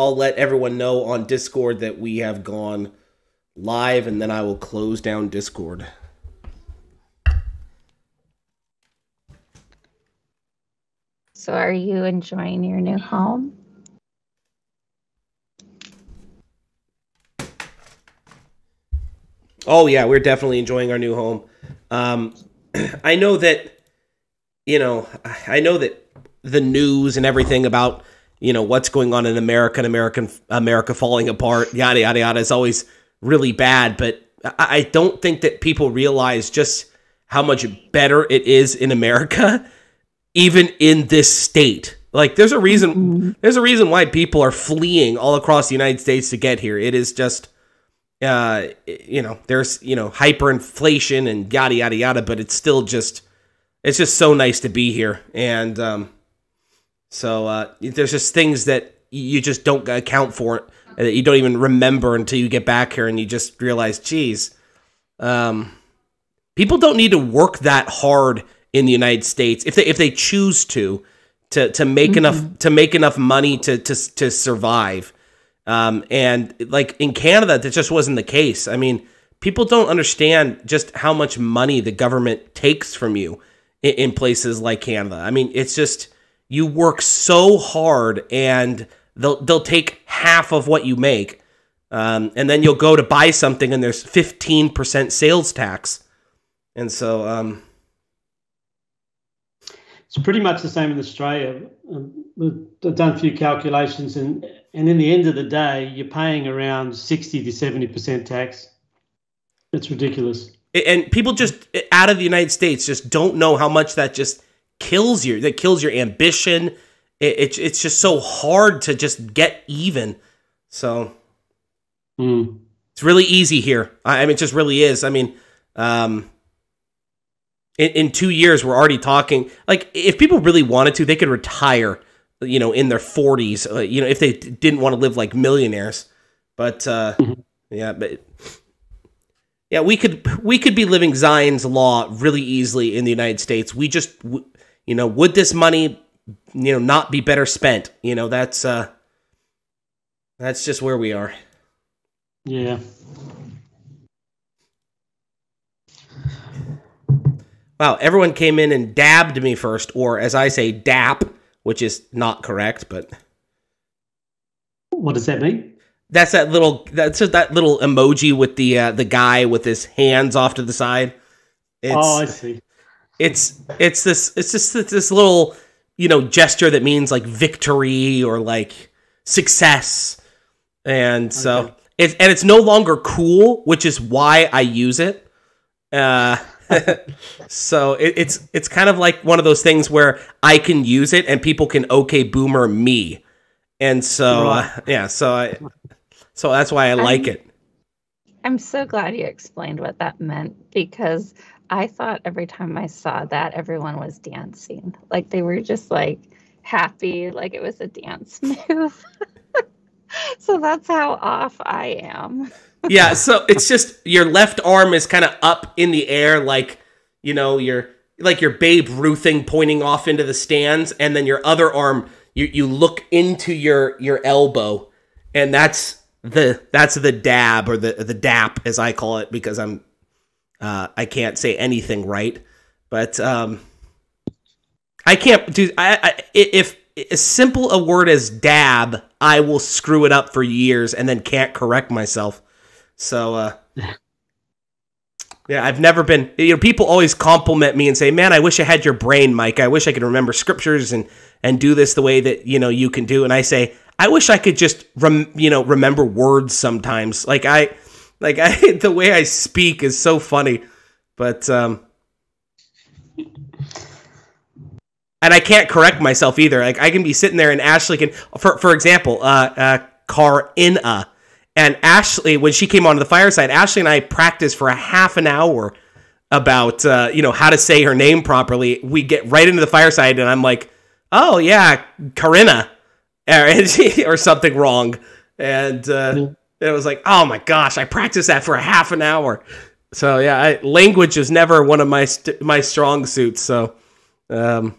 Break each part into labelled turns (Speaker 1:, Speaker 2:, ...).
Speaker 1: I'll let everyone know on Discord that we have gone live, and then I will close down Discord.
Speaker 2: So, are you enjoying your new home?
Speaker 1: Oh yeah, we're definitely enjoying our new home. Um, I know that, you know, I know that the news and everything about you know what's going on in America and American America falling apart, yada yada yada, is always really bad. But I don't think that people realize just how much better it is in America, even in this state. Like there's a reason mm-hmm. there's a reason why people are fleeing all across the United States to get here. It is just uh you know, there's, you know, hyperinflation and yada yada yada, but it's still just it's just so nice to be here. And um so uh there's just things that you just don't account for that you don't even remember until you get back here and you just realize, geez, um, people don't need to work that hard in the United States if they if they choose to to to make mm-hmm. enough to make enough money to to to survive. Um, and like in Canada, that just wasn't the case. I mean, people don't understand just how much money the government takes from you in, in places like Canada. I mean, it's just you work so hard and they'll they'll take half of what you make, um, and then you'll go to buy something and there's fifteen percent sales tax, and so um,
Speaker 3: it's pretty much the same in Australia. Um, we've done a few calculations, and and in the end of the day, you're paying around sixty to seventy percent tax. It's ridiculous.
Speaker 1: And people just out of the United States just don't know how much that just kills you. That kills your ambition it, it, it's just so hard to just get even. So
Speaker 3: mm.
Speaker 1: it's really easy here. I, I, mean, it just really is. I mean, um, in, in two years, we're already talking. Like, if people really wanted to, they could retire. You know, in their forties. Uh, you know, if they didn't want to live like millionaires. But uh, mm-hmm. yeah, but yeah, we could we could be living Zion's law really easily in the United States. We just, you know, would this money you know not be better spent? You know that's uh that's just where we are.
Speaker 3: Yeah.
Speaker 1: Wow everyone came in and dabbed me first or as i say dap which is not correct but
Speaker 3: what does that mean?
Speaker 1: That's that little that's just that little emoji with the uh, the guy with his hands off to the side.
Speaker 3: It's, oh i see
Speaker 1: it's it's this it's just this little you know gesture that means like victory or like success. And so okay. it's and it's no longer cool which is why i use it. Uh so it, it's it's kind of like one of those things where i can use it and people can okay boomer me. And so uh, yeah so i so that's why i like
Speaker 2: I'm,
Speaker 1: it.
Speaker 2: I'm so glad you explained what that meant because I thought every time I saw that, everyone was dancing. Like they were just like happy, like it was a dance move. so that's how off I am.
Speaker 1: yeah, so it's just your left arm is kind of up in the air, like, you know, your like your Babe Ruthing pointing off into the stands, and then your other arm, you, you look into your your elbow, and that's the that's the dab or the the dap as I call it because I'm uh, I can't say anything right, but um, I can't do. I, I if as simple a word as dab, I will screw it up for years and then can't correct myself. So, uh, yeah, I've never been. You know, people always compliment me and say, "Man, I wish I had your brain, Mike. I wish I could remember scriptures and and do this the way that you know you can do." And I say, "I wish I could just rem- you know remember words sometimes. Like I." Like I, the way I speak is so funny, but um, and I can't correct myself either. Like I can be sitting there and Ashley can, for for example, uh, uh, car in Carina, and Ashley when she came onto the fireside, Ashley and I practiced for a half an hour about uh, you know how to say her name properly. We get right into the fireside, and I'm like, oh yeah, Karina, or, or something wrong, and. Uh, it was like, oh my gosh, I practiced that for a half an hour. So yeah, I, language is never one of my st- my strong suits. So, um,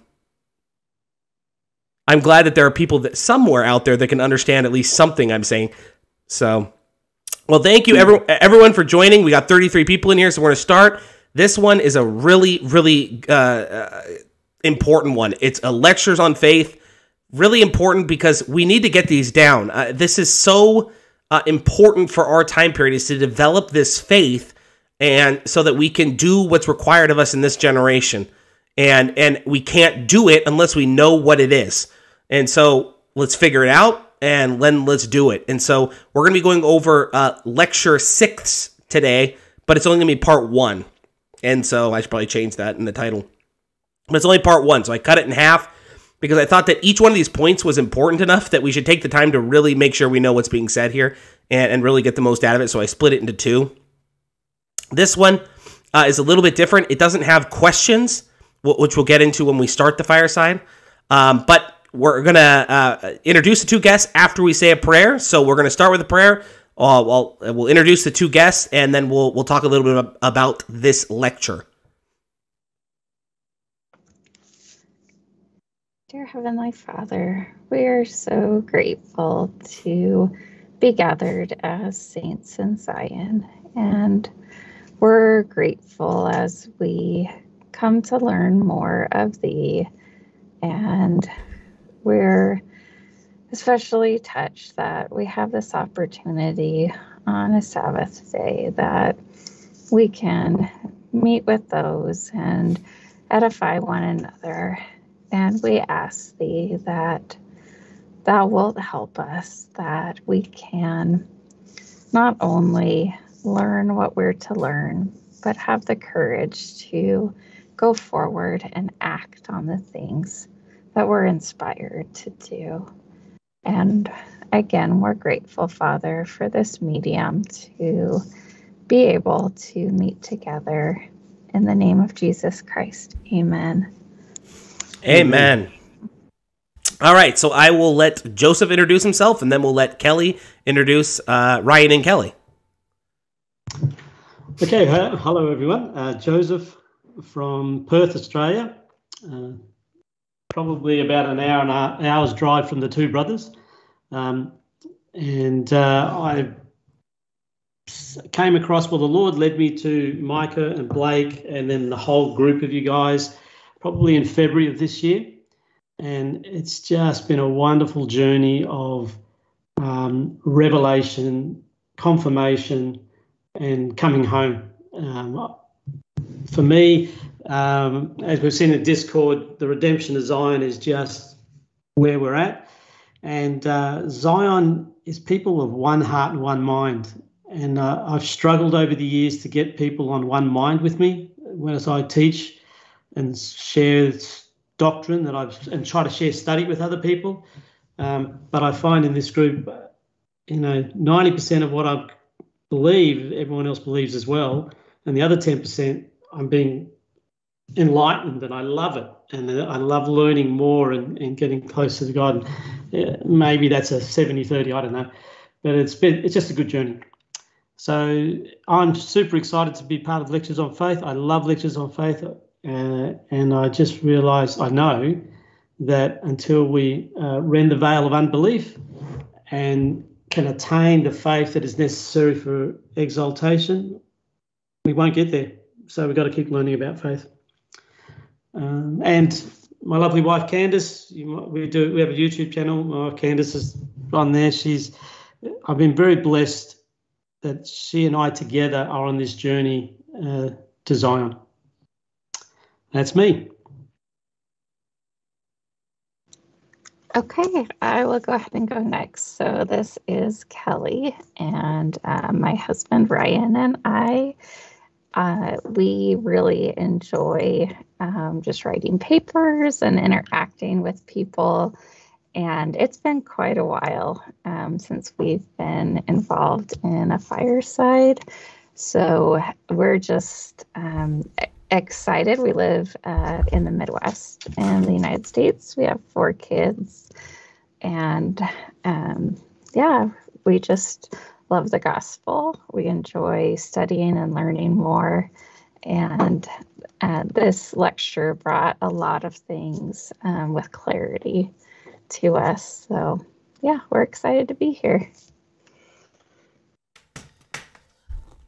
Speaker 1: I'm glad that there are people that somewhere out there that can understand at least something I'm saying. So, well, thank you every, everyone for joining. We got 33 people in here, so we're to start. This one is a really, really uh, uh, important one. It's a lectures on faith. Really important because we need to get these down. Uh, this is so uh, important for our time period is to develop this faith and so that we can do what's required of us in this generation. And and we can't do it unless we know what it is. And so let's figure it out and then let's do it. And so we're going to be going over uh, lecture six today but it's only going to be part one. And so i should probably change that in the title. But it's only part one so i cut it in half because i thought that each one of these points was important enough that we should take the time to really make sure we know what's being said here and, and really get the most out of it so i split it into two this one uh, is a little bit different. It doesn't have questions, which we'll get into when we start the fireside. Um, but we're going to uh, introduce the two guests after we say a prayer. So we're going to start with a prayer. Uh, we'll, we'll introduce the two guests, and then we'll, we'll talk a little bit about this lecture.
Speaker 2: Dear Heavenly Father, we are so grateful to be gathered as saints in Zion. And we're grateful as we come to learn more of Thee, and we're especially touched that we have this opportunity on a Sabbath day that we can meet with those and edify one another. And we ask Thee that Thou wilt help us, that we can not only learn what we're to learn, but have the courage to go forward and act on the things that we're inspired to do. And again, we're grateful, Father, for this medium to be able to meet together in the name of Jesus Christ. Amen.
Speaker 1: Amen. All right, so I will let Joseph introduce himself, and then we'll let Kelly introduce uh, Ryan and Kelly.
Speaker 3: Okay, hello everyone. Uh, Joseph from Perth, Australia. Uh, probably about an hour and a hour's drive from the two brothers. Um, and uh, I came across, well, the Lord led me to Micah and Blake and then the whole group of you guys probably in February of this year. And it's just been a wonderful journey of um, revelation, confirmation, and coming home. Um, for me, um, as we've seen in Discord, the redemption of Zion is just where we're at. And uh, Zion is people of one heart and one mind. And uh, I've struggled over the years to get people on one mind with me as I teach and share doctrine that I've and try to share study with other people. Um, but I find in this group, you know, 90% of what I've believe, everyone else believes as well. And the other 10%, I'm being enlightened and I love it. And I love learning more and, and getting closer to God. maybe that's a 70 30, I don't know. But it's been, it's just a good journey. So I'm super excited to be part of Lectures on Faith. I love Lectures on Faith. Uh, and I just realized, I know that until we uh, rend the veil of unbelief and can attain the faith that is necessary for exaltation, we won't get there. So we've got to keep learning about faith. Um, and my lovely wife Candice, we do we have a YouTube channel. My wife Candice is on there. She's I've been very blessed that she and I together are on this journey uh, to Zion. That's me.
Speaker 2: Okay, I will go ahead and go next. So this is Kelly and uh, my husband Ryan and I. Uh, we really enjoy um, just writing papers and interacting with people. And it's been quite a while um, since we've been involved in a fireside. So we're just um, excited. We live uh, in the Midwest in the United States. We have four kids. And um, yeah, we just love the gospel. We enjoy studying and learning more. And uh, this lecture brought a lot of things um, with clarity to us. So, yeah, we're excited to be here.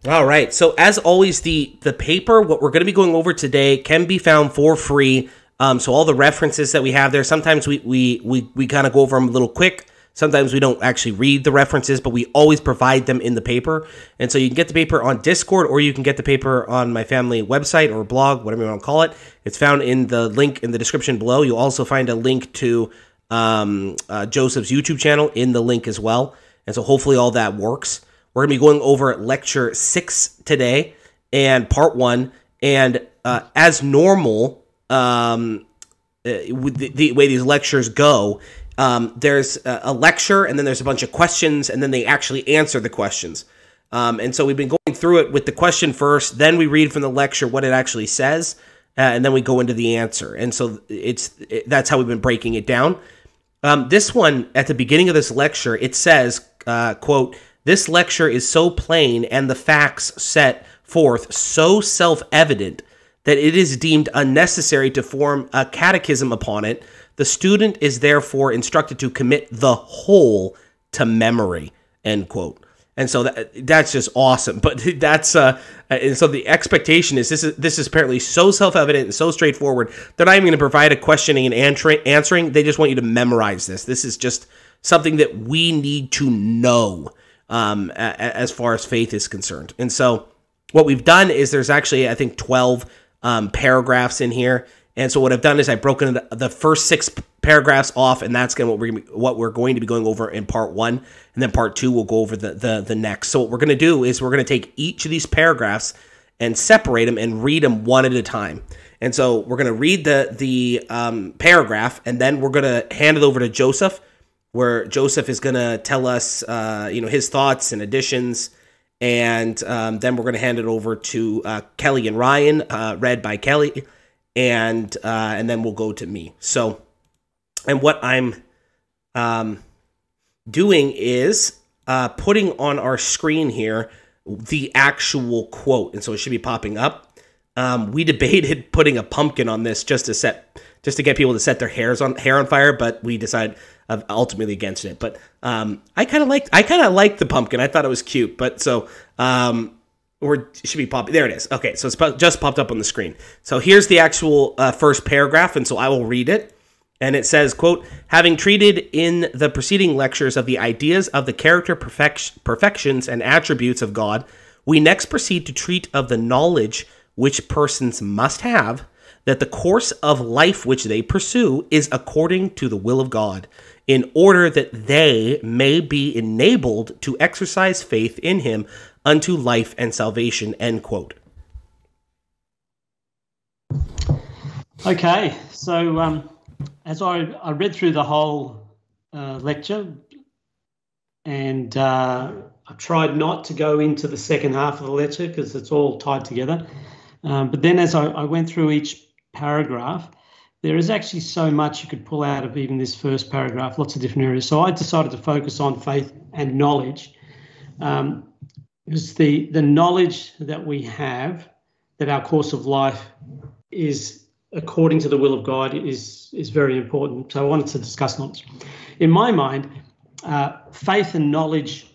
Speaker 1: All right. So as always, the the paper, what we're going to be going over today, can be found for free. Um, so all the references that we have there, sometimes we we we, we kind of go over them a little quick. Sometimes we don't actually read the references, but we always provide them in the paper. And so you can get the paper on Discord or you can get the paper on my family website or blog, whatever you want to call it. It's found in the link in the description below. You'll also find a link to um, uh, Joseph's YouTube channel in the link as well. And so hopefully all that works. We're going to be going over lecture six today and part one. And uh, as normal, um, uh, with the, the way these lectures go, um, there's a, lecture and then there's a bunch of questions and then they actually answer the questions. Um, and so we've been going through it with the question first, then we read from the lecture what it actually says, uh, and then we go into the answer. And so it's it, that's how we've been breaking it down. Um, this one at the beginning of this lecture, it says, uh, "quote This lecture is so plain and the facts set forth so self-evident that it is deemed unnecessary to form a catechism upon it." The student is therefore instructed to commit the whole to memory. End quote. And so that that's just awesome. But that's uh, and so the expectation is this is this is apparently so self evident and so straightforward. They're not even going to provide a questioning and answering. Answering. They just want you to memorize this. This is just something that we need to know um, as far as faith is concerned. And so what we've done is there's actually I think twelve um, paragraphs in here, and so what I've done is I've broken the first six paragraphs off, and that's going what we're what we're going to be going over in part one, and then part two we'll go over the the, the next. So what we're going to do is we're going to take each of these paragraphs and separate them and read them one at a time. And so we're going to read the the um, paragraph, and then we're going to hand it over to Joseph, where Joseph is going to tell us, uh, you know, his thoughts and additions, and um, then we're going to hand it over to uh, Kelly and Ryan, uh, read by Kelly and uh, and then we'll go to me. So, and what I'm um, doing is uh, putting on our screen here the actual quote, and so it should be popping up. Um, we debated putting a pumpkin on this just to set just to get people to set their hairs on hair on fire, but we decided uh, ultimately against it. But um, I kind of liked I kind of liked the pumpkin. I thought it was cute, but so um, or should be popping. There it is. Okay, so it's just popped up on the screen. So here's the actual uh, first paragraph, and so I will read it. And it says, quote, having treated in the preceding lectures of the ideas of the character perfect- perfections and attributes of God, we next proceed to treat of the knowledge which persons must have that the course of life which they pursue is according to the will of God, in order that they may be enabled to exercise faith in him unto life and salvation, end quote.
Speaker 3: Okay, so um, as I, I read through the whole uh, lecture, and uh, I tried not to go into the second half of the lecture because it's all tied together. Um, but then as I, I, went through each paragraph, there is actually so much you could pull out of even this first paragraph, lots of different areas. So I decided to focus on faith and knowledge. Um, is the the knowledge that we have that our course of life is according to the will of God is is very important. So I wanted to discuss knowledge. In my mind, uh, faith and knowledge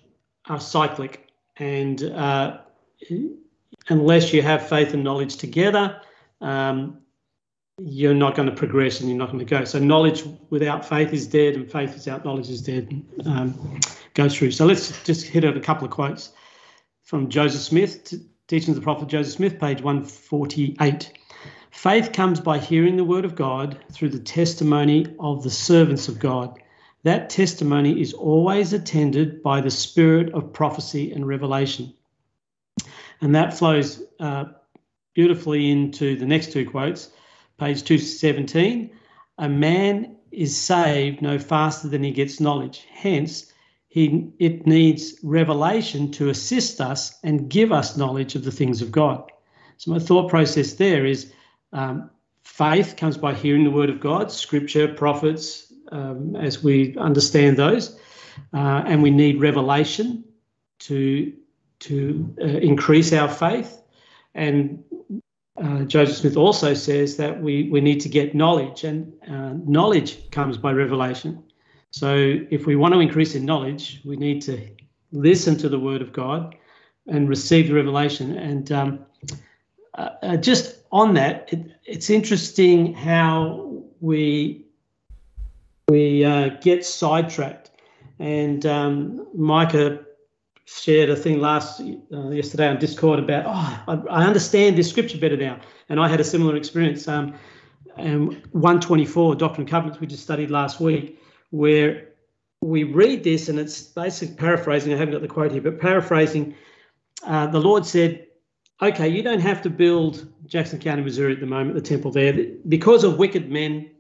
Speaker 3: are cyclic, and uh, unless you have faith and knowledge together, um, you're not going to progress and you're not going to go. So knowledge without faith is dead, and faith without knowledge is dead. Um, goes through. So let's just hit at a couple of quotes from Joseph Smith, Teachings of the Prophet Joseph Smith, page 148. Faith comes by hearing the word of God through the testimony of the servants of God. That testimony is always attended by the spirit of prophecy and revelation. And that flows uh, beautifully into the next two quotes, page 217. A man is saved no faster than he gets knowledge. Hence, he, it needs revelation to assist us and give us knowledge of the things of God. So, my thought process there is um, faith comes by hearing the word of God, scripture, prophets, um, as we understand those. Uh, and we need revelation to, to uh, increase our faith. And uh, Joseph Smith also says that we, we need to get knowledge, and uh, knowledge comes by revelation. So if we want to increase in knowledge, we need to listen to the Word of God and receive the revelation. And um, uh, uh, just on that, it, it's interesting how we we uh, get sidetracked. And um, Micah shared a thing last uh, yesterday on Discord about, oh, I, I, understand this scripture better now, and I had a similar experience. Um, and 124, Doctrine and Covenants, we just studied last week, where we read this, and it's basically paraphrasing. I haven't got the quote here, but paraphrasing, uh, the Lord said, "Okay, you don't have to build Jackson County, Missouri, at the moment, the temple there, because of wicked men.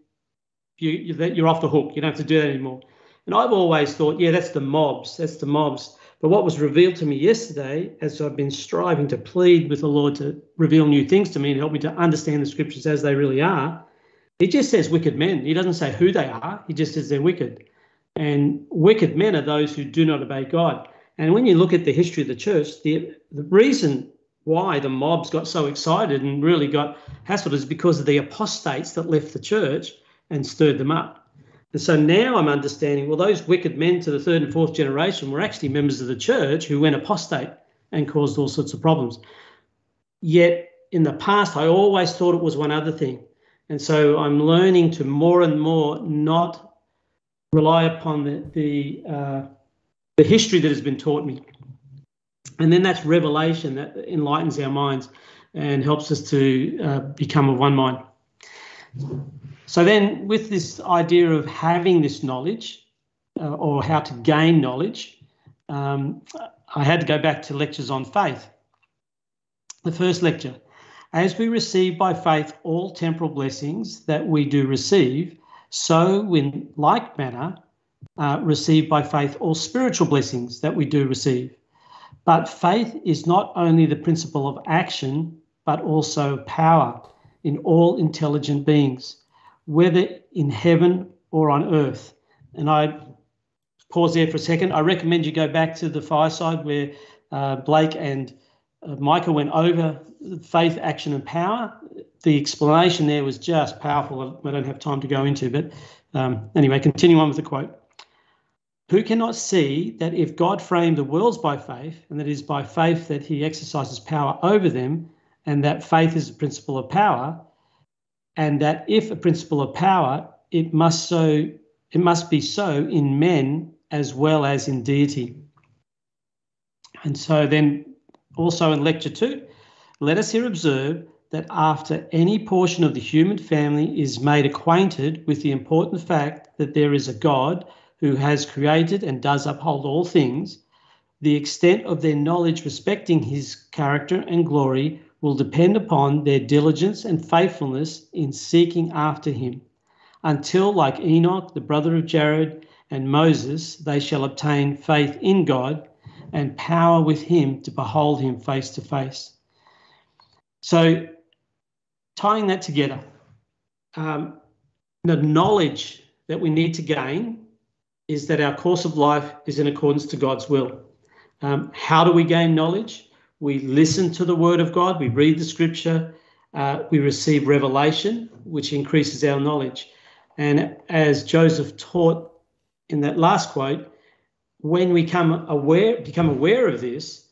Speaker 3: You, you're off the hook. You don't have to do that anymore." And I've always thought, yeah, that's the mobs. That's the mobs. But what was revealed to me yesterday, as I've been striving to plead with the Lord to reveal new things to me and help me to understand the scriptures as they really are, he just says wicked men. He doesn't say who they are, he just says they're wicked. And wicked men are those who do not obey God. And when you look at the history of the church, the, the reason why the mobs got so excited and really got hassled is because of the apostates that left the church and stirred them up. And so now I'm understanding, well, those wicked men to the third and fourth generation were actually members of the church who went apostate and caused all sorts of problems. Yet in the past, I always thought it was one other thing. And so I'm learning to more and more not rely upon the, the, uh, the history that has been taught me. And then that's revelation that enlightens our minds and helps us to uh, become of one mind. So then, with this idea of having this knowledge uh, or how to gain knowledge, um, I had to go back to lectures on faith. The first lecture As we receive by faith all temporal blessings that we do receive, so in like manner uh, receive by faith all spiritual blessings that we do receive. But faith is not only the principle of action, but also power in all intelligent beings whether in heaven or on earth. And I pause there for a second. I recommend you go back to the fireside where uh, Blake and uh, Micah went over faith, action, and power. The explanation there was just powerful. I don't have time to go into, but um, anyway, continue on with the quote. Who cannot see that if God framed the worlds by faith, and that is by faith that he exercises power over them, and that faith is the principle of power, and that if a principle of power, it must so it must be so in men as well as in deity. And so then also in lecture two, let us here observe that after any portion of the human family is made acquainted with the important fact that there is a God who has created and does uphold all things, the extent of their knowledge respecting his character and glory will depend upon their diligence and faithfulness in seeking after him, until, like Enoch, the brother of Jared, and Moses, they shall obtain faith in God and power with him to behold him face to face. So, tying that together, um, the knowledge that we need to gain is that our course of life is in accordance to God's will. Um, how do we gain knowledge? We listen to the word of God, we read the scripture, uh, we receive revelation, which increases our knowledge. And as Joseph taught in that last quote, when we come aware, become aware of this,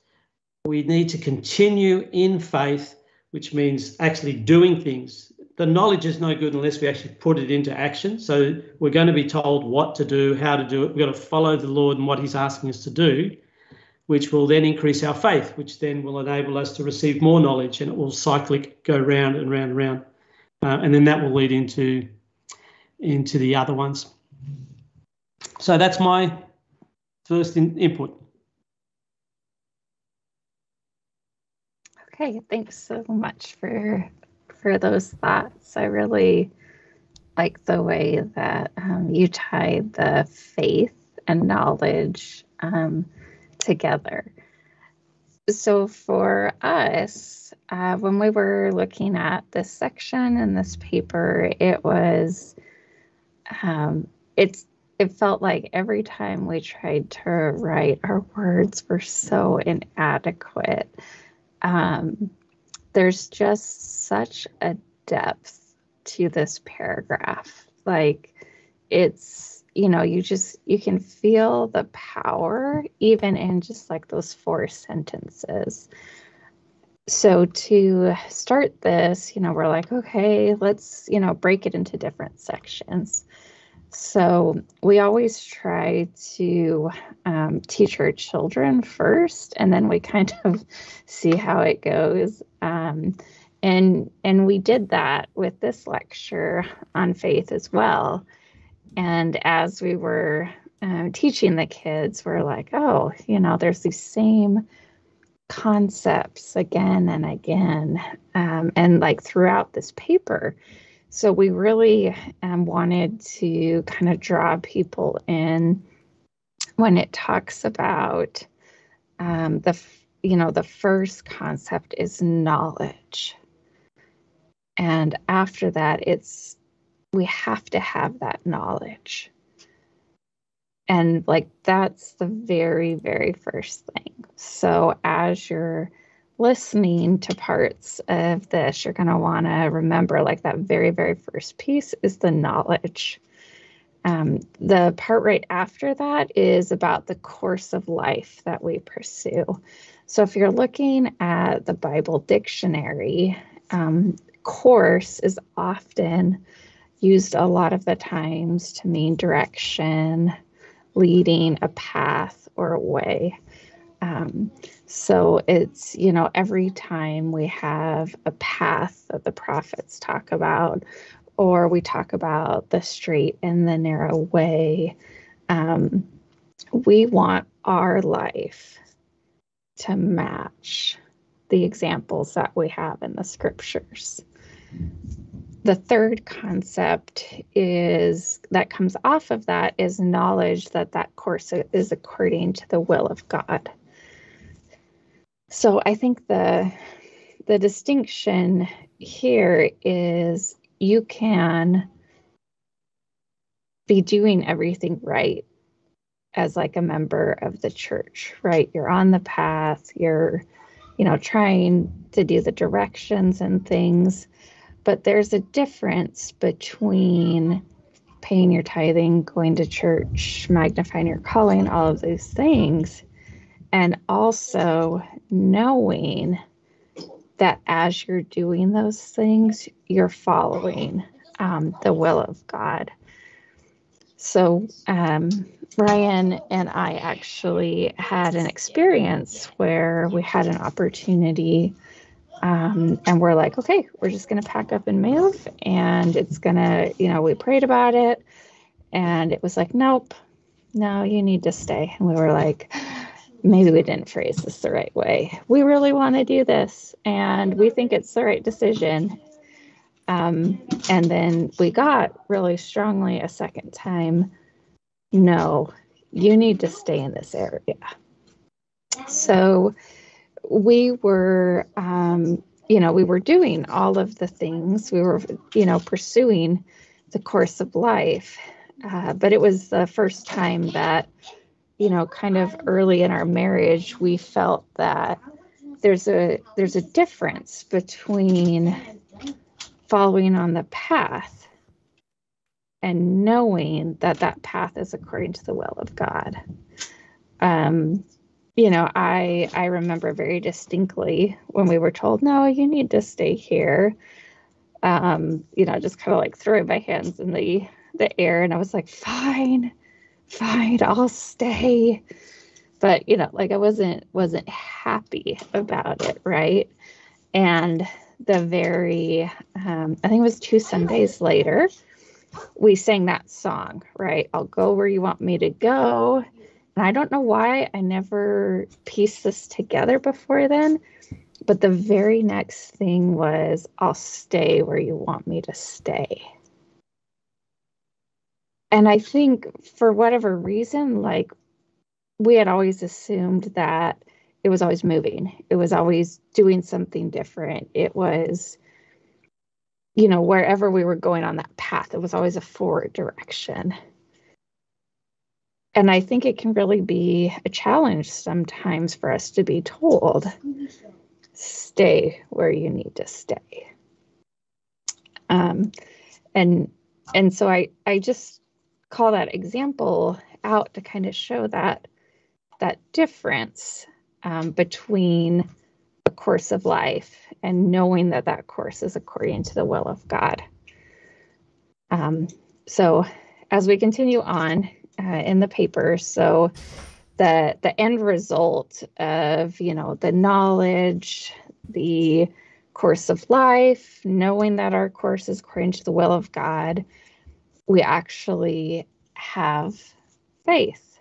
Speaker 3: we need to continue in faith, which means actually doing things. The knowledge is no good unless we actually put it into action. So we're going to be told what to do, how to do it. We've got to follow the Lord and what He's asking us to do which will then increase our faith, which then will enable us to receive more knowledge, and it will cyclic go round and round and round, uh, and then that will lead into into the other ones. So that's my first in, input.
Speaker 2: Okay, thanks so much for for those thoughts. I really like the way that um, you tied the faith and knowledge um, together. So for us, uh, when we were looking at this section in this paper, it was, um, it's, it felt like every time we tried to write, our words were so inadequate. Um, there's just such a depth to this paragraph. Like it's you know, you just you can feel the power even in just like those four sentences. So to start this, you know, we're like, okay, let's, you know, break it into different sections. So we always try to um, teach our children first, and then we kind of see how it goes. Um, and and we did that with this lecture on faith as well. And as we were uh, teaching the kids, we're like, oh, you know, there's these same concepts again and again, um, and like throughout this paper. So we really um, wanted to kind of draw people in when it talks about um, the, you know, the first concept is knowledge. And after that, it's we have to have that knowledge. And like that's the very, very first thing. So as you're listening to parts of this, you're going to want to remember like that very, very first piece is the knowledge. Um, the part right after that is about the course of life that we pursue. So if you're looking at the Bible dictionary, um, course is often used a lot of the times to mean direction, leading a path or a way. Um, so it's, you know, every time we have a path that the prophets talk about, or we talk about the straight and the narrow way, um, we want our life to match the examples that we have in the scriptures. The third concept is that comes off of that is knowledge that that course is according to the will of God. So I think the the distinction here is you can be doing everything right as like a member of the church, right? You're on the path, you're you know trying to do the directions and things but there's a difference between paying your tithing, going to church, magnifying your calling, all of those things, and also knowing that as you're doing those things, you're following um, the will of God. So, um, Ryan and I actually had an experience where we had an opportunity um, and we're like, okay, we're just going to pack up and move. And it's going to, you know, we prayed about it. And it was like, nope, no, you need to stay. And we were like, maybe we didn't phrase this the right way. We really want to do this. And we think it's the right decision. Um, and then we got really strongly a second time no, you need to stay in this area. So, we were, um, you know, we were doing all of the things. We were, you know, pursuing the course of life. Uh, but it was the first time that, you know, kind of early in our marriage, we felt that there's a there's a difference between following on the path and knowing that that path is according to the will of God. Um, you know, I I remember very distinctly when we were told, "No, you need to stay here." Um, you know, just kind of like throwing my hands in the the air, and I was like, "Fine, fine, I'll stay." But you know, like I wasn't wasn't happy about it, right? And the very, um, I think it was two Sundays later, we sang that song, right? I'll go where you want me to go and I don't know why I never pieced this together before then, but the very next thing was, I'll stay where you want me to stay. And I think for whatever reason, like we had always assumed that it was always moving, it was always doing something different. It was, you know, wherever we were going on that path, it was always a forward direction and I think it can really be a challenge sometimes for us to be told, stay where you need to stay. Um, and and so I I just call that example out to kind of show that that difference um, between a course of life and knowing that that course is according to the will of God. Um, so, as we continue on uh, in the paper, so the the end result of you know the knowledge, the course of life, knowing that our course is according to the will of God, we actually have faith.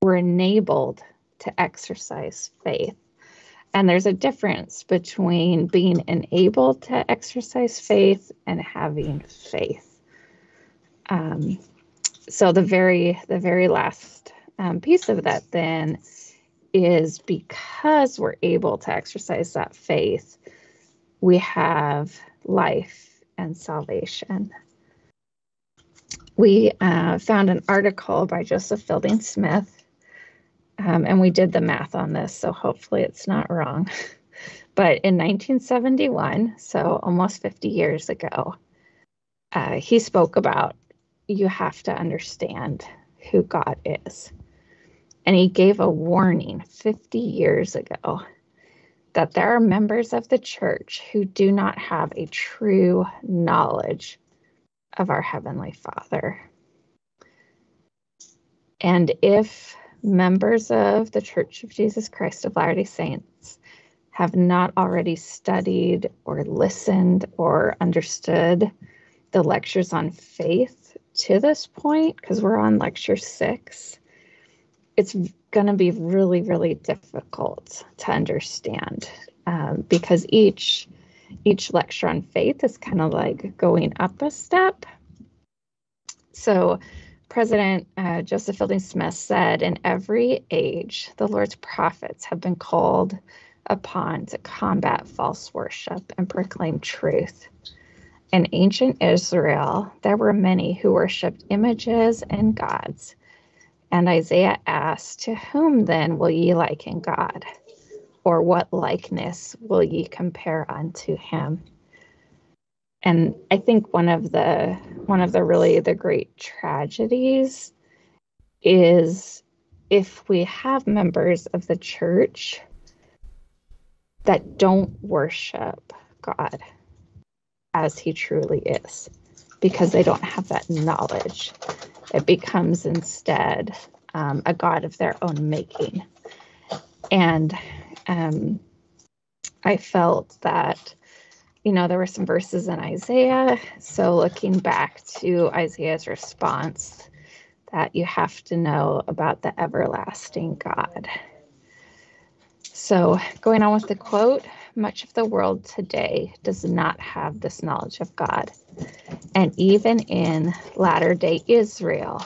Speaker 2: We're enabled to exercise faith. And there's a difference between being enabled to exercise faith and having faith. Um, so the very the very last um, piece of that then is because we're able to exercise that faith, we have life and salvation. We uh, found an article by Joseph Fielding Smith, um, and we did the math on this, so hopefully it's not wrong. But in 1971, so almost 50 years ago, uh, he spoke about you have to understand who God is. And he gave a warning 50 years ago that there are members of the church who do not have a true knowledge of our Heavenly Father. And if members of the Church of Jesus Christ of Latter day Saints have not already studied or listened or understood the lectures on faith to this point, because we're on lecture six, it's going to be really, really difficult to understand um, because each each lecture on faith is kind of like going up a step. So, President uh, Joseph Fielding Smith said, "In every age, the Lord's prophets have been called upon to combat false worship and proclaim truth." In ancient Israel, there were many who worshipped images and gods and Isaiah asked, To whom then will ye liken God? Or what likeness will ye compare unto him? And I think one of the one of the really the great tragedies is if we have members of the church that don't worship God as he truly is because they don't have that knowledge it becomes instead um, a God of their own making. And um, I felt that, you know, there were some verses in Isaiah. So looking back to Isaiah's response, that you have to know about the everlasting God. So, going on with the quote, much of the world today does not have this knowledge of God. And even in latter day Israel,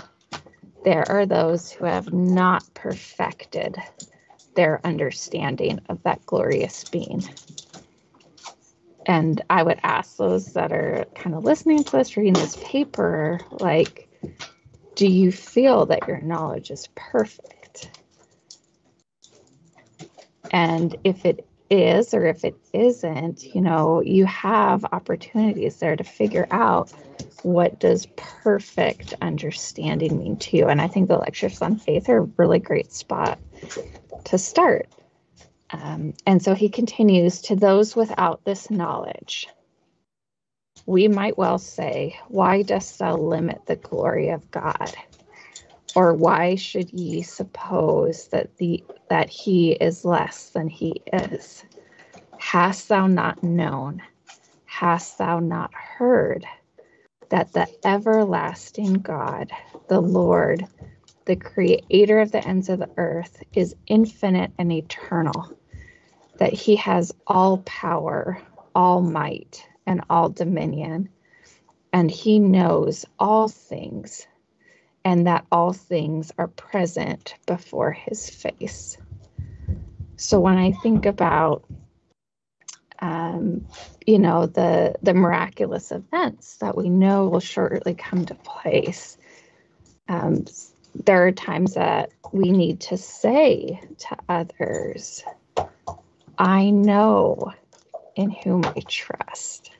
Speaker 2: there are those who have not perfected their understanding of that glorious being. And I would ask those that are kind of listening to this, reading this paper, like, do you feel that your knowledge is perfect? And if it is or if it isn't, you know, you have opportunities there to figure out what does perfect understanding mean to you. And I think the lectures on faith are a really great spot to start. Um, and so he continues to those without this knowledge. We might well say, Why dost thou limit the glory of God? Or why should ye suppose that the that he is less than he is? Hast thou not known? Hast thou not heard that the everlasting God, the Lord, the creator of the ends of the earth, is infinite and eternal, that he has all power, all might, and all dominion, and he knows all things and that all things are present before his face. So when I think about um, you know the the miraculous events that we know will shortly come to place, um, there are times that we need to say to others, "I know in whom I trust.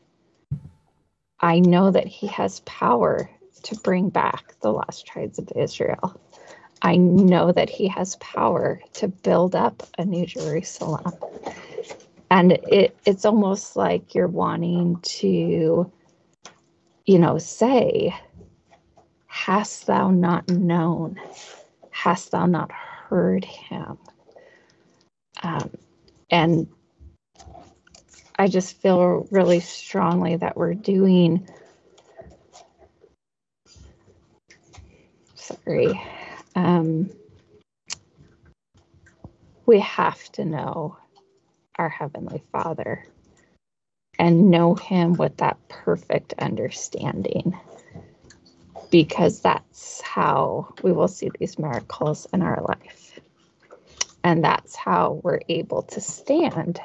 Speaker 2: I know that He has power to bring back the lost tribes of Israel. I know that he has power to build up a new Jerusalem. And it, it's almost like you're wanting to, you know, say, Hast thou not known? Hast thou not heard him? Um, and I just feel really strongly that we're doing. Sorry. Um, we have to know our Heavenly Father and know Him with that perfect understanding because that's how we will see these miracles in our life. And that's how we're able to stand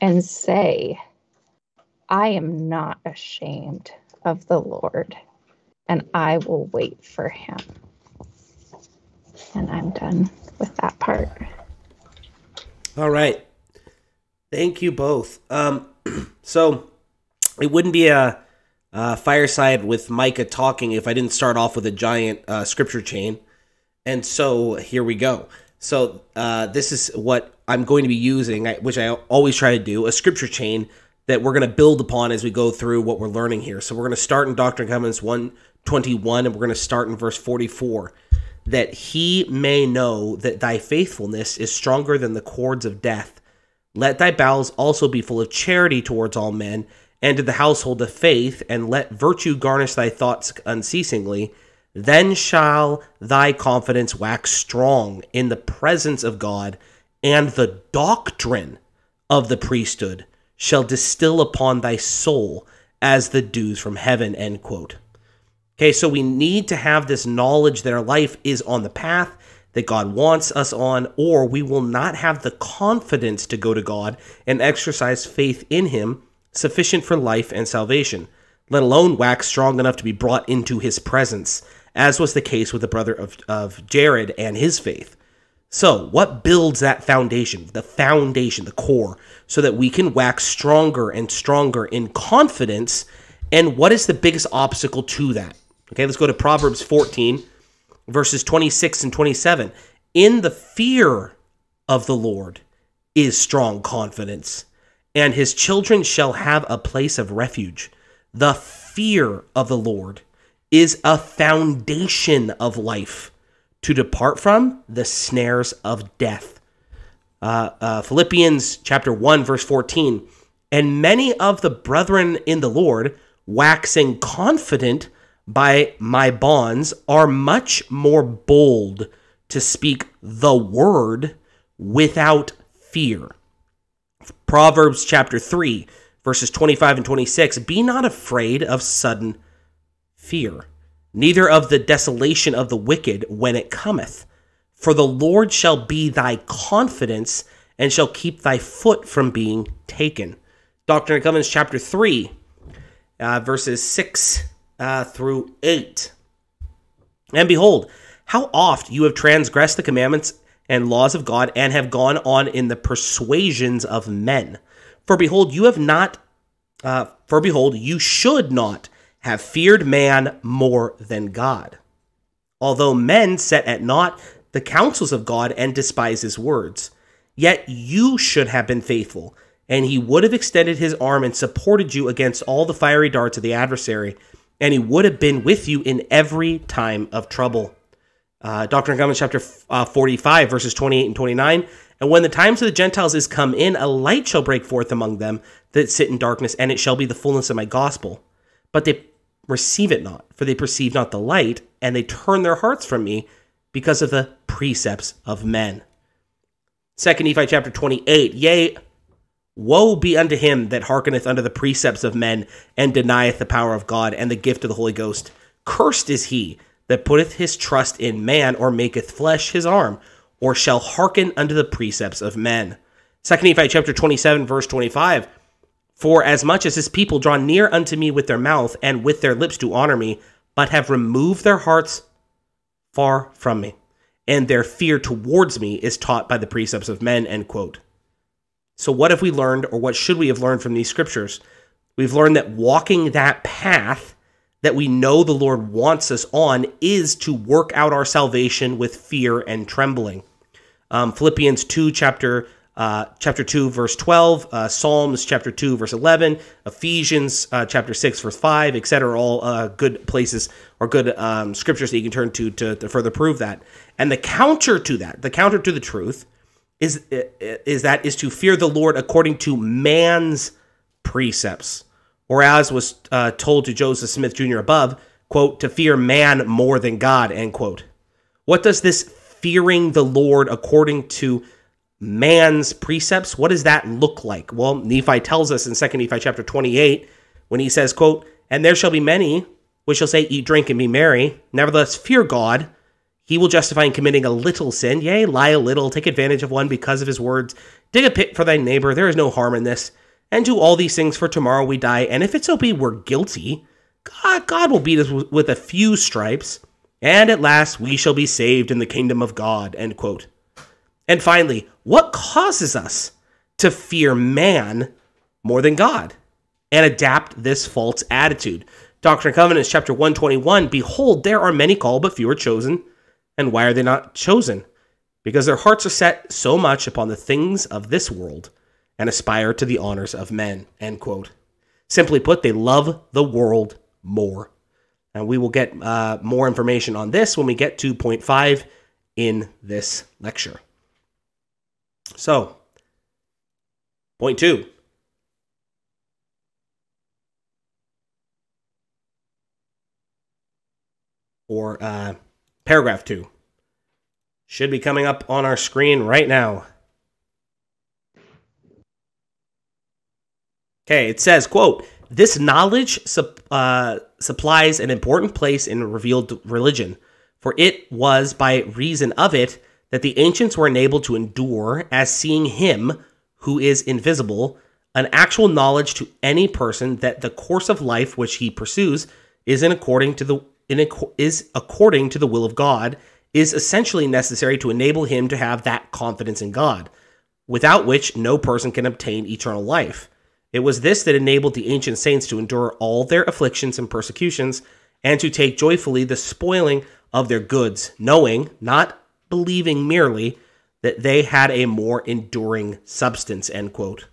Speaker 2: and say, I am not ashamed of the Lord, and I will wait for him. And I'm done with that part.
Speaker 1: All right. Thank you both. Um, so it wouldn't be a, a, fireside with Micah talking if I didn't start off with a giant uh, scripture chain. And so here we go. So uh, this is what I'm going to be using, which I always try to do, a scripture chain that we're going to build upon as we go through what we're learning here. So we're going to start in Doctrine and Covenants 121, and we're going to start in verse 44 that he may know that thy faithfulness is stronger than the cords of death. Let thy bowels also be full of charity towards all men, and to the household of faith, and let virtue garnish thy thoughts unceasingly. Then shall thy confidence wax strong in the presence of God, and the doctrine of the priesthood shall distill upon thy soul as the dews from heaven. End quote. Okay, so we need to have this knowledge that our life is on the path that God wants us on, or we will not have the confidence to go to God and exercise faith in Him sufficient for life and salvation, let alone wax strong enough to be brought into His presence, as was the case with the brother of, of Jared and his faith. So, what builds that foundation, the foundation, the core, so that we can wax stronger and stronger in confidence? And what is the biggest obstacle to that? Okay, let's go to Proverbs 14, verses 26 and 27. In the fear of the Lord is strong confidence, and his children shall have a place of refuge. The fear of the Lord is a foundation of life to depart from the snares of death. Uh, uh, Philippians chapter 1, verse 14. And many of the brethren in the Lord, waxing confident, by my bonds are much more bold to speak the word without fear. Proverbs chapter 3, verses 25 and 26 Be not afraid of sudden fear, neither of the desolation of the wicked when it cometh. For the Lord shall be thy confidence and shall keep thy foot from being taken. Doctrine and Covenants chapter 3, uh, verses 6 uh, through 8. And behold, how oft you have transgressed the commandments and laws of God and have gone on in the persuasions of men. For behold, you have not, uh, for behold, you should not have feared man more than God. Although men set at naught the counsels of God and despise his words, yet you should have been faithful, and he would have extended his arm and supported you against all the fiery darts of the adversary and he would have been with you in every time of trouble. Uh, Doctrine and Covenants, chapter uh, 45, verses 28 and 29. And when the times of the Gentiles is come in, a light shall break forth among them that sit in darkness, and it shall be the fullness of my gospel. But they receive it not, for they perceive not the light, and they turn their hearts from me because of the precepts of men. Second Nephi chapter 28. Yea, Woe be unto him that hearkeneth unto the precepts of men, and denieth the power of God and the gift of the Holy Ghost. Cursed is he that putteth his trust in man, or maketh flesh his arm, or shall hearken unto the precepts of men. Second Nephi chapter 27, verse 25. For as much as his people draw near unto me with their mouth, and with their lips do honor me, but have removed their hearts far from me, and their fear towards me is taught by the precepts of men. End quote. So, what have we learned, or what should we have learned from these scriptures? We've learned that walking that path that we know the Lord wants us on is to work out our salvation with fear and trembling. Um, Philippians 2, chapter uh, chapter 2, verse 12, uh, Psalms chapter 2, verse 11, Ephesians uh, chapter 6, verse 5, etc. All uh, good places or good um, scriptures that you can turn to, to to further prove that. And the counter to that, the counter to the truth, is is that is to fear the Lord according to man's precepts, or as was uh, told to Joseph Smith Jr. above, quote, to fear man more than God, end quote. What does this fearing the Lord according to man's precepts, what does that look like? Well, Nephi tells us in 2 Nephi chapter 28 when he says, quote, And there shall be many which shall say, Eat, drink, and be merry. Nevertheless, fear God. He will justify in committing a little sin. Yea, lie a little, take advantage of one because of his words. Dig a pit for thy neighbor. There is no harm in this. And do all these things, for tomorrow we die. And if it so be we're guilty, God, God will beat us with a few stripes. And at last we shall be saved in the kingdom of God. End quote. And finally, what causes us to fear man more than God and adapt this false attitude? Doctrine and Covenants, chapter 121 Behold, there are many called, but few are chosen. And why are they not chosen? Because their hearts are set so much upon the things of this world and aspire to the honors of men. End quote. Simply put, they love the world more. And we will get uh, more information on this when we get to point five in this lecture. So, point two. Or uh, paragraph two should be coming up on our screen right now. Okay, it says, quote, this knowledge sup- uh, supplies an important place in revealed religion, for it was by reason of it that the ancients were enabled to endure as seeing him who is invisible, an actual knowledge to any person that the course of life which he pursues is in according to the in, is according to the will of God is essentially necessary to enable him to have that confidence in God, without which no person can obtain eternal life. It was this that enabled the ancient saints to endure all their afflictions and persecutions and to take joyfully the spoiling of their goods, knowing, not believing merely that they had a more enduring substance, end quote.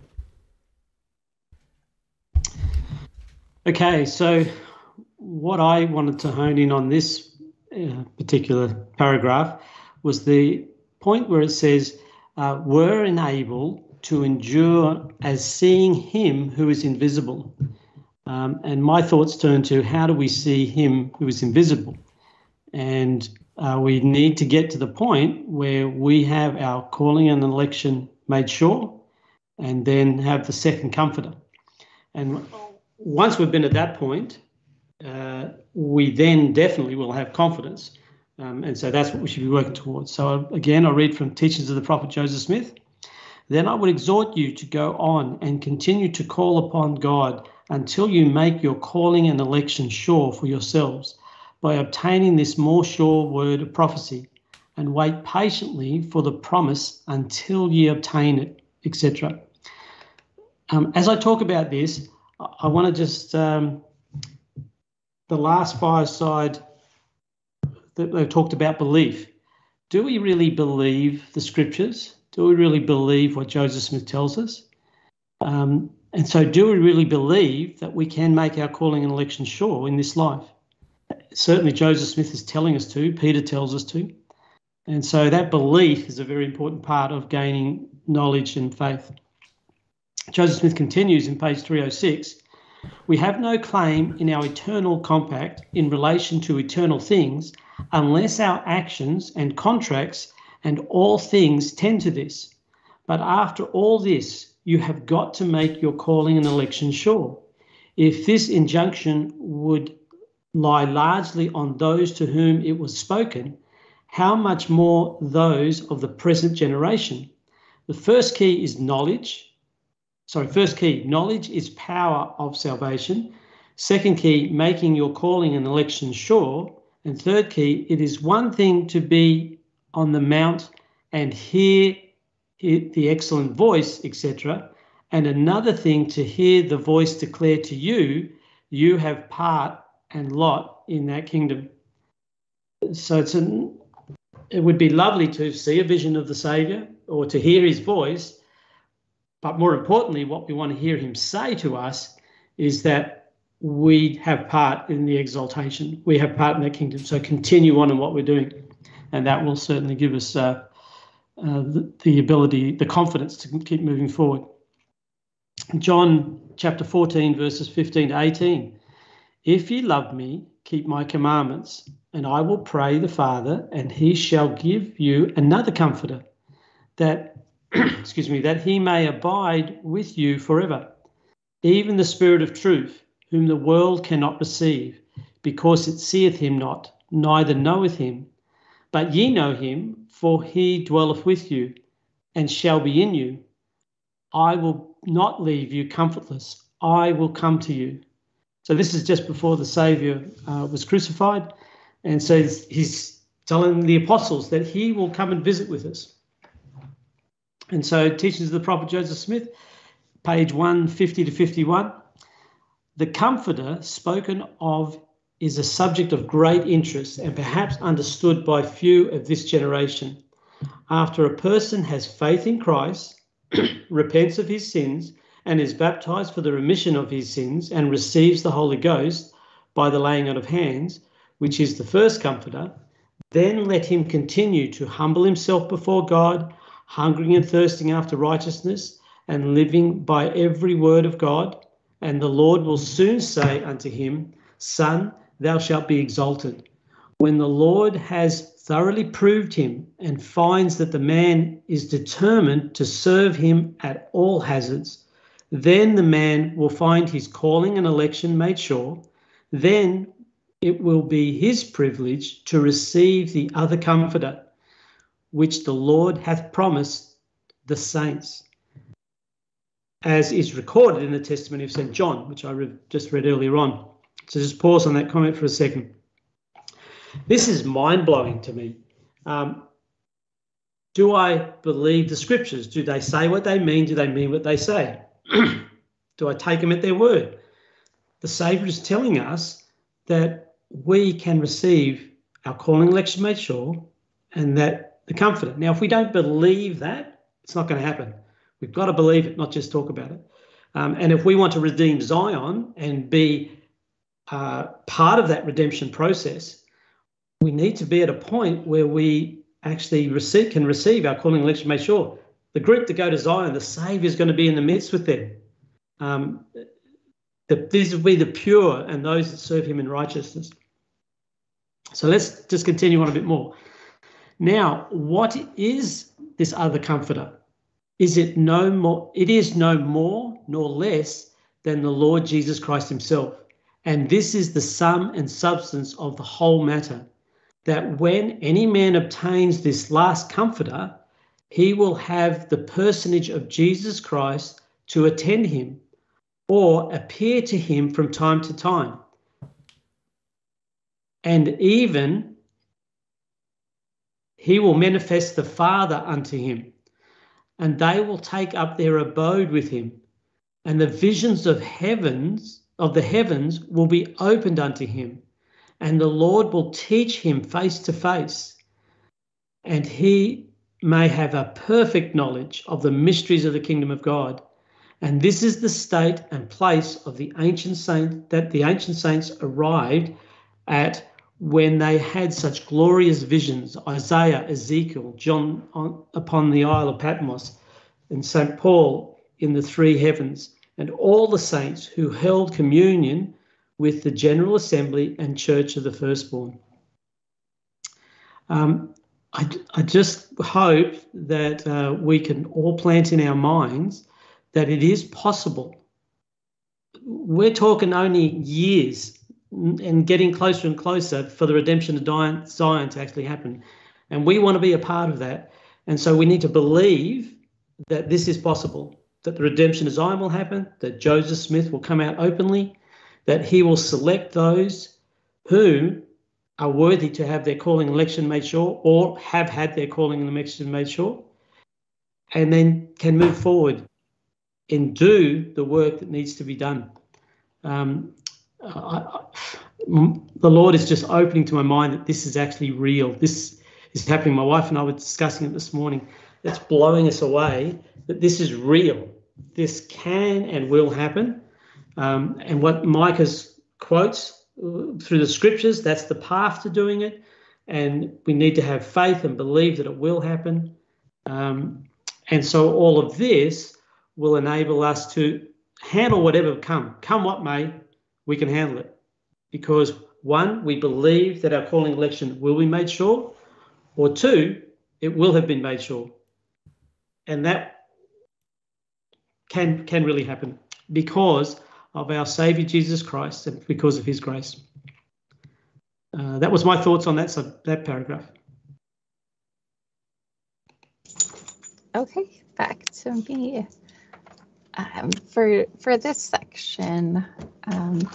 Speaker 3: Okay, so what I wanted to hone in on this uh, particular paragraph was the point where it says, uh, were enabled to endure as seeing him who is invisible. Um, and my thoughts turn to how do we see him who is invisible? And uh, we need to get to the point where we have our calling and election made sure and then have the second comforter. And once we've been at that point, uh, we then definitely will have confidence. Um, and so that's what we should be working towards. So, again, I read from Teachings of the Prophet Joseph Smith. Then I would exhort you to go on and continue to call upon God until you make your calling and election sure for yourselves by obtaining this more sure word of prophecy, and wait patiently for the promise until ye obtain it, etc. Um, as I talk about this, I want to just um, the last fireside that they talked about belief. Do we really believe the scriptures? Do we really believe what Joseph Smith tells us? Um, and so, do we really believe that we can make our calling and election sure in this life? certainly Joseph Smith is telling us to, Peter tells us to. And so that belief is a very important part of gaining knowledge and faith. Joseph Smith continues in page 306 We have no claim in our eternal compact in relation to eternal things unless our actions and contracts and all things tend to this. But after all this, you have got to make your calling and election sure. If this injunction would lie largely on those to whom it was spoken, how much more those of the present generation? The first key is knowledge. Sorry, first key, knowledge is power of salvation. Second key, making your calling and election sure. And third key, it is one thing to be on the mount and hear the excellent voice, etc., and another thing to hear the voice declare to you, you have part and Lot in that kingdom. So it's an, it would be lovely to see a vision of the Saviour or to hear his voice. But more importantly, what we want to hear him say to us is that we have part in the exaltation. We have part in that kingdom. So continue on in what we're doing. And that will certainly give us uh, uh, the, the ability, the confidence to keep moving forward. John chapter 14, verses 15 to 18. If ye love me, keep my commandments, and I will pray the Father, and he shall give you another comforter, that excuse me, that he may abide with you forever. Even the Spirit of truth, whom the world cannot receive, because it seeth him not, neither knoweth him. But ye know him, for he dwelleth with you, and shall be in you. I will not leave you comfortless. I will come to you. So this is just before the Savior uh, was crucified. And so he's, he's telling the apostles that he will come and visit with us. And so Teachings of the Prophet Joseph Smith, page 150 to 51. The Comforter spoken of is a subject of great interest and perhaps understood by few of this generation. After a person has faith in Christ, repents of his sins, and is baptized for the remission of his sins, and receives the Holy Ghost by the laying on of hands, which is the first comforter, then let him continue to humble himself before God, hungering and thirsting after righteousness, and living by every word of God. And the Lord will soon say unto him, Son, thou shalt be exalted. When the Lord has thoroughly proved him and finds that the man is determined to serve him at all hazards, then the man will find his calling and election made sure. Then it will be his privilege to receive the other comforter, which the Lord hath promised the saints, as is recorded in the testimony of St. John, which I re- just read earlier on. So just pause on that comment for a second. This is mind blowing to me. Um, do I believe the scriptures? Do they say what they mean? Do they mean what they say? do I take them at their word? The Saviour is telling us that we can receive our calling election made sure and that the comforter. Now, if we don't believe that, it's not going to happen. We've got to believe it, not just talk about it. Um, and if we want to redeem Zion and be uh, part of that redemption process, we need to be at a point where we actually receive, can receive our calling election Make sure. The group that go to Zion, the Saviour is going to be in the midst with them. Um, the, these will be the pure and those that serve him in righteousness. So let's just continue on a bit more. Now, what is this other comforter? Is it no more? It is no more nor less than the Lord Jesus Christ himself. And this is the sum and substance of the whole matter that when any man obtains this last comforter, he will have the personage of Jesus Christ to attend him or appear to him from time to time. And even he will manifest the Father unto him, and they will take up their abode with him, and the visions of heavens of the heavens will be opened unto him and the Lord will teach him face to face, and he may have a perfect knowledge of the mysteries of the kingdom of God. And this is the state and place of the ancient saint that the ancient saints arrived at when they had such glorious visions Isaiah, Ezekiel, John on, upon the Isle of Patmos, and St. Paul in the three heavens, and all the saints who held communion with the General Assembly and Church of the Firstborn. Um, I, I, just hope that uh, we can all plant in our minds that it is possible. We're talking only years and getting closer and closer for the redemption of Zion to actually happen. And we want to be a part of that. And so we need to believe that this is possible, that the redemption of Zion will happen, that Joseph Smith will come out openly, that he will select those who are worthy to have their calling election made sure or have had their calling election made sure, and then can move forward and do the work that needs to be done. Um, I, the Lord is just opening to my mind that this is actually real. This is happening. My wife and I were discussing it this morning. It's blowing us away that this is real. This can and will happen. Um, and what Micah's quotes uh, through the scriptures, that's the path to doing it. And we need to have faith and believe that it will happen. Um, and so all of this will enable us to handle whatever come, come what may, we can handle it. Because one, we believe that our calling election will be made sure, or two, it will have been made sure. And that can can really happen because of our Savior Jesus Christ and because of his grace. Uh, that was my thoughts on that sub, that paragraph.
Speaker 2: Okay, back to me. Um, for for this section, um,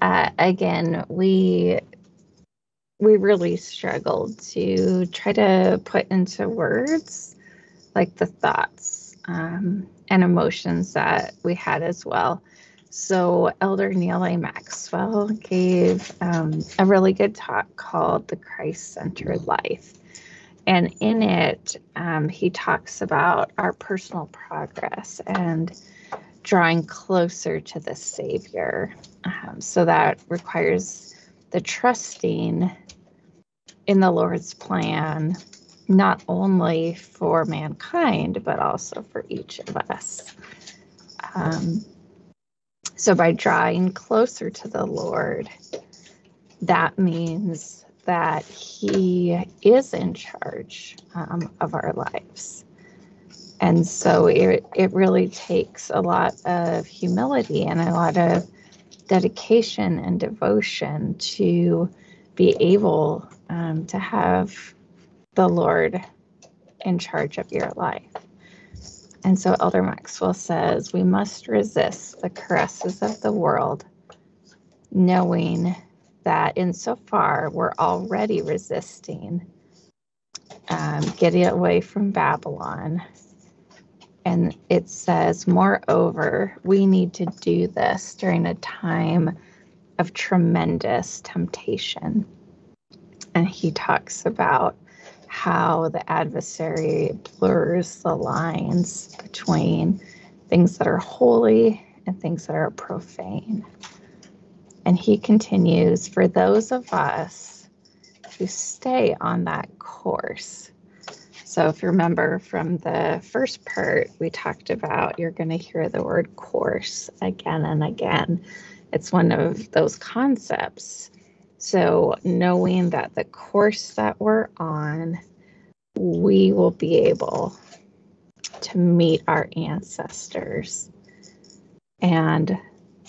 Speaker 2: uh, again, we we really struggled to try to put into words like the thoughts um, and emotions that we had as well. So, Elder Neal A. Maxwell gave um, a really good talk called The Christ Centered Life. And in it, um, he talks about our personal progress and drawing closer to the Savior. Um, so that requires the trusting in the Lord's plan, not only for mankind, but also for each of us. Um, so by drawing closer to the Lord, that means that He is in charge um, of our lives. And so it, it really takes a lot of humility and a lot of dedication and devotion to be able um, to have the Lord in charge of your life. And so Elder Maxwell says we must resist the caresses of the world, knowing that insofar we're already resisting um, getting away from Babylon and it says, moreover, we need to do this during a time of tremendous temptation. And he talks about how the adversary blurs the lines between things that are holy and things that are profane. And he continues, for those of us who stay on that course, so, if you remember from the first part, we talked about you're going to hear the word course again and again. It's one of those concepts. So, knowing that the course that we're on, we will be able to meet our ancestors and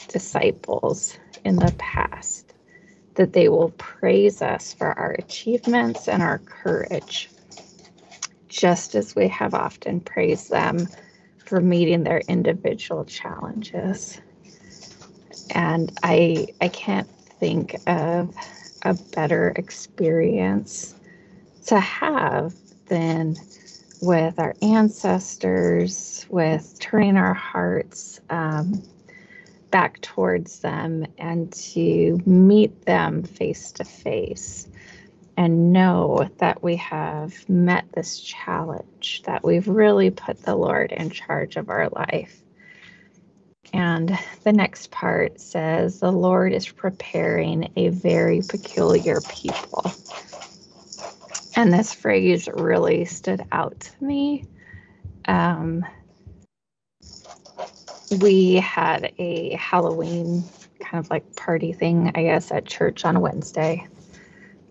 Speaker 2: disciples in the past, that they will praise us for our achievements and our courage just as we have often praised them for meeting their individual challenges. And I I can't think of a better experience to have than with our ancestors, with turning our hearts um, back towards them and to meet them face to face and know that we have met this challenge, that we've really put the Lord in charge of our life. And the next part says, The Lord is preparing a very peculiar people. And this phrase really stood out to me. Um, we had a Halloween kind of like party thing, I guess, at church on Wednesday.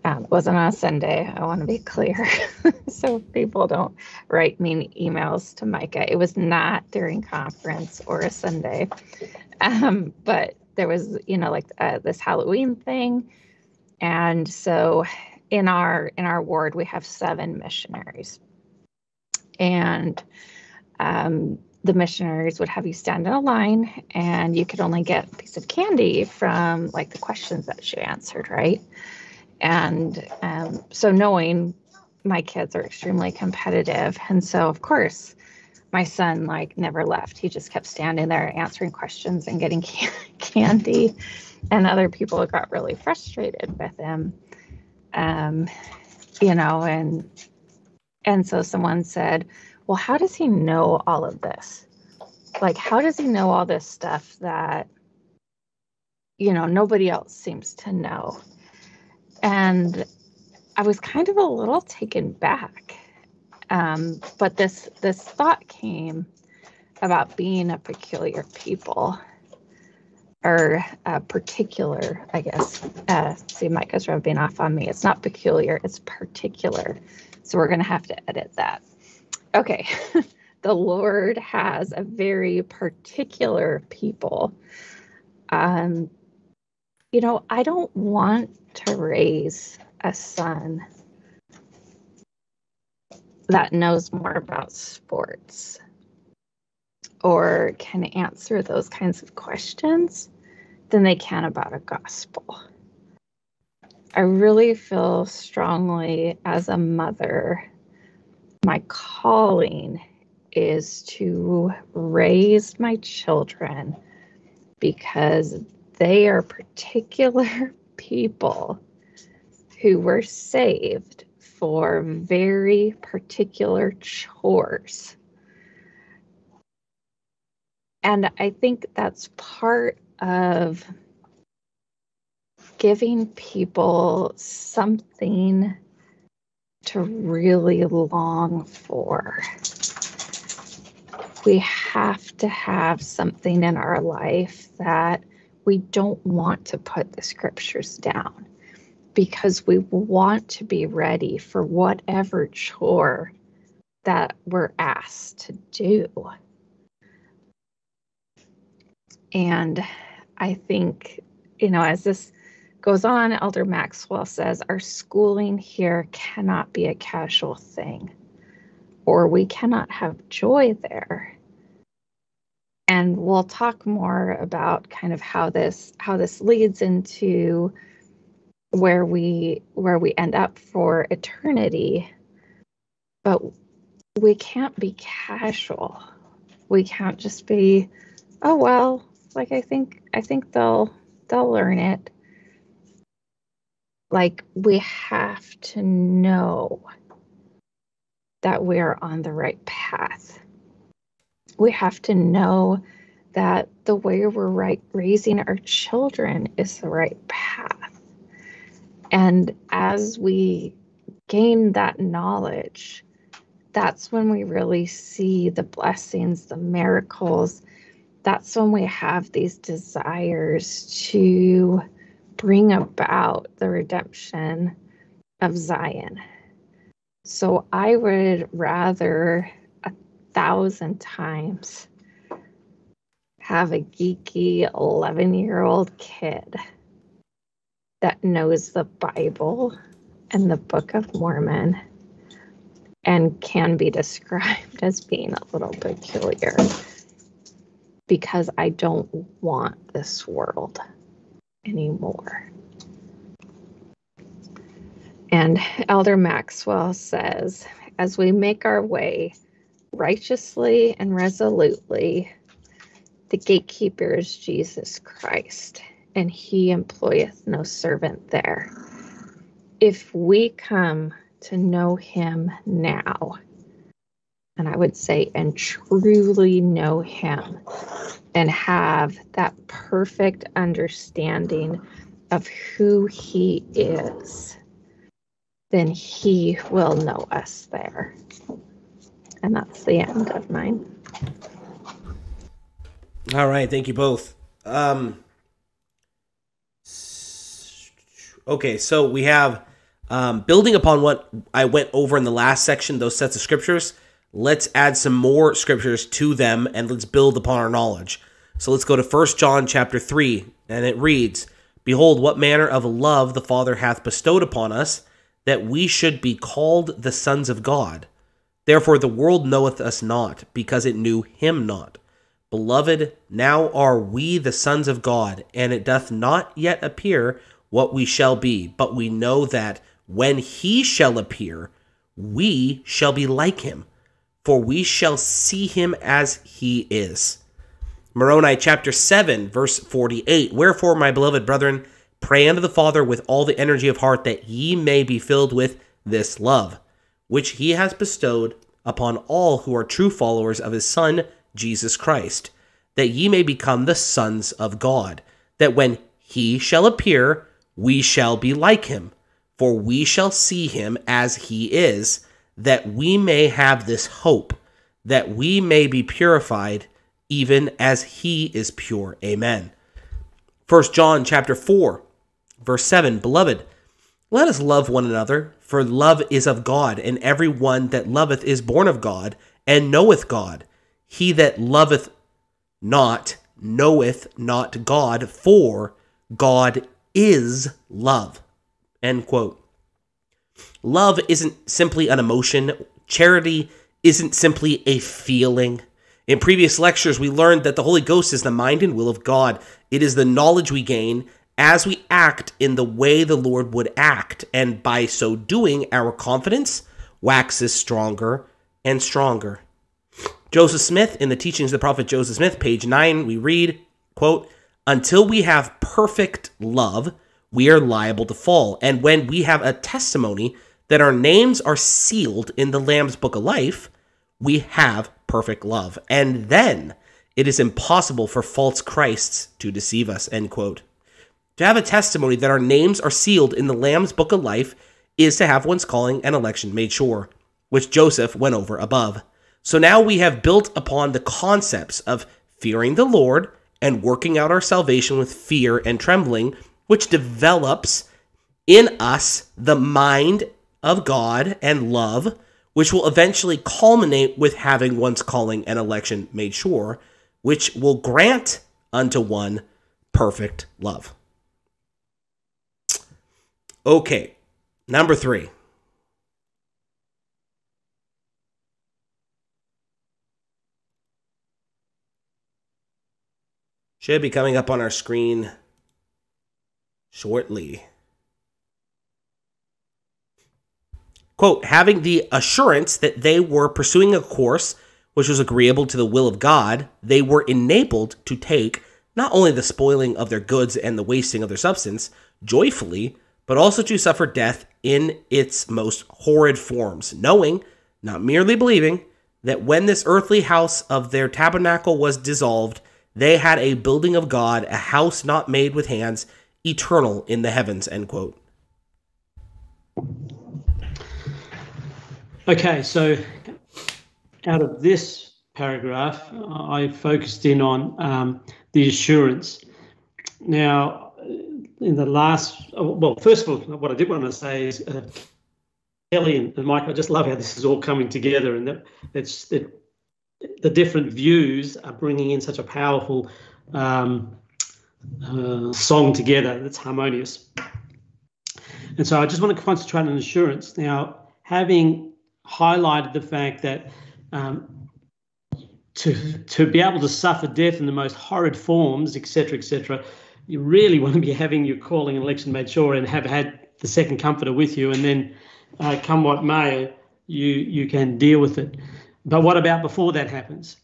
Speaker 2: Um, it wasn't on a Sunday. I want to be clear. so people don't write me emails to Micah. It was not during conference or a Sunday. Um, but there was, you know, like uh, this Halloween thing. And so in our in our ward, we have seven missionaries. And um, the missionaries would have you stand in a line and you could only get a piece of candy from like the questions that she answered, right? And um, so knowing my kids are extremely competitive. And so, of course, my son like never left. He just kept standing there answering questions and getting candy. And other people got really frustrated with him. Um, you know, and and so someone said, Well, how does he know all of this? Like, how does he know all this stuff that, you know, nobody else seems to know? And I was kind of a little taken back um, but this this thought came about being a peculiar people or particular, I guess. Uh, see, Micah's rubbing off on me. It's not peculiar, it's particular. So we're going to have to edit that. Okay. the Lord has a very particular people. Um, you know, I don't want to raise a son that knows more about sports or can answer those kinds of questions than they can about a gospel. I really feel strongly as a mother, my calling is to raise my children because they are particular people who were saved for very particular chores. And I think that's part of giving people something to really long for. We have to have something in our life that we don't want to put the scriptures down because we want to be ready for whatever chore that we're asked to do. And I think, you know, as this goes on, Elder Maxwell says our schooling here cannot be a casual thing, or we cannot have joy there. And we'll talk more about kind of how this how this leads into where we where we end up for eternity. But we can't be casual. We can't just be oh well like i think i think they'll they'll learn it like we have to know that we're on the right path we have to know that the way we're right raising our children is the right path and as we gain that knowledge, that's when we really see the blessings, the miracles. That's when we have these desires to bring about the redemption of Zion. So I would rather a thousand times have a geeky 11 year old kid that knows the Bible and the Book of Mormon and can be described as being a little peculiar because I don't want this world anymore. And Elder Maxwell says, as we make our way righteously and resolutely, the gatekeeper is Jesus Christ and he employeth no servant there. If we come to know him now, and I would say, and truly know him and have that perfect understanding of who he is, then he will know us there. And that's the end of mine.
Speaker 1: All right. Thank you both. Um, Okay, so we have um, building upon what I went over in the last section, those sets of scriptures. Let's add some more scriptures to them and let's build upon our knowledge. So let's go to First John chapter 3, and it reads Behold, what manner of love the Father hath bestowed upon us, that we should be called the sons of God. Therefore the world knoweth us not, because it knew him not. Beloved, now are we the sons of God, and it doth not yet appear what we shall be, but we know that when he shall appear, we shall be like him. For we shall see him as he is. Moroni chapter 7, verse 48. Wherefore, my beloved brethren, pray unto the Father with all the energy of heart that ye may be filled with this love, which he has bestowed upon all who are true followers of his Son, Jesus Christ, that ye may become the sons of God, that when he shall appear, we shall be like him, for we shall see him as he is, that we may have this hope, that we may be purified even as he is pure. Amen. 1 John chapter 4, verse 7, Beloved, let us love one another, for love is of God, and every one that loveth is born of God, and knoweth God. He that loveth not knoweth not God, for God is love. End quote. Love isn't simply an emotion. Charity isn't simply a feeling. In previous lectures, we learned that the Holy Ghost is the mind and will of God. It is the knowledge we gain as we act in the way the Lord would act, and by so doing, our confidence waxes stronger and stronger. Joseph Smith, in the teachings of the prophet Joseph Smith, page 9, we read, quote, Until we have perfect love, we are liable to fall. And when we have a testimony that our names are sealed in the Lamb's book of life, we have perfect love. And then it is impossible for false Christs to deceive us. End quote. To have a testimony that our names are sealed in the Lamb's book of life is to have one's calling and election made sure, which Joseph went over above. So now we have built upon the concepts of fearing the Lord and working out our salvation with fear and trembling, which develops in us the mind of God and love, which will eventually culminate with having one's calling and election made sure, which will grant unto one perfect love. Okay, number three. Should be coming up on our screen shortly. Quote, having the assurance that they were pursuing a course which was agreeable to the will of God, they were enabled to take not only the spoiling of their goods and the wasting of their substance joyfully, but also to suffer death in its most horrid forms, knowing, not merely believing, that when this earthly house of their tabernacle was dissolved, they had a building of God, a house not made with hands, eternal in the heavens. End quote.
Speaker 3: Okay, so out of this paragraph, I focused in on um, the assurance. Now, in the last, well, first of all, what I did want to say is uh, Kelly and, Mike, I just love how this is all coming together and that it's that the different views are bringing in such a powerful um, uh, song together that's harmonious. And so I just want to concentrate on assurance. Now, having highlighted the fact that um, to to be able to suffer death in the most horrid forms, etc., etc., you really want to be having your calling and election made sure and have had the second comforter with you and then uh, come what may you you can deal with it but what about before that happens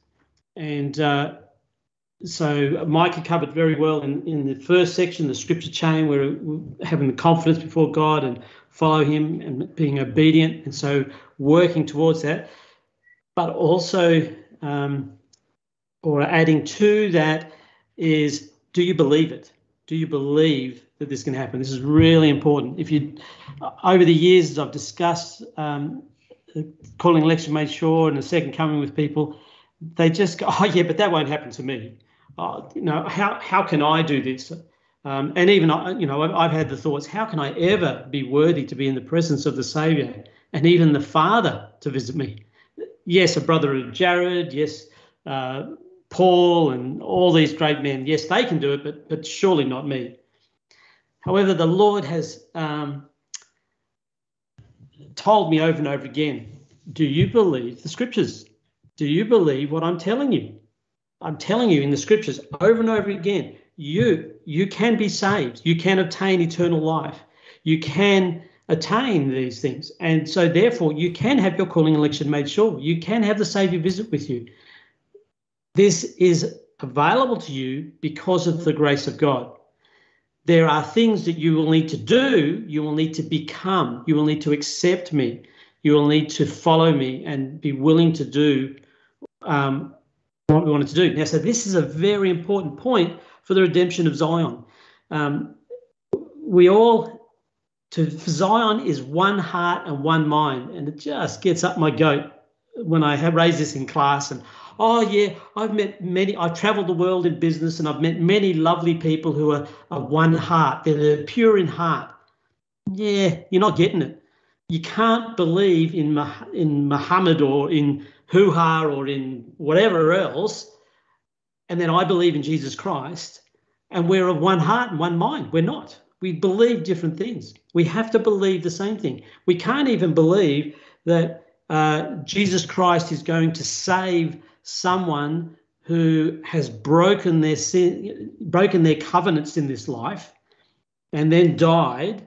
Speaker 3: and uh, so Micah covered very well in, in the first section, the scripture chain, where having the confidence before God and follow Him and being obedient, and so working towards that. But also, um, or adding to that, is do you believe it? do you believe that this can happen? This is really important. If you, over the years, as I've discussed, um, calling election made sure and the second coming with people, they just go, oh yeah, but that won't happen to me. Uh, you know, how how can I do this? Um, and even you know, I've, I've had the thoughts, how can I ever be worthy to be in the presence of the Saviour and even the Father to visit me? Yes, a brother of Jared. Yes, uh, Paul and all these great men, yes, they can do it, but, but surely not me. However, the Lord has um, told me over and over again do you believe the scriptures? Do you believe what I'm telling you? I'm telling you in the scriptures over and over again, you you can be saved. You can obtain eternal life. You can attain these things. And so, therefore, you can have your calling election made sure. You can have the Savior visit with you. This is available to you because of the grace of God. There are things that you will need to do, you will need to become, you will need to accept me, you will need to follow me and be willing to do um, what we wanted to do. Now, so this is a very important point for the redemption of Zion. Um, we all, to Zion is one heart and one mind, and it just gets up my goat when I have raised this in class and oh yeah, I've met many, I've traveled the world in business and I've met many lovely people who are, are one heart. They're, they're pure in heart. Yeah, you're not getting it. You can't believe in in Muhammad or in hoo-ha or in whatever else, and then I believe in Jesus Christ, and we're of one heart and one mind. We're not. We believe different things. We have to believe the same thing. We can't even believe that uh, Jesus Christ is going to save someone who has broken their sin, broken their covenants in this life, and then died,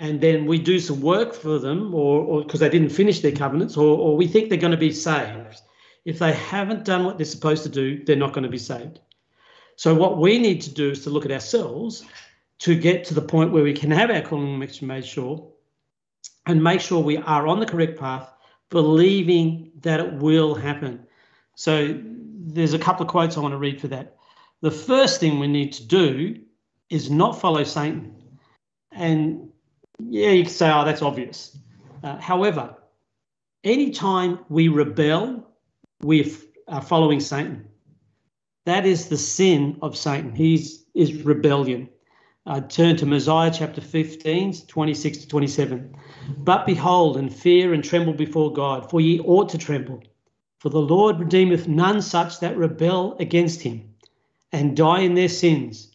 Speaker 3: and then we do some work for them, or because they didn't finish their covenants, or, or we think they're going to be saved. If they haven't done what they're supposed to do, they're not going to be saved. So what we need to do is to look at ourselves to get to the point where we can have our calling made sure and make sure we are on the correct path, believing that it will happen. So there's a couple of quotes I want to read for that. The first thing we need to do is not follow Satan. And yeah, you can say, oh, that's obvious. Uh, however, anytime we rebel, we are following Satan. That is the sin of Satan. He's is rebellion. Uh, turn to Mosiah chapter 15, 26 to 27. But behold, and fear and tremble before God, for ye ought to tremble. For the Lord redeemeth none such that rebel against him and die in their sins.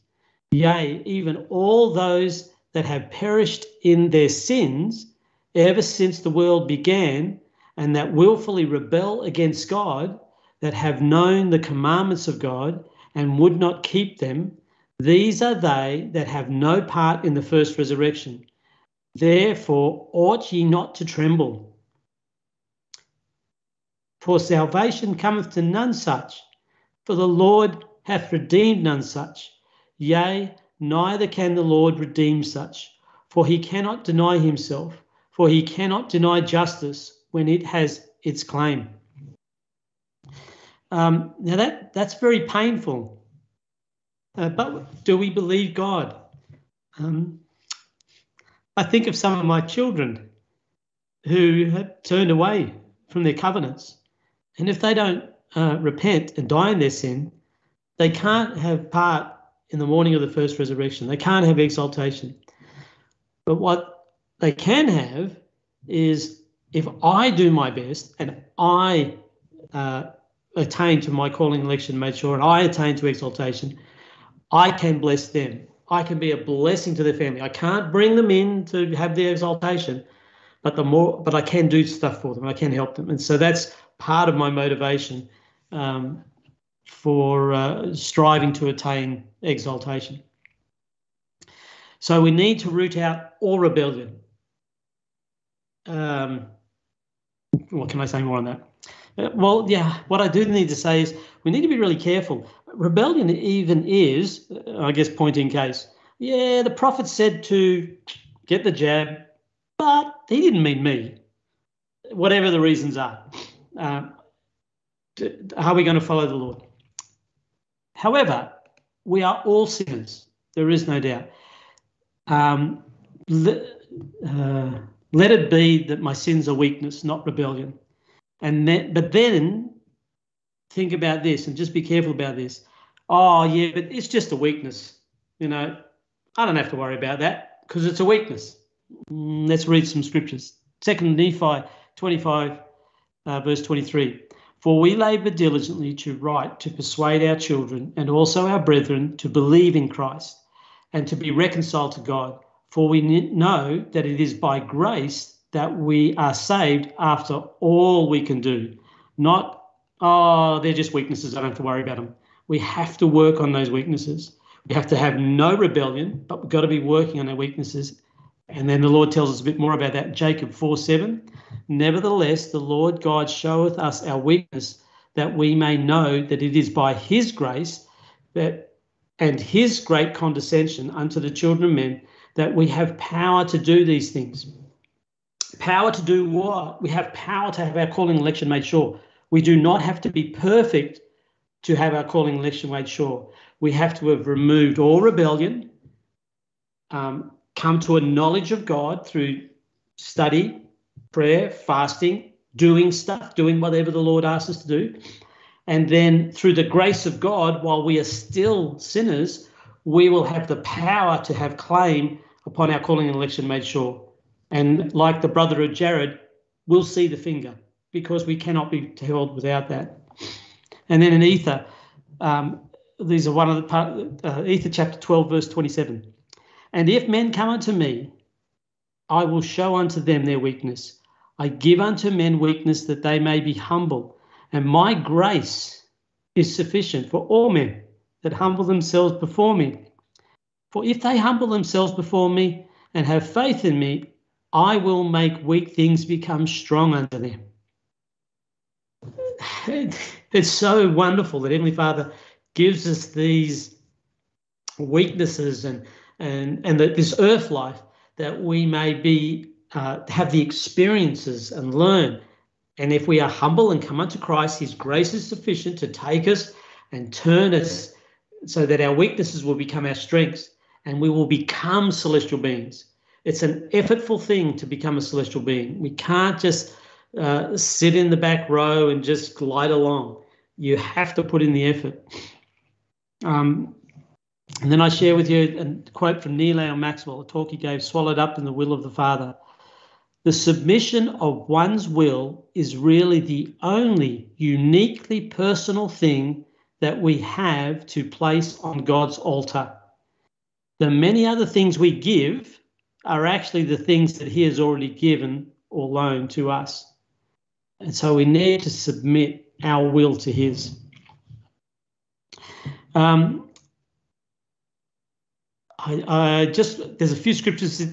Speaker 3: Yea, even all those that have perished in their sins ever since the world began, and that wilfully rebel against God, that have known the commandments of God and would not keep them, these are they that have no part in the first resurrection. Therefore ought ye not to tremble. For salvation cometh to none such, for the Lord hath redeemed none such. Yea, neither can the Lord redeem such, for he cannot deny himself, for he cannot deny justice when it has its claim. Um, now that that's very painful. Uh, but do we believe God? Um, I think of some of my children who have turned away from their covenants and if they don't uh, repent and die in their sin, they can't have part in the morning of the first resurrection. They can't have exaltation. But what they can have is if I do my best and I uh, attain to my calling election made sure and I attain to exaltation, I can bless them. I can be a blessing to their family. I can't bring them in to have their exaltation, but the more but I can do stuff for them. I can help them. And so that's part of my motivation um, for uh, striving to attain exaltation. So we need to root out all rebellion. Um, what can I say more on that? Uh, well, yeah, what I do need to say is we need to be really careful. Rebellion even is, uh, I guess, point in case. Yeah, the prophet said to get the jab, but he didn't mean me, whatever the reasons are uh, how are we going to follow the Lord? However, we are all sinners. There is no doubt. Um, let, uh, let it be that my sins are weakness, not rebellion. And but then think about this and just be careful about this. Oh, yeah, but it's just a weakness. You know, I don't have to worry about that because it's a weakness. Mm, let's read some scriptures. Second Nephi 25, uh, verse 23. For we labour diligently to write to persuade our children and also our brethren to believe in Christ and to be reconciled to God. For we know that it is by grace that we are saved after all we can do. Not, oh, they're just weaknesses, I don't have to worry about them. We have to work on those weaknesses. We have to have no rebellion, but we've got to be working on our weaknesses And then the Lord tells us a bit more about that. Jacob 4 7. Nevertheless, the Lord God showeth us our weakness, that we may know that it is by his grace that and his great condescension unto the children of men that we have power to do these things. Power to do what? We have power to have our calling election made sure. We do not have to be perfect to have our calling election made sure. We have to have removed all rebellion, um, come to a knowledge of God through study, prayer, fasting, doing stuff, doing whatever the Lord asks us to do. And then through the grace of God, while we are still sinners, we will have the power to have claim upon our calling and election made sure. And like the brother of Jared, we'll see the finger because we cannot be held without that. And then in Ether, um, these are one of the part, uh, Ether chapter 12, verse 27. And if men come unto me, I will show unto them their weakness. I give unto men weakness that they may be humble, and my grace is sufficient for all men that humble themselves before me. For if they humble themselves before me and have faith in me, I will make weak things become strong unto them. It's so wonderful that Heavenly Father gives us these weaknesses and and and that this earth life that we may be uh, have the experiences and learn. And if we are humble and come unto Christ, His grace is sufficient to take us and turn us so that our weaknesses will become our strengths and we will become celestial beings. It's an effortful thing to become a celestial being. We can't just uh, sit in the back row and just glide along. You have to put in the effort. Um, and then I share with you a quote from Neal A. Maxwell, a talk he gave, Swallowed Up in the Will of the Father. The submission of one's will is really the only uniquely personal thing that we have to place on God's altar. The many other things we give are actually the things that He has already given or loaned to us. And so we need to submit our will to His. Um, I, I, just there's a few scriptures.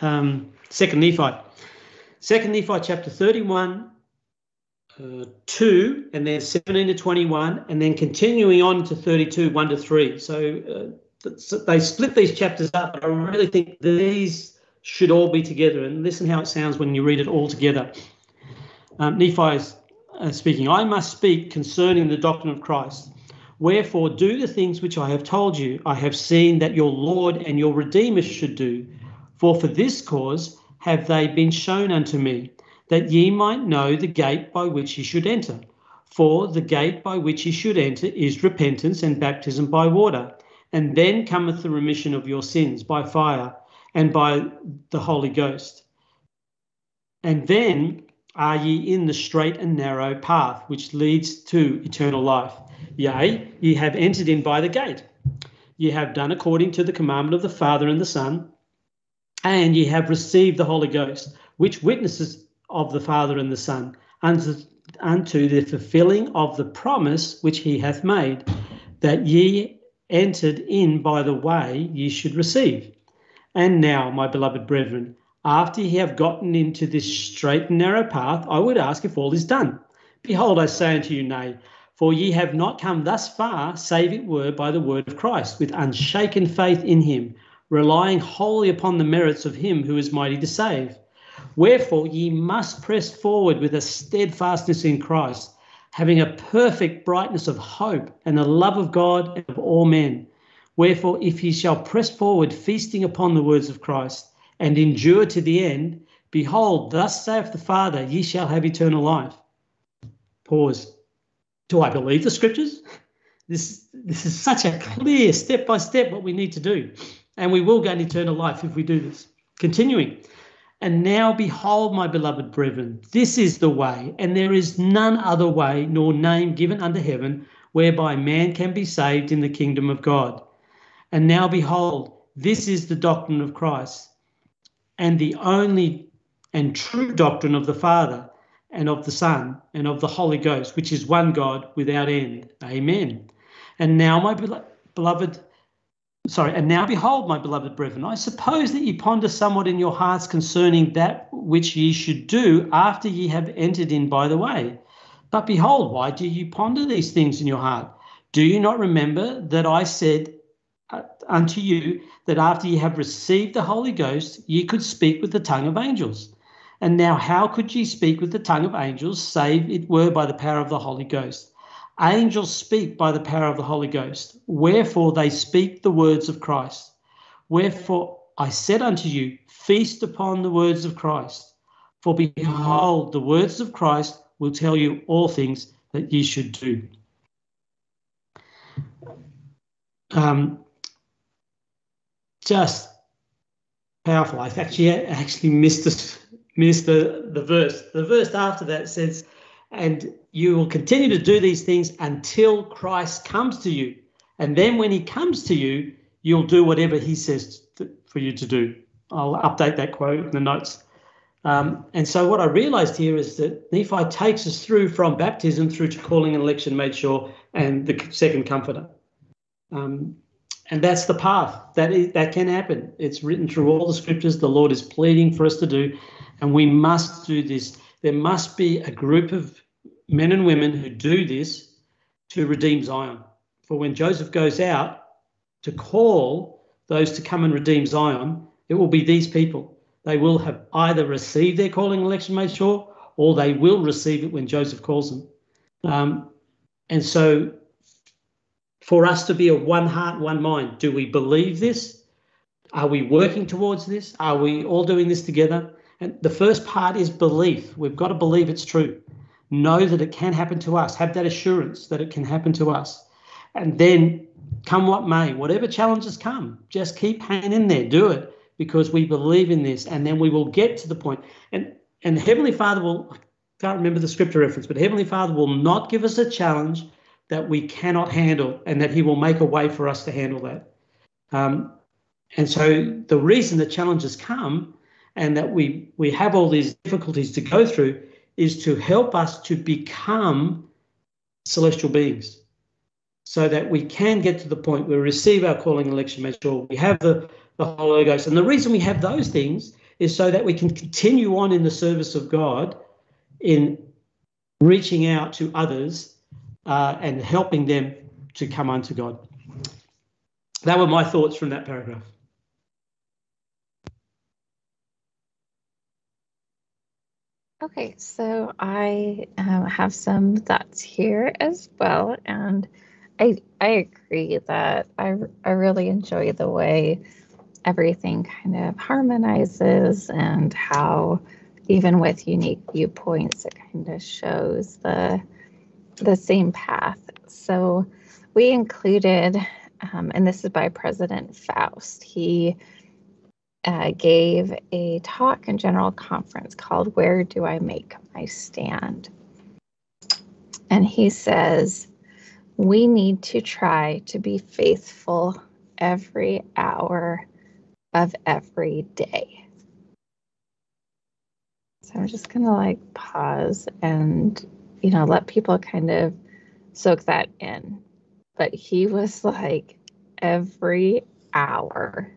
Speaker 3: Um, Second Nephi, Second Nephi chapter 31, uh, 2, and then 17 to 21, and then continuing on to 32, 1 to 3. So uh, they split these chapters up, but I really think these should all be together. And listen how it sounds when you read it all together. Um, Nephi is uh, speaking, I must speak concerning the doctrine of Christ. Wherefore, do the things which I have told you, I have seen that your Lord and your Redeemer should do. For for this cause have they been shown unto me, that ye might know the gate by which ye should enter. For the gate by which ye should enter is repentance and baptism by water, and then cometh the remission of your sins by fire and by the Holy Ghost. And then are ye in the straight and narrow path which leads to eternal life Yea, ye have entered in by the gate. Ye have done according to the commandment of the Father and the Son, and ye have received the Holy Ghost, which witnesses of the Father and the Son, unto, unto the fulfilling of the promise which he hath made, that ye entered in by the way ye should receive. And now, my beloved brethren, after ye have gotten into this straight and narrow path, I would ask if all is done. Behold, I say unto you, Nay, for ye have not come thus far, save it were by the word of Christ, with unshaken faith in him, relying wholly upon the merits of him who is mighty to save. Wherefore ye must press forward with a steadfastness in Christ, having a perfect brightness of hope and the love of God and of all men. Wherefore, if ye shall press forward, feasting upon the words of Christ, and endure to the end, behold, thus saith the Father, ye shall have eternal life. Pause do I believe the scriptures? This, this is such a clear step by step what we need to do. And we will gain eternal life if we do this. Continuing. And now behold, my beloved brethren, this is the way, and there is none other way nor name given under heaven whereby man can be saved in the kingdom of God. And now behold, this is the doctrine of Christ, and the only and true doctrine of the Father and of the Son, and of the Holy Ghost, which is one God without end. Amen. And now, my beloved, sorry, and now behold, my beloved brethren, I suppose that ye ponder somewhat in your hearts concerning that which ye should do after ye have entered in by the way. But behold, why do you ponder these things in your heart? Do you not remember that I said uh, unto you that after ye have received the Holy Ghost, ye could speak with the tongue of angels? And now, how could ye speak with the tongue of angels, save it were by the power of the Holy Ghost? Angels speak by the power of the Holy Ghost. Wherefore they speak the words of Christ. Wherefore I said unto you, feast upon the words of Christ. For behold, the words of Christ will tell you all things that ye should do. Um, just powerful. I've actually actually missed the, the, the verse. The verse after that says, and you will continue to do these things until Christ comes to you. And then when he comes to you, you'll do whatever he says to, for you to do. I'll update that quote in the notes. Um, and so what I realized here is that Nephi takes us through from baptism through to calling and election made sure and the second comforter. Um, and that's the path that is, that can happen. It's written through all the scriptures. The Lord is pleading for us to do, and we must do this. There must be a group of men and women who do this to redeem Zion. For when Joseph goes out to call those to come and redeem Zion, it will be these people. They will have either received their calling election made sure, or they will receive it when Joseph calls them. Um, and so, for us to be a one heart, one mind, do we believe this? Are we working towards this? Are we all doing this together? And the first part is belief. We've got to believe it's true know that it can happen to us, have that assurance that it can happen to us. And then come what may, whatever challenges come, just keep hanging in there, do it because we believe in this. And then we will get to the point. And and Heavenly Father will I can't remember the scripture reference, but Heavenly Father will not give us a challenge that we cannot handle and that He will make a way for us to handle that. Um, and so the reason the challenges come and that we we have all these difficulties to go through is to help us to become celestial beings so that we can get to the point where we receive our calling election made sure we have the, the Holy Ghost. And the reason we have those things is so that we can continue on in the service of God in reaching out to others uh, and helping them to come unto God. That were my thoughts from that paragraph.
Speaker 2: Okay, so I um, have some thoughts here as well, and I I agree that I I really enjoy the way everything kind of harmonizes and how even with unique viewpoints it kind of shows the the same path. So we included, um, and this is by President Faust. He uh, gave a talk and general conference called Where Do I Make My Stand? And he says, We need to try to be faithful every hour of every day. So I'm just going to like pause and, you know, let people kind of soak that in. But he was like, every hour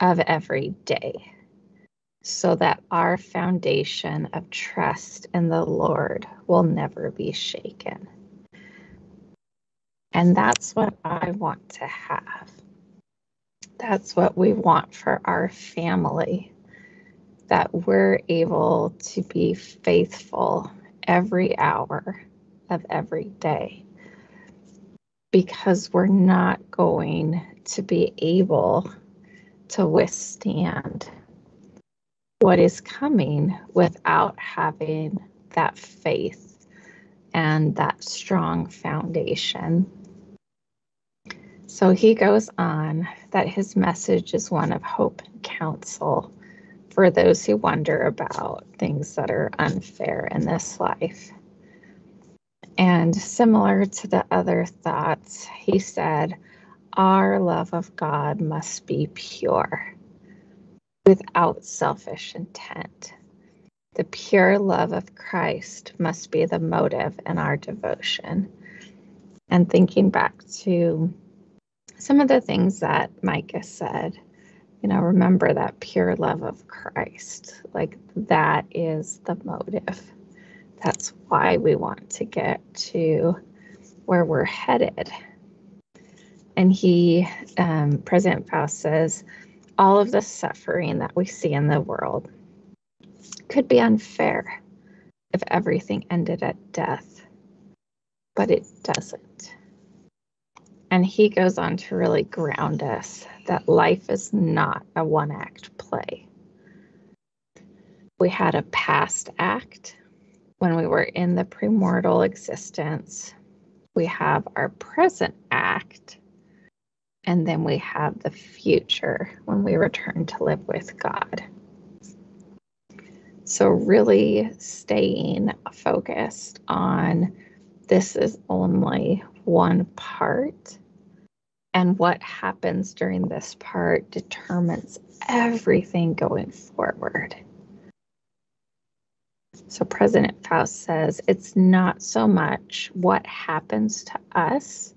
Speaker 2: of every day so that our foundation of trust in the Lord will never be shaken. And that's what I want to have. That's what we want for our family, that we're able to be faithful every hour of every day because we're not going to be able to withstand what is coming without having that faith and that strong foundation. So he goes on that his message is one of hope and counsel for those who wonder about things that are unfair in this life. And similar to the other thoughts, he said, our love of God must be pure, without selfish intent. The pure love of Christ must be the motive in our devotion. And thinking back to some of the things that Micah said, you know, remember that pure love of Christ. Like that is the motive. That's why we want to get to where we're headed. And he, um, President Faust says, all of the suffering that we see in the world could be unfair if everything ended at death, but it doesn't. And he goes on to really ground us that life is not a one act play. We had a past act when we were in the premortal existence. We have our present act. And then we have the future when we return to live with God. So, really staying focused on this is only one part. And what happens during this part determines everything going forward. So, President Faust says it's not so much what happens to us,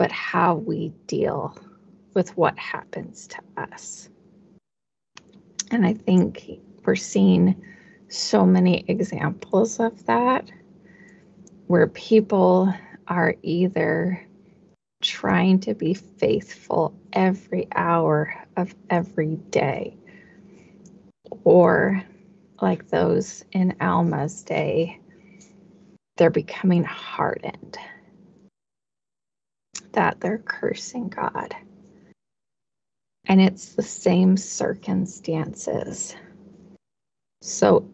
Speaker 2: but how we deal with what happens to us. And I think we're seeing so many examples of that where people are either trying to be faithful every hour of every day or like those in Alma's day, they're becoming hardened, that they're cursing God. And it's the same circumstances. So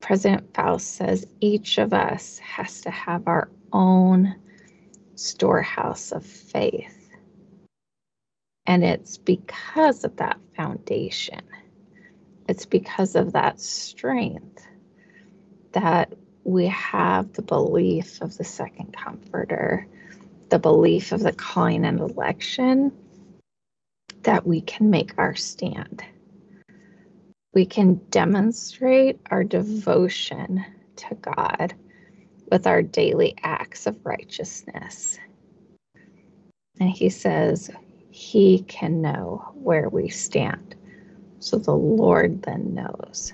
Speaker 2: President Faust says each of us has to have our own storehouse of faith. And it's because of that foundation, it's because of that strength that we have the belief of the second comforter, the belief of the calling and election, that we can make our stand we can demonstrate our devotion to God with our daily acts of righteousness. And he says, He can know where we stand. So the Lord then knows.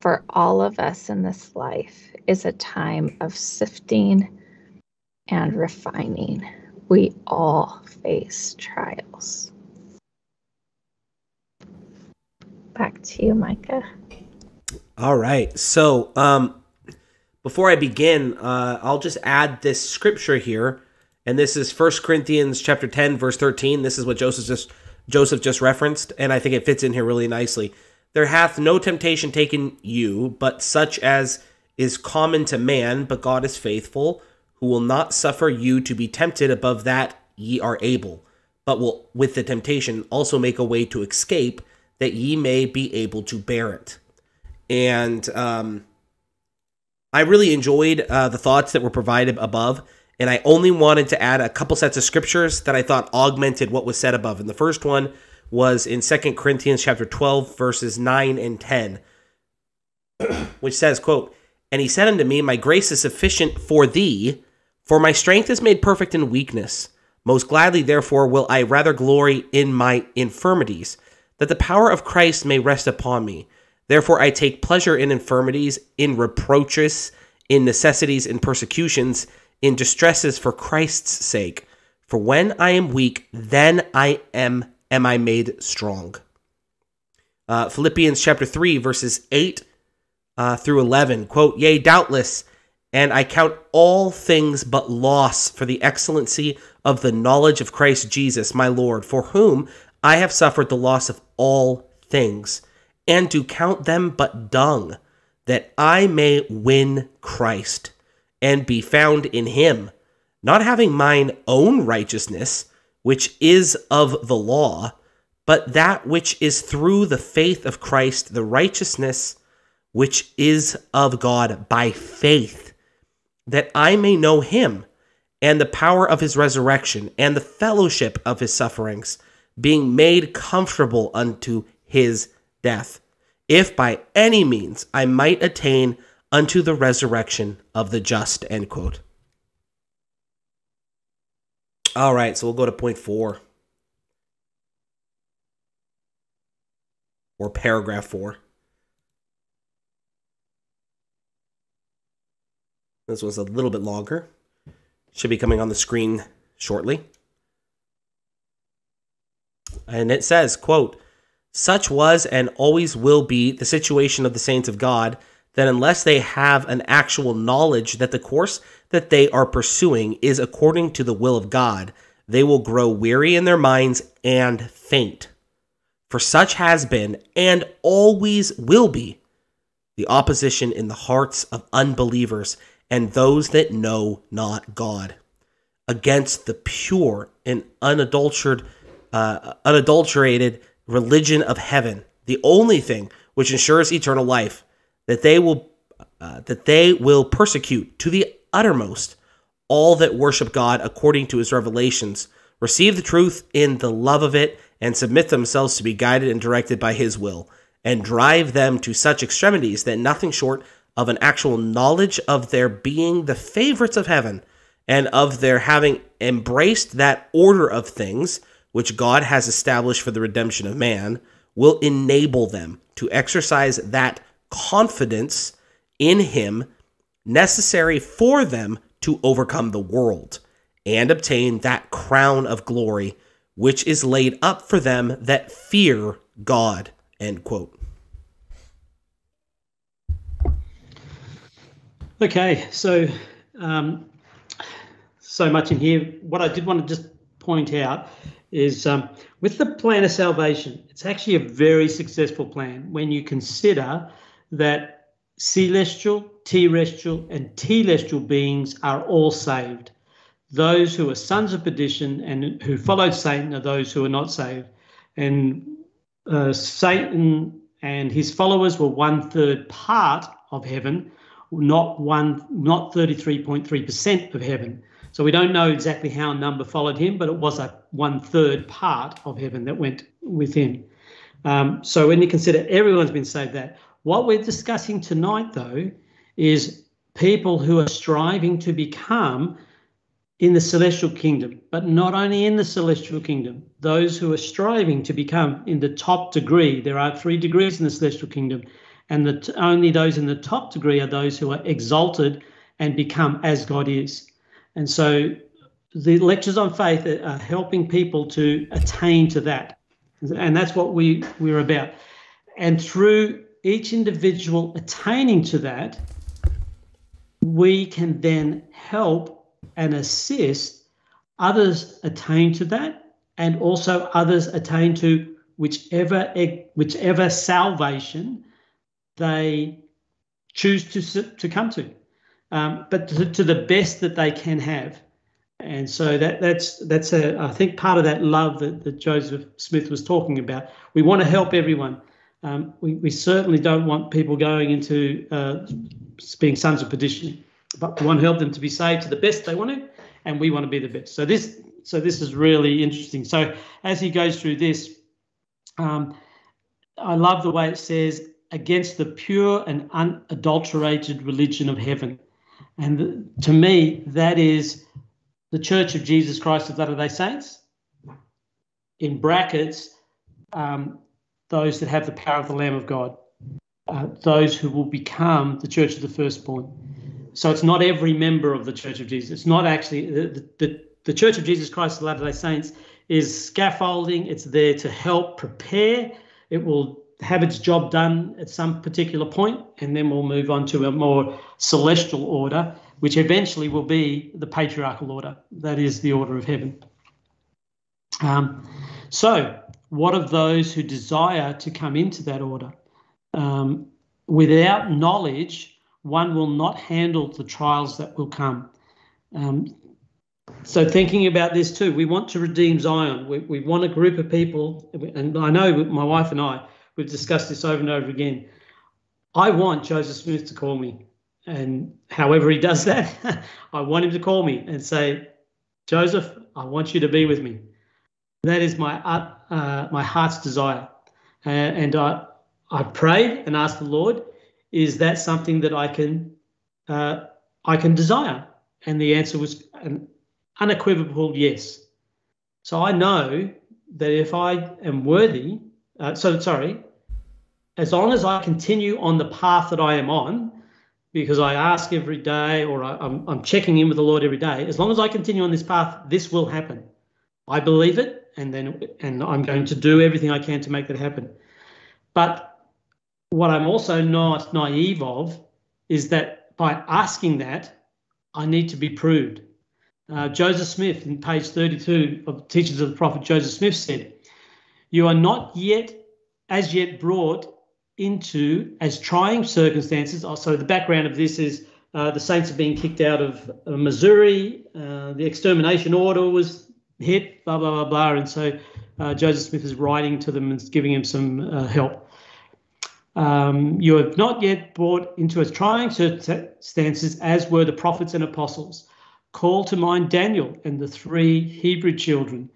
Speaker 2: For all of us in this life is a time of sifting and refining. We all face trials. back to you, Micah.
Speaker 1: All right. So, um, before I begin, uh, I'll just add this scripture here, and this is First Corinthians chapter ten, verse thirteen. This is what Joseph just Joseph just referenced, and I think it fits in here really nicely. There hath no temptation taken you, but such as is common to man, but God is faithful, who will not suffer you to be tempted above that ye are able, but will with the temptation also make a way to escape that ye may be able to bear it. And um, I really enjoyed uh, the thoughts that were provided above, and I only wanted to add a couple sets of scriptures that I thought augmented what was said above. And the first one was in Second Corinthians chapter 12, verses 9 and 10, which says, quote, And he said unto me, My grace is sufficient for thee, for my strength is made perfect in weakness. Most gladly, therefore, will I rather glory in my infirmities that the power of Christ may rest upon me. Therefore, I take pleasure in infirmities, in reproaches, in necessities, in persecutions, in distresses for Christ's sake. For when I am weak, then I am am I made strong. Uh, Philippians chapter 3, verses 8 uh, through 11. Quote, Yea, doubtless, and I count all things but loss for the excellency of the knowledge of Christ Jesus, my Lord, for whom I have suffered the loss of all things, and to count them but dung, that I may win Christ, and be found in him, not having mine own righteousness, which is of the law, but that which is through the faith of Christ, the righteousness which is of God by faith, that I may know him, and the power of his resurrection, and the fellowship of his sufferings being made comfortable unto his death, if by any means I might attain unto the resurrection of the just. End quote. All right, so we'll go to point four. Or paragraph four. This one's a little bit longer. Should be coming on the screen shortly. And it says, quote, such was and always will be the situation of the saints of God that unless they have an actual knowledge that the course that they are pursuing is according to the will of God, they will grow weary in their minds and faint. For such has been and always will be the opposition in the hearts of unbelievers and those that know not God against the pure and unadulterated, uh, unadulterated religion of heaven, the only thing which ensures eternal life, that they will uh, that they will persecute to the uttermost all that worship God according to his revelations, receive the truth in the love of it, and submit themselves to be guided and directed by his will, and drive them to such extremities that nothing short of an actual knowledge of their being the favorites of heaven and of their having embraced that order of things which God has established for the redemption of man, will enable them to exercise that confidence in Him necessary for them to overcome the world and obtain that crown of glory which is laid up for them that fear God. End quote.
Speaker 3: Okay, so um, so much in here. What I did want to just point out is um, with the plan of salvation, it's actually a very successful plan when you consider that celestial, terrestrial, and telestial beings are all saved. Those who are sons of perdition and who followed Satan are those who are not saved. And uh, Satan and his followers were one third part of heaven, not one, not 33.3% of heaven. So we don't know exactly how number followed him, but it was a one third part of heaven that went with him. Um, so when you consider everyone's been saved, that what we're discussing tonight, though, is people who are striving to become in the celestial kingdom, but not only in the celestial kingdom, those who are striving to become in the top degree. There are three degrees in the celestial kingdom, and the, only those in the top degree are those who are exalted and become as God is. And so the lectures on faith are helping people to attain to that. And that's what we, we're about. And through each individual attaining to that, we can then help and assist others attain to that and also others attain to whichever whichever salvation they choose to to come to um, but to, to, the best that they can have. And so that that's that's a I think part of that love that, that Joseph Smith was talking about. We want to help everyone. Um, we, we certainly don't want people going into uh, being sons of perdition, but we want to help them to be saved to the best they want to, and we want to be the best. So this so this is really interesting. So as he goes through this, um, I love the way it says against the pure and unadulterated religion of heaven. And to me, that is the Church of Jesus Christ of Latter day Saints. In brackets, um, those that have the power of the Lamb of God, uh, those who will become the Church of the Firstborn. So it's not every member of the Church of Jesus. It's not actually the, the, the Church of Jesus Christ of Latter day Saints is scaffolding. It's there to help prepare. It will have its job done at some particular point, and then we'll move on to a more celestial order, which eventually will be the patriarchal order. That is the order of heaven. Um, so, what of those who desire to come into that order? Um, without knowledge, one will not handle the trials that will come. Um, so, thinking about this too, we want to redeem Zion. We, we want a group of people, and I know my wife and I, We've discussed this over and over again. I want Joseph Smith to call me. And however he does that, I want him to call me and say, Joseph, I want you to be with me. That is my uh, uh, my heart's desire. Uh, and I, I prayed and asked the Lord, is that something that I can uh, I can desire? And the answer was an unequivocal yes. So I know that if I am worthy, uh, so sorry, as long as I continue on the path that I am on, because I ask every day or I, am I'm, I'm checking in with the Lord every day, as long as I continue on this path, this will happen. I believe it, and then and I'm going to do everything I can to make that happen. But what I'm also not naive of is that by asking that, I need to be proved. Uh, Joseph Smith, in page 32 of Teachings of the Prophet, Joseph Smith said, You are not yet, as yet brought into as trying circumstances. Oh, so the background of this is uh, the Saints are being kicked out of uh, Missouri. Uh, the extermination order was hit, blah, blah, blah, blah. And so uh, Joseph Smith is writing to them and giving him some uh, help. Um, you have not yet brought into as trying circumstances as were the prophets and apostles. Call to mind Daniel and the three Hebrew children,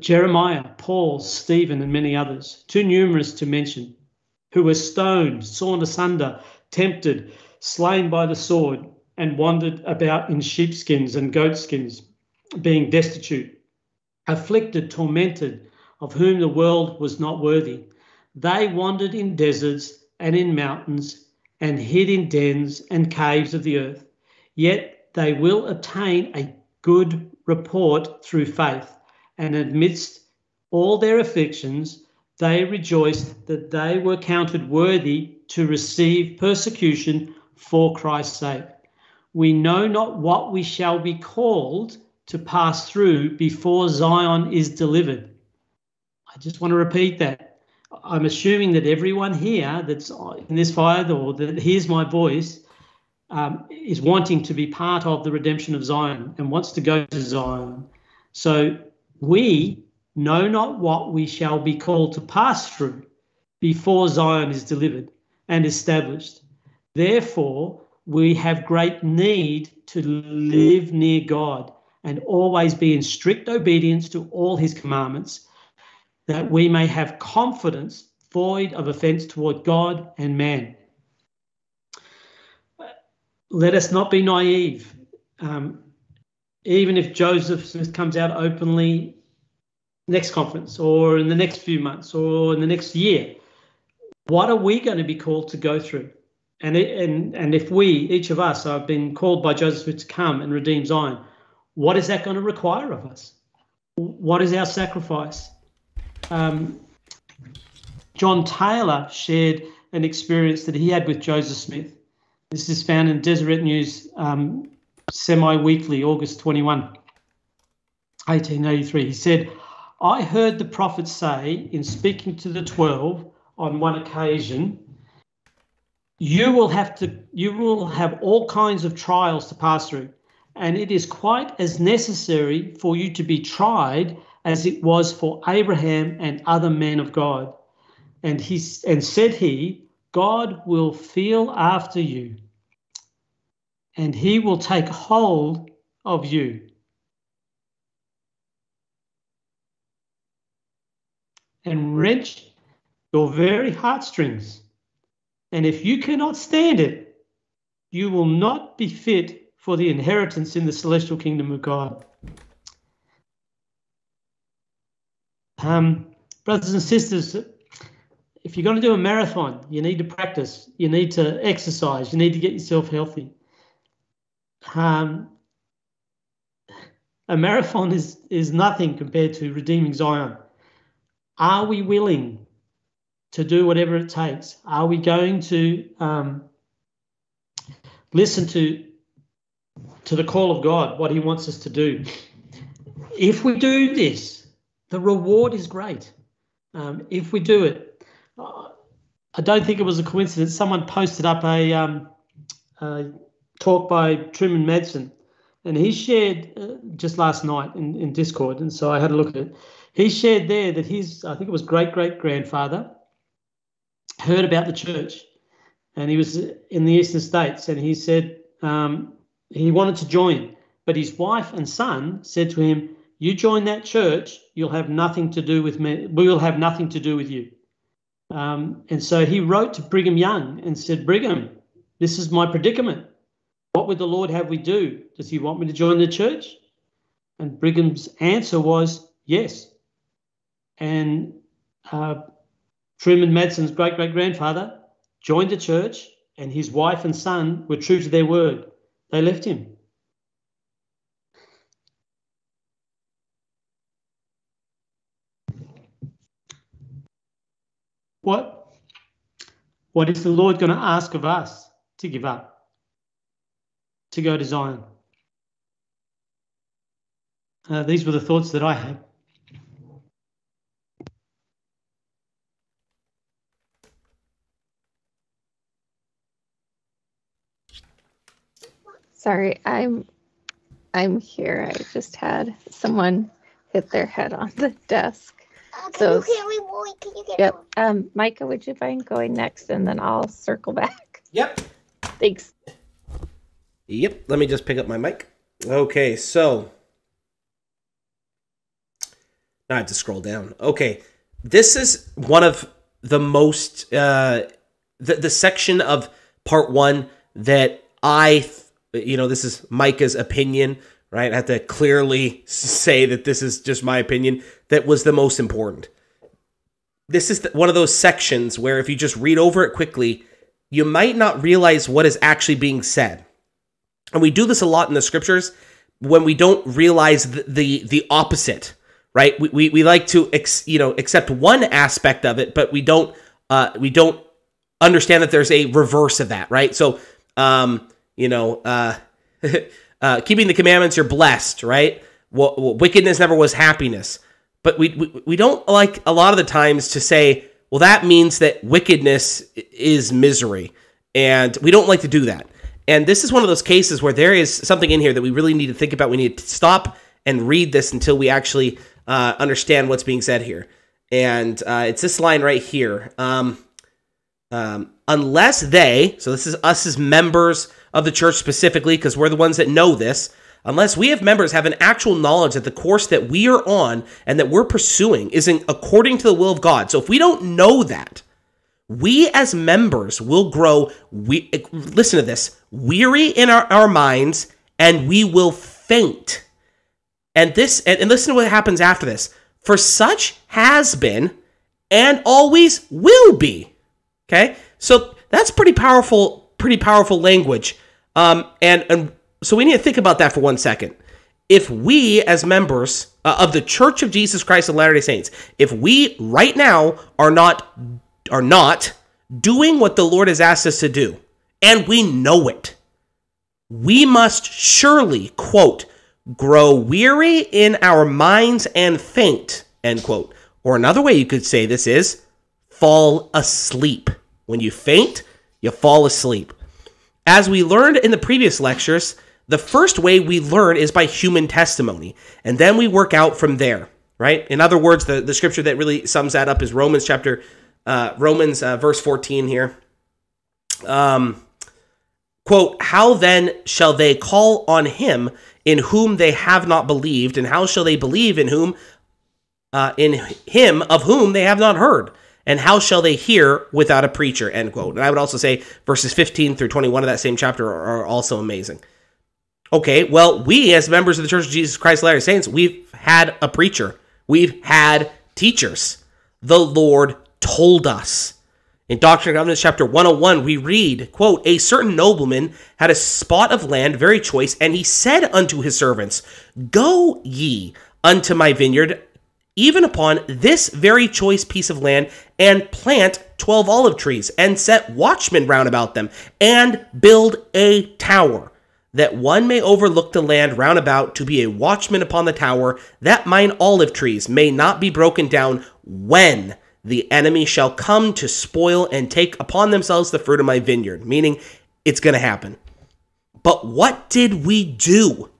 Speaker 3: Jeremiah, Paul, Stephen, and many others, too numerous to mention, who were stoned, sawn asunder, tempted, slain by the sword, and wandered about in sheepskins and goatskins, being destitute, afflicted, tormented, of whom the world was not worthy they wandered in deserts and in mountains and hid in dens and caves of the earth. Yet they will obtain a good report through faith. And amidst all their afflictions, they rejoiced that they were counted worthy to receive persecution for Christ's sake. We know not what we shall be called to pass through before Zion is delivered. I just want to repeat that. I'm assuming that everyone here that's in this fire or that hears my voice um, is wanting to be part of the redemption of Zion and wants to go to Zion. So we know not what we shall be called to pass through before Zion is delivered and established. Therefore, we have great need to live near God and always be in strict obedience to all his commandments that we may have confidence void of offense toward God and man. Let us not be naive. Um, even if Joseph Smith comes out openly next conference or in the next few months or in the next year, what are we going to be called to go through? And, it, and, and if we, each of us, are being called by Joseph Smith to come and redeem Zion, what is that going to require of us? What is our sacrifice? um, John Taylor shared an experience that he had with Joseph Smith. This is found in Deseret News um, semi weekly, August 21, 1883. He said, I heard the prophet say in speaking to the 12 on one occasion, you will have to you will have all kinds of trials to pass through and it is quite as necessary for you to be tried as it was for Abraham and other men of God. And he and said he, God will feel after you, and he will take hold of you. And wrench your very heartstrings. And if you cannot stand it, you will not be fit for the inheritance in the celestial kingdom of God. Um, brothers and sisters, if you're going to do a marathon, you need to practice, you need to exercise, you need to get yourself healthy. Um, a marathon is, is nothing compared to redeeming Zion. Are we willing to do whatever it takes? Are we going to um, listen to, to the call of God, what He wants us to do? If we do this, the reward is great um, if we do it. Uh, I don't think it was a coincidence. Someone posted up a, um, a talk by Truman Madsen, and he shared uh, just last night in, in Discord, and so I had a look at it. He shared there that his, I think it was great great grandfather, heard about the church, and he was in the eastern states, and he said um, he wanted to join, but his wife and son said to him, you join that church, you'll have nothing to do with me. We will have nothing to do with you. Um, and so he wrote to Brigham Young and said, Brigham, this is my predicament. What would the Lord have we do? Does he want me to join the church? And Brigham's answer was, Yes. And uh, Truman Madsen's great great grandfather joined the church, and his wife and son were true to their word. They left him. What, what is the Lord going to ask of us to give up? To go to Zion? Uh, these were the thoughts that I had.
Speaker 2: Sorry, I'm I'm here. I just had someone hit their head on the desk.
Speaker 4: Uh, can
Speaker 2: So-
Speaker 4: you hear me, boy? Can you get
Speaker 2: Yep. Um, Micah, would you mind going next and then I'll circle back?
Speaker 1: Yep.
Speaker 2: Thanks.
Speaker 1: Yep. Let me just pick up my mic. Okay, so now I have to scroll down. Okay, this is one of the most uh, the the section of part one that I, you know, this is Micah's opinion, right? I have to clearly say that this is just my opinion. That was the most important. This is one of those sections where if you just read over it quickly, you might not realize what is actually being said and we do this a lot in the scriptures when we don't realize the the, the opposite right we, we, we like to ex, you know accept one aspect of it but we don't uh, we don't understand that there's a reverse of that right so um you know uh, uh keeping the commandments you're blessed right well, well, wickedness never was happiness but we, we we don't like a lot of the times to say well that means that wickedness is misery and we don't like to do that and this is one of those cases where there is something in here that we really need to think about. We need to stop and read this until we actually uh, understand what's being said here. And uh, it's this line right here. Um, um, unless they, so this is us as members of the church specifically, because we're the ones that know this, unless we have members have an actual knowledge that the course that we are on and that we're pursuing isn't according to the will of God. So if we don't know that, we as members will grow we listen to this weary in our, our minds and we will faint. And this and, and listen to what happens after this. For such has been and always will be. Okay so that's pretty powerful pretty powerful language um and and so we need to think about that for one second if we as members uh, of the church of jesus christ of latter-day saints if we right now are not are not doing what the Lord has asked us to do, and we know it, we must surely, quote, grow weary in our minds and faint, end quote. Or another way you could say this is fall asleep. When you faint, you fall asleep. As we learned in the previous lectures, the first way we learn is by human testimony, and then we work out from there, right? In other words, the, the scripture that really sums that up is Romans chapter uh, Romans uh, verse 14 here. Um, quote, How then shall they call on him in whom they have not believed? And how shall they believe in whom, uh, in him of whom they have not heard? And how shall they hear without a preacher? End quote. And I would also say verses 15 through 21 of that same chapter are, also amazing. Okay, well, we as members of the Church of Jesus Christ Latter-day Saints, we've had a preacher. We've had teachers. The Lord told us. In Doctrine and Covenants, chapter 101, we read, quote, A certain nobleman had a spot of land very choice, and he said unto his servants, Go ye unto my vineyard, even upon this very choice piece of land, and plant twelve olive trees, and set watchmen round about them, and build a tower, that one may overlook the land round about to be a watchman upon the tower, that mine olive trees may not be broken down when the enemy shall come to spoil and take upon themselves the fruit of my vineyard. Meaning, it's going to happen. But what did we do?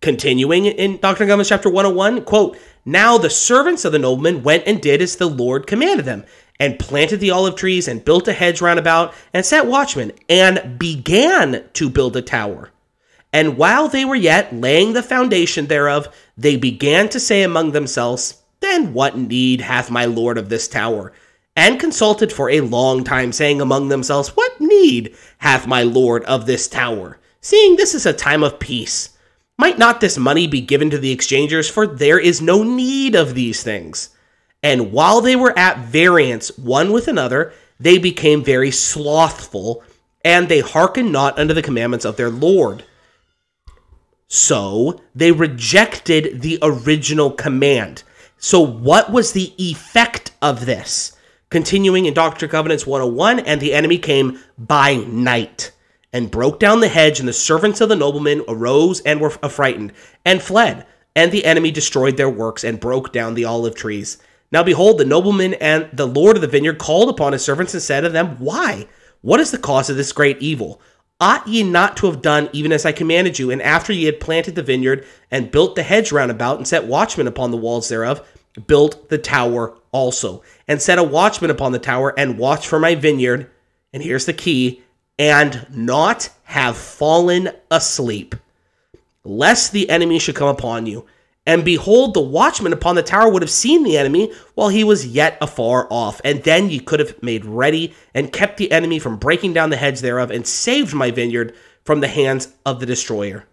Speaker 1: Continuing in and Covenants chapter 101, quote, Now the servants of the nobleman went and did as the Lord commanded them, and planted the olive trees, and built a hedge round about, and set watchmen, and began to build a tower. And while they were yet laying the foundation thereof, they began to say among themselves, Then what need hath my Lord of this tower? And consulted for a long time, saying among themselves, What need hath my Lord of this tower? Seeing this is a time of peace. Might not this money be given to the exchangers, for there is no need of these things? And while they were at variance one with another, they became very slothful, and they hearkened not unto the commandments of their Lord. So they rejected the original command. So, what was the effect of this? Continuing in Doctrine Covenants 101, and the enemy came by night and broke down the hedge, and the servants of the nobleman arose and were affrighted and fled. And the enemy destroyed their works and broke down the olive trees. Now behold, the nobleman and the lord of the vineyard called upon his servants and said to them, Why? What is the cause of this great evil? Ought ye not to have done even as I commanded you? And after ye had planted the vineyard and built the hedge round about and set watchmen upon the walls thereof, built the tower also, and set a watchman upon the tower and watched for my vineyard. And here's the key and not have fallen asleep, lest the enemy should come upon you. And behold, the watchman upon the tower would have seen the enemy while he was yet afar off. And then ye could have made ready and kept the enemy from breaking down the hedge thereof and saved my vineyard from the hands of the destroyer.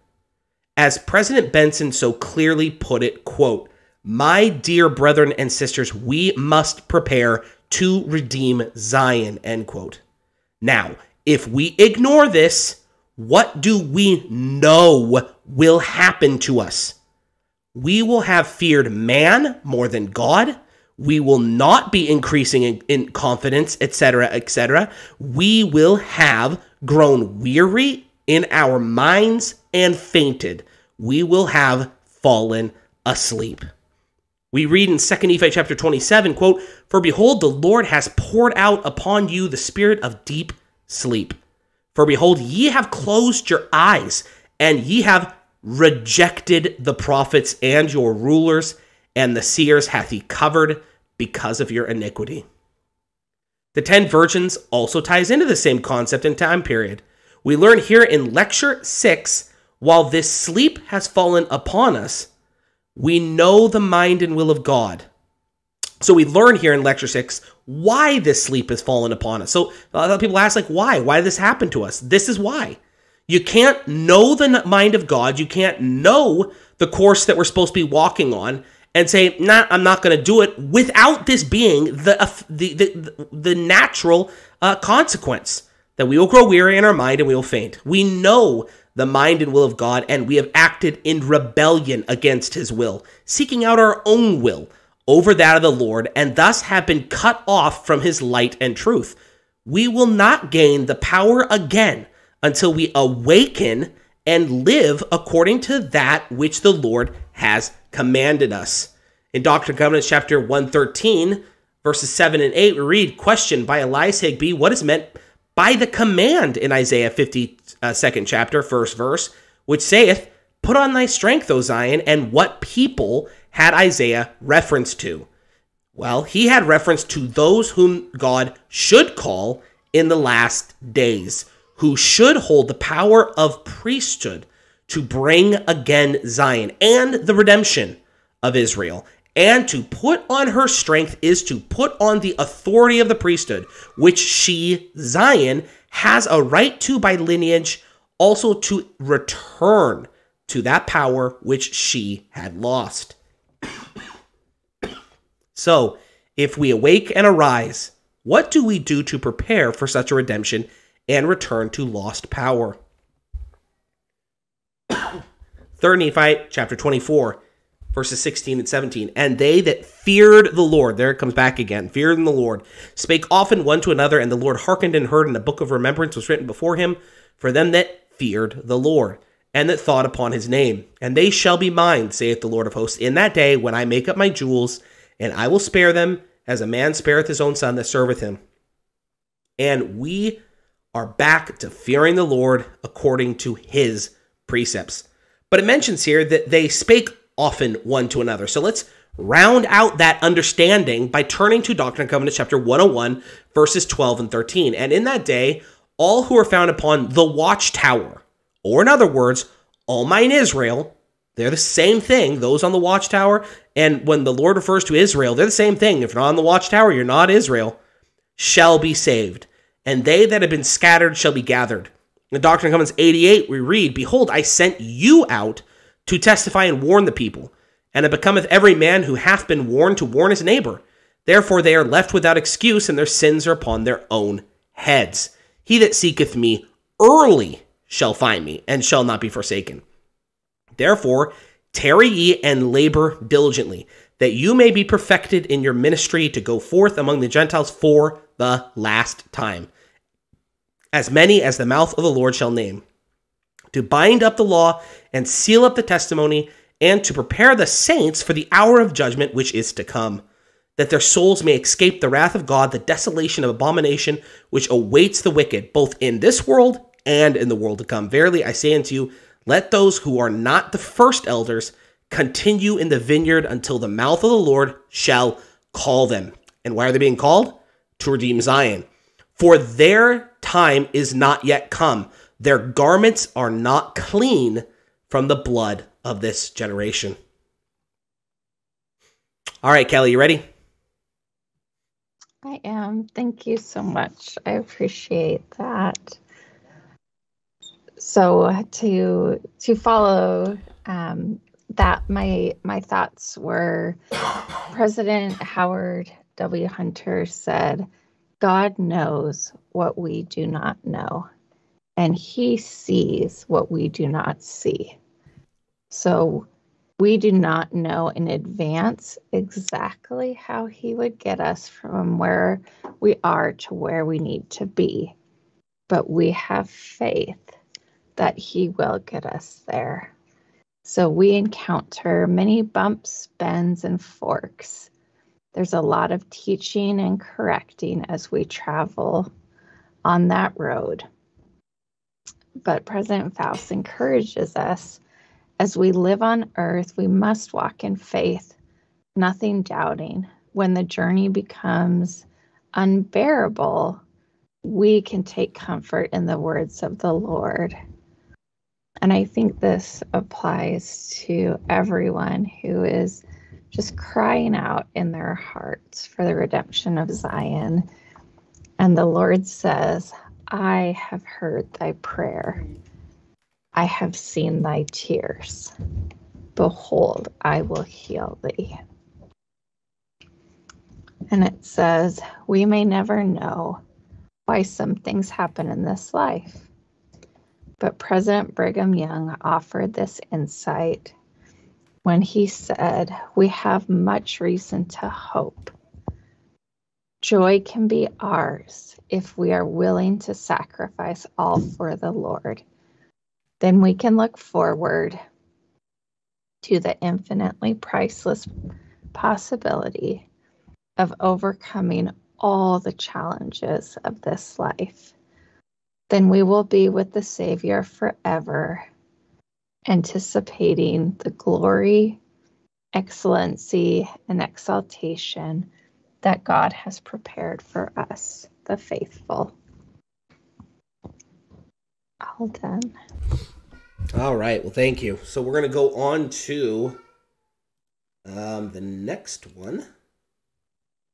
Speaker 1: As President Benson so clearly put it, quote, My dear brethren and sisters, we must prepare to redeem Zion, end quote. Now, if we ignore this, what do we know will happen to us? We will have feared man more than God. We will not be increasing in, in confidence, etc., etc. We will have grown weary in our minds and fainted. We will have fallen asleep. We read in 2 Nephi chapter 27, quote, For behold, the Lord has poured out upon you the spirit of deep sleep. For behold, ye have closed your eyes, and ye have rejected the prophets and your rulers, and the seers hath he covered because of your iniquity. The ten virgins also ties into the same concept and time period. We learn here in lecture 6 while this sleep has fallen upon us, we know the mind and will of God. So we learn here in lecture 6 why this sleep has fallen upon us. So a lot of people ask like why? Why did this happen to us? This is why. You can't know the mind of God. You can't know the course that we're supposed to be walking on and say, "Nah, I'm not going to do it," without this being the uh, the the, the natural uh, consequence that we will grow weary in our mind and we will faint. We know the mind and will of God, and we have acted in rebellion against His will, seeking out our own will over that of the Lord, and thus have been cut off from His light and truth. We will not gain the power again until we awaken and live according to that which the Lord has commanded us. In Doctrine and Covenants, chapter 113, verses 7 and 8, we read, Question by Elias Higbee, what is meant by the command in Isaiah 52nd chapter, first verse, which saith, Put on thy strength, O Zion, and what people had Isaiah reference to? Well, he had reference to those whom God should call in the last days who should hold the power of priesthood to bring again Zion and the redemption of Israel. And to put on her strength is to put on the authority of the priesthood, which she, Zion, has a right to by lineage, also to return to that power which she had lost. So, if we awake and arise, what do we do to prepare for such a redemption and return to lost power. Third Nephi chapter 24, verses 16 and 17. And they that feared the Lord, there it comes back again, feared in the Lord, spake often one to another, and the Lord hearkened and heard, and a book of remembrance was written before him for them that feared the Lord, and that thought upon his name. And they shall be mine, saith the Lord of hosts, in that day when I make up my jewels, and I will spare them as a man spareth his own son that serveth him. And we are back to fearing the Lord according to his precepts. But it mentions here that they spake often one to another. So let's round out that understanding by turning to Doctrine and Covenants chapter 101, verses 12 and 13. And in that day, all who are found upon the watchtower, or in other words, all mine Israel, they're the same thing, those on the watchtower. And when the Lord refers to Israel, they're the same thing. If you're not on the watchtower, you're not Israel, shall be saved and they that have been scattered shall be gathered. In Doctrine and Covenants 88, we read, Behold, I sent you out to testify and warn the people. And it becometh every man who hath been warned to warn his neighbor. Therefore they are left without excuse, and their sins are upon their own heads. He that seeketh me early shall find me, and shall not be forsaken. Therefore, tarry ye and labor diligently, that you may be perfected in your ministry to go forth among the Gentiles for the last time. As many as the mouth of the Lord shall name, to bind up the law and seal up the testimony, and to prepare the saints for the hour of judgment which is to come, that their souls may escape the wrath of God, the desolation of abomination which awaits the wicked, both in this world and in the world to come. Verily I say unto you, let those who are not the first elders continue in the vineyard until the mouth of the Lord shall call them. And why are they being called? To redeem Zion. For their time is not yet come. Their garments are not clean from the blood of this generation. All right, Kelly, you ready?
Speaker 2: I am. Thank you so much. I appreciate that. So to to follow um, that, my my thoughts were President Howard W. Hunter said, "God knows what we do not know, and He sees what we do not see." So we do not know in advance exactly how he would get us from where we are to where we need to be, but we have faith that he will get us there. So we encounter many bumps, bends, and forks. There's a lot of teaching and correcting as we travel on that road. But President Faust encourages us as we live on earth, we must walk in faith, nothing doubting. When the journey becomes unbearable, we can take comfort in the words of the Lord. And I think this applies to everyone who is just crying out in their hearts for the redemption of Zion. And the Lord says, I have heard thy prayer. I have seen thy tears. Behold, I will heal thee. And it says, We may never know why some things happen in this life. But President Brigham Young offered this insight when he said, We have much reason to hope. Joy can be ours if we are willing to sacrifice all for the Lord then we can look forward to the infinitely priceless possibility of overcoming all the challenges of this life. Then we will be with the Savior forever, anticipating the glory, excellency, and exaltation that God has prepared for us, the faithful. All done.
Speaker 1: All right. Well, thank you. So we're going to go on to um, the next one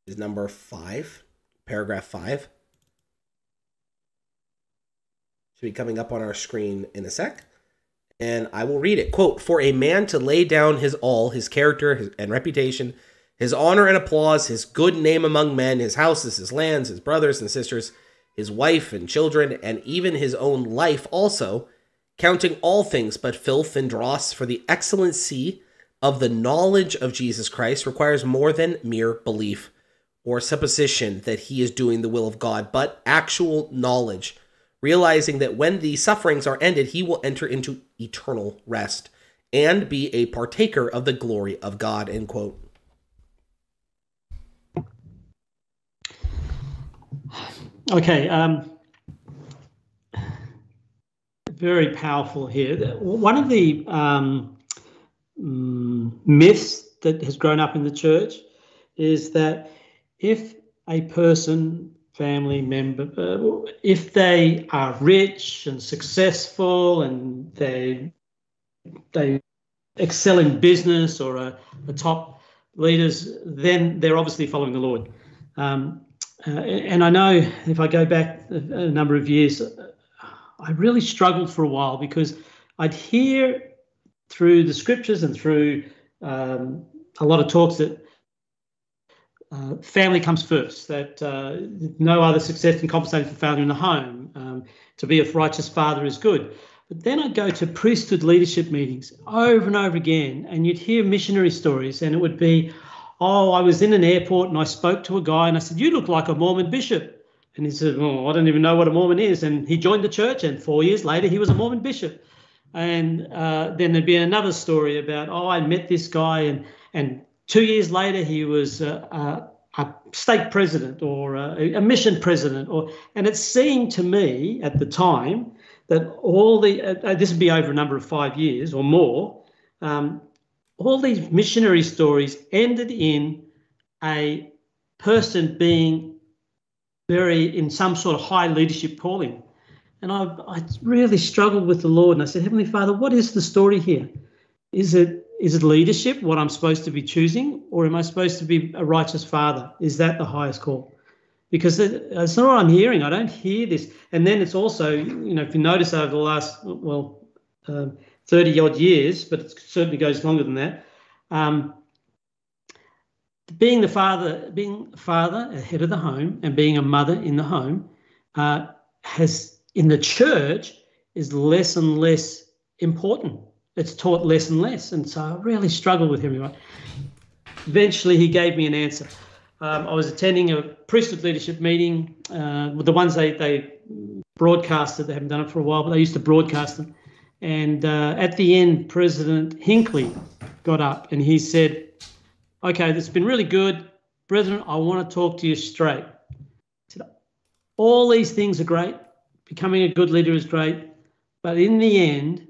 Speaker 1: is number five, paragraph five. Should be coming up on our screen in a sec. And I will read it. Quote For a man to lay down his all, his character his, and reputation, his honor and applause, his good name among men, his houses, his lands, his brothers and sisters, his wife and children, and even his own life also counting all things but filth and dross for the excellency of the knowledge of Jesus Christ requires more than mere belief or supposition that he is doing the will of God, but actual knowledge, realizing that when the sufferings are ended, he will enter into eternal rest and be a partaker of the glory of God. End quote.
Speaker 3: Okay. Um, very powerful here. One of the um, mm, myths that has grown up in the church is that if a person, family member, uh, if they are rich and successful and they they excel in business or are, top leaders, then they're obviously following the Lord. Um, uh, and I know if I go back a, a number of years, I really struggled for a while because I'd hear through the scriptures and through um, a lot of talks that uh, family comes first, that uh, no other success can compensate for failure in the home. Um, to be a righteous father is good. But then I'd go to priesthood leadership meetings over and over again, and you'd hear missionary stories, and it would be, oh, I was in an airport and I spoke to a guy and I said, You look like a Mormon bishop. And he said, Oh, I don't even know what a Mormon is. And he joined the church, and four years later, he was a Mormon bishop. And uh, then there'd be another story about, oh, I met this guy, and and two years later, he was uh, uh, a state president or a, a, mission president. Or and it seemed to me at the time that all the uh, uh, this would be over a number of five years or more. Um, all these missionary stories ended in a person being very in some sort of high leadership calling. And I, I really struggled with the Lord, and I said, Heavenly Father, what is the story here? Is it is it leadership, what I'm supposed to be choosing, or am I supposed to be a righteous father? Is that the highest call? Because that's not what I'm hearing. I don't hear this. And then it's also, you know, if you notice over the last, well, um, 30 odd years, but it certainly goes longer than that. Um, being the father, being father, a head of the home, and being a mother in the home uh, has in the church is less and less important. It's taught less and less. And so I really struggled with him. Eventually, he gave me an answer. Um, I was attending a priesthood leadership meeting uh, the ones they, they broadcasted. They haven't done it for a while, but they used to broadcast them. And uh, at the end, President Hinckley got up and he said, Okay, this has been really good. President, I want to talk to you straight. Said, All these things are great, becoming a good leader is great. But in the end,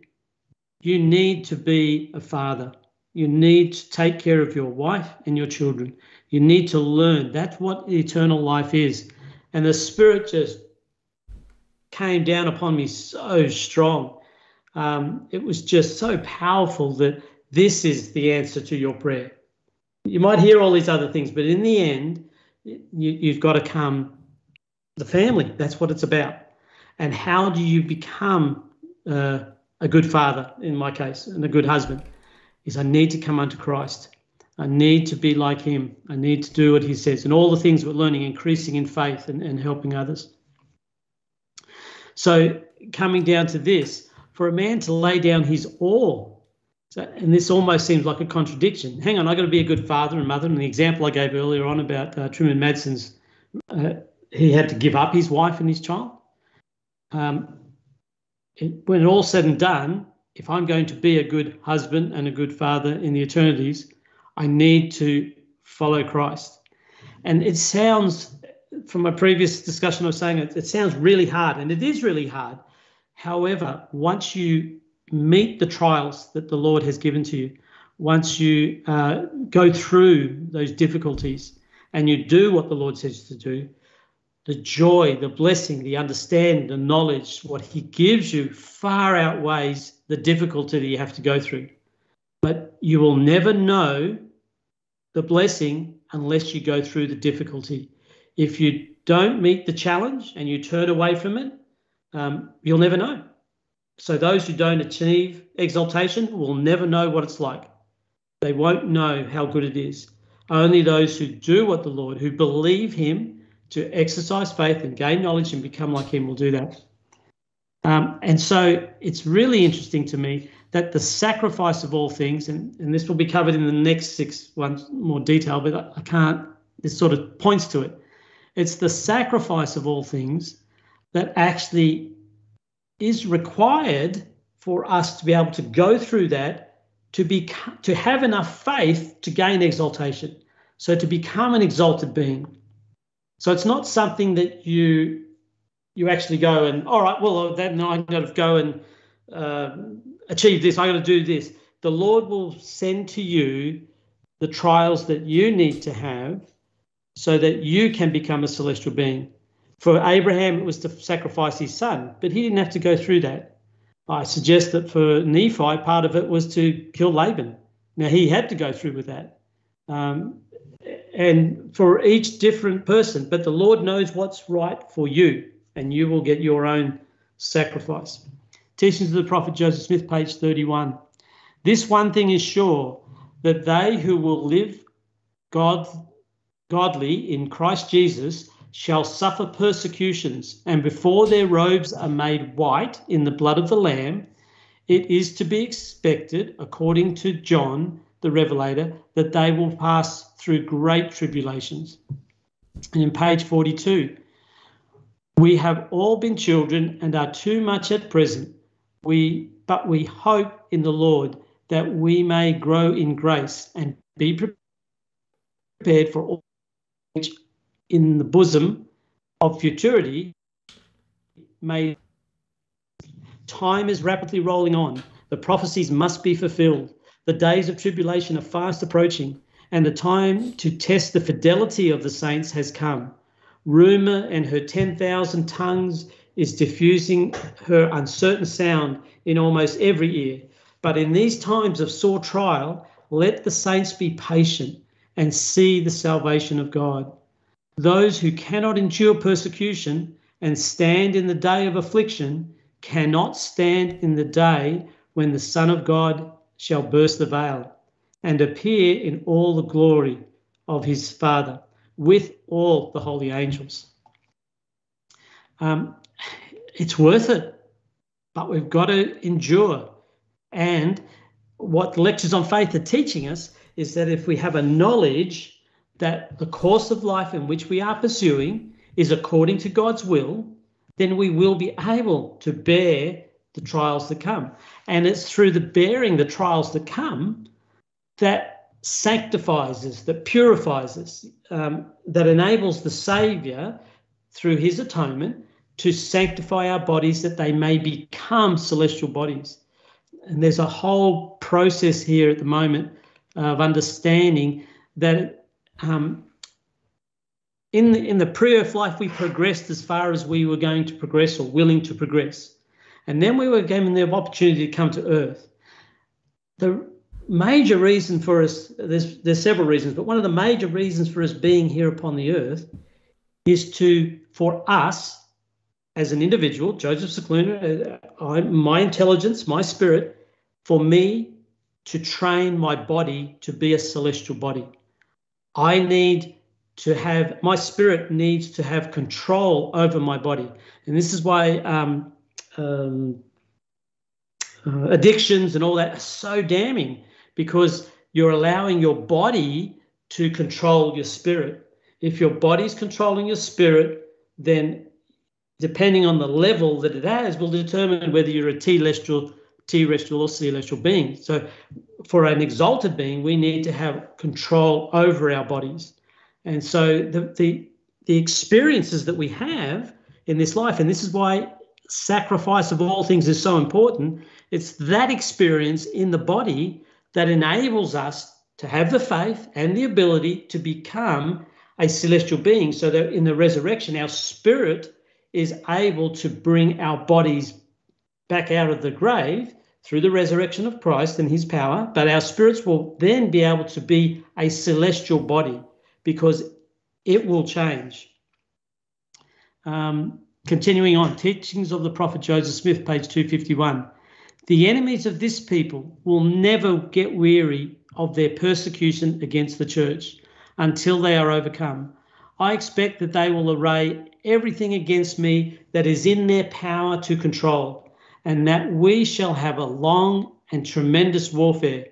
Speaker 3: you need to be a father. You need to take care of your wife and your children. You need to learn. That's what eternal life is. And the Spirit just came down upon me so strong. Um, it was just so powerful that this is the answer to your prayer. You might hear all these other things, but in the end, you, you've got to come the family. That's what it's about and how do you become uh, a good father in my case and a good husband is i need to come unto christ. I need to be like him. I need to do what he says. And all the things we're learning increasing in faith and, and helping others. So coming down to this for a man to lay down his all so, and this almost seems like a contradiction. Hang on i've got to be a good father and mother. And the example i gave earlier on about uh, truman madsen's uh, he had to give up his wife and his child. Um, when all's said and done, if I'm going to be a good husband and a good father in the eternities, I need to follow Christ. And it sounds, from my previous discussion, I was saying it, it sounds really hard, and it is really hard. However, once you meet the trials that the Lord has given to you, once you uh, go through those difficulties and you do what the Lord says to do, the joy, the blessing, the understanding, the knowledge, what he gives you far outweighs the difficulty that you have to go through. But you will never know the blessing unless you go through the difficulty. If you don't meet the challenge and you turn away from it, um, you'll never know. So those who don't achieve exaltation will never know what it's like. They won't know how good it is. Only those who do what the Lord, who believe Him, to exercise faith and gain knowledge and become like him will do that. Um, and so it's really interesting to me that the sacrifice of all things, and, and this will be covered in the next six ones more detail, but I, I can't, this sort of points to it. It's the sacrifice of all things that actually is required for us to be able to go through that to be to have enough faith to gain exaltation so to become an exalted being so it's not something that you you actually go and all right, well then I got to go and uh, achieve this. I got to do this. The Lord will send to you the trials that you need to have so that you can become a celestial being. For Abraham, it was to sacrifice his son, but he didn't have to go through that. I suggest that for Nephi, part of it was to kill Laban. Now, he had to go through with that. Um, and for each different person. But the Lord knows what's right for you, and you will get your own sacrifice. Teachings of the Prophet Joseph Smith, page 31. This one thing is sure that they who will live God, godly in Christ Jesus shall suffer persecutions, and before their robes are made white in the blood of the Lamb, it is to be expected, according to John the Revelator, that they will pass through great tribulations. And in page 42, we have all been children and are too much at present. We but we hope in the Lord that we may grow in grace and be prepared for all which in the bosom of futurity may time is rapidly rolling on. The prophecies must be fulfilled. The days of tribulation are fast approaching, and the time to test the fidelity of the saints has come. Rumor and her 10,000 tongues is diffusing her uncertain sound in almost every ear. But in these times of sore trial, let the saints be patient and see the salvation of God. Those who cannot endure persecution and stand in the day of affliction cannot stand in the day when the Son of God shall burst the veil and appear in all the glory of his Father with all the holy angels. Um, it's worth it, but we've got to endure. And what lectures on faith are teaching us is that if we have a knowledge that the course of life in which we are pursuing is according to God's will, then we will be able to bear the trials that come. And it's through the bearing the trials that come that sanctifies us, that purifies us, um, that enables the Saviour through his atonement to sanctify our bodies that they may become celestial bodies. And there's a whole process here at the moment of understanding that um, in the, in the pre-earth life we progressed as far as we were going to progress or willing to progress and then we were given the opportunity to come to earth. The major reason for us there's there's several reasons but one of the major reasons for us being here upon the earth is to for us as an individual joseph Cicluna, uh, my intelligence my spirit for me to train my body to be a celestial body. I need to have my spirit needs to have control over my body. And this is why um, um, uh, addictions and all that are so damning because you're allowing your body to control your spirit. If your body's controlling your spirit then depending on the level that it has will determine whether you're a telestial terrestrial or celestial being. So for an exalted being we need to have control over our bodies. And so the, the, the experiences that we have in this life, and this is why sacrifice of all things is so important, it's that experience in the body that enables us to have the faith and the ability to become a celestial being so that in the resurrection, our spirit is able to bring our bodies back out of the grave through the resurrection of Christ and his power, but our spirits will then be able to be a celestial body because it will change. Um, continuing on, teachings of the prophet Joseph Smith, page 251. The enemies of this people will never get weary of their persecution against the church until they are overcome. I expect that they will array everything against me that is in their power to control, and that we shall have a long and tremendous warfare.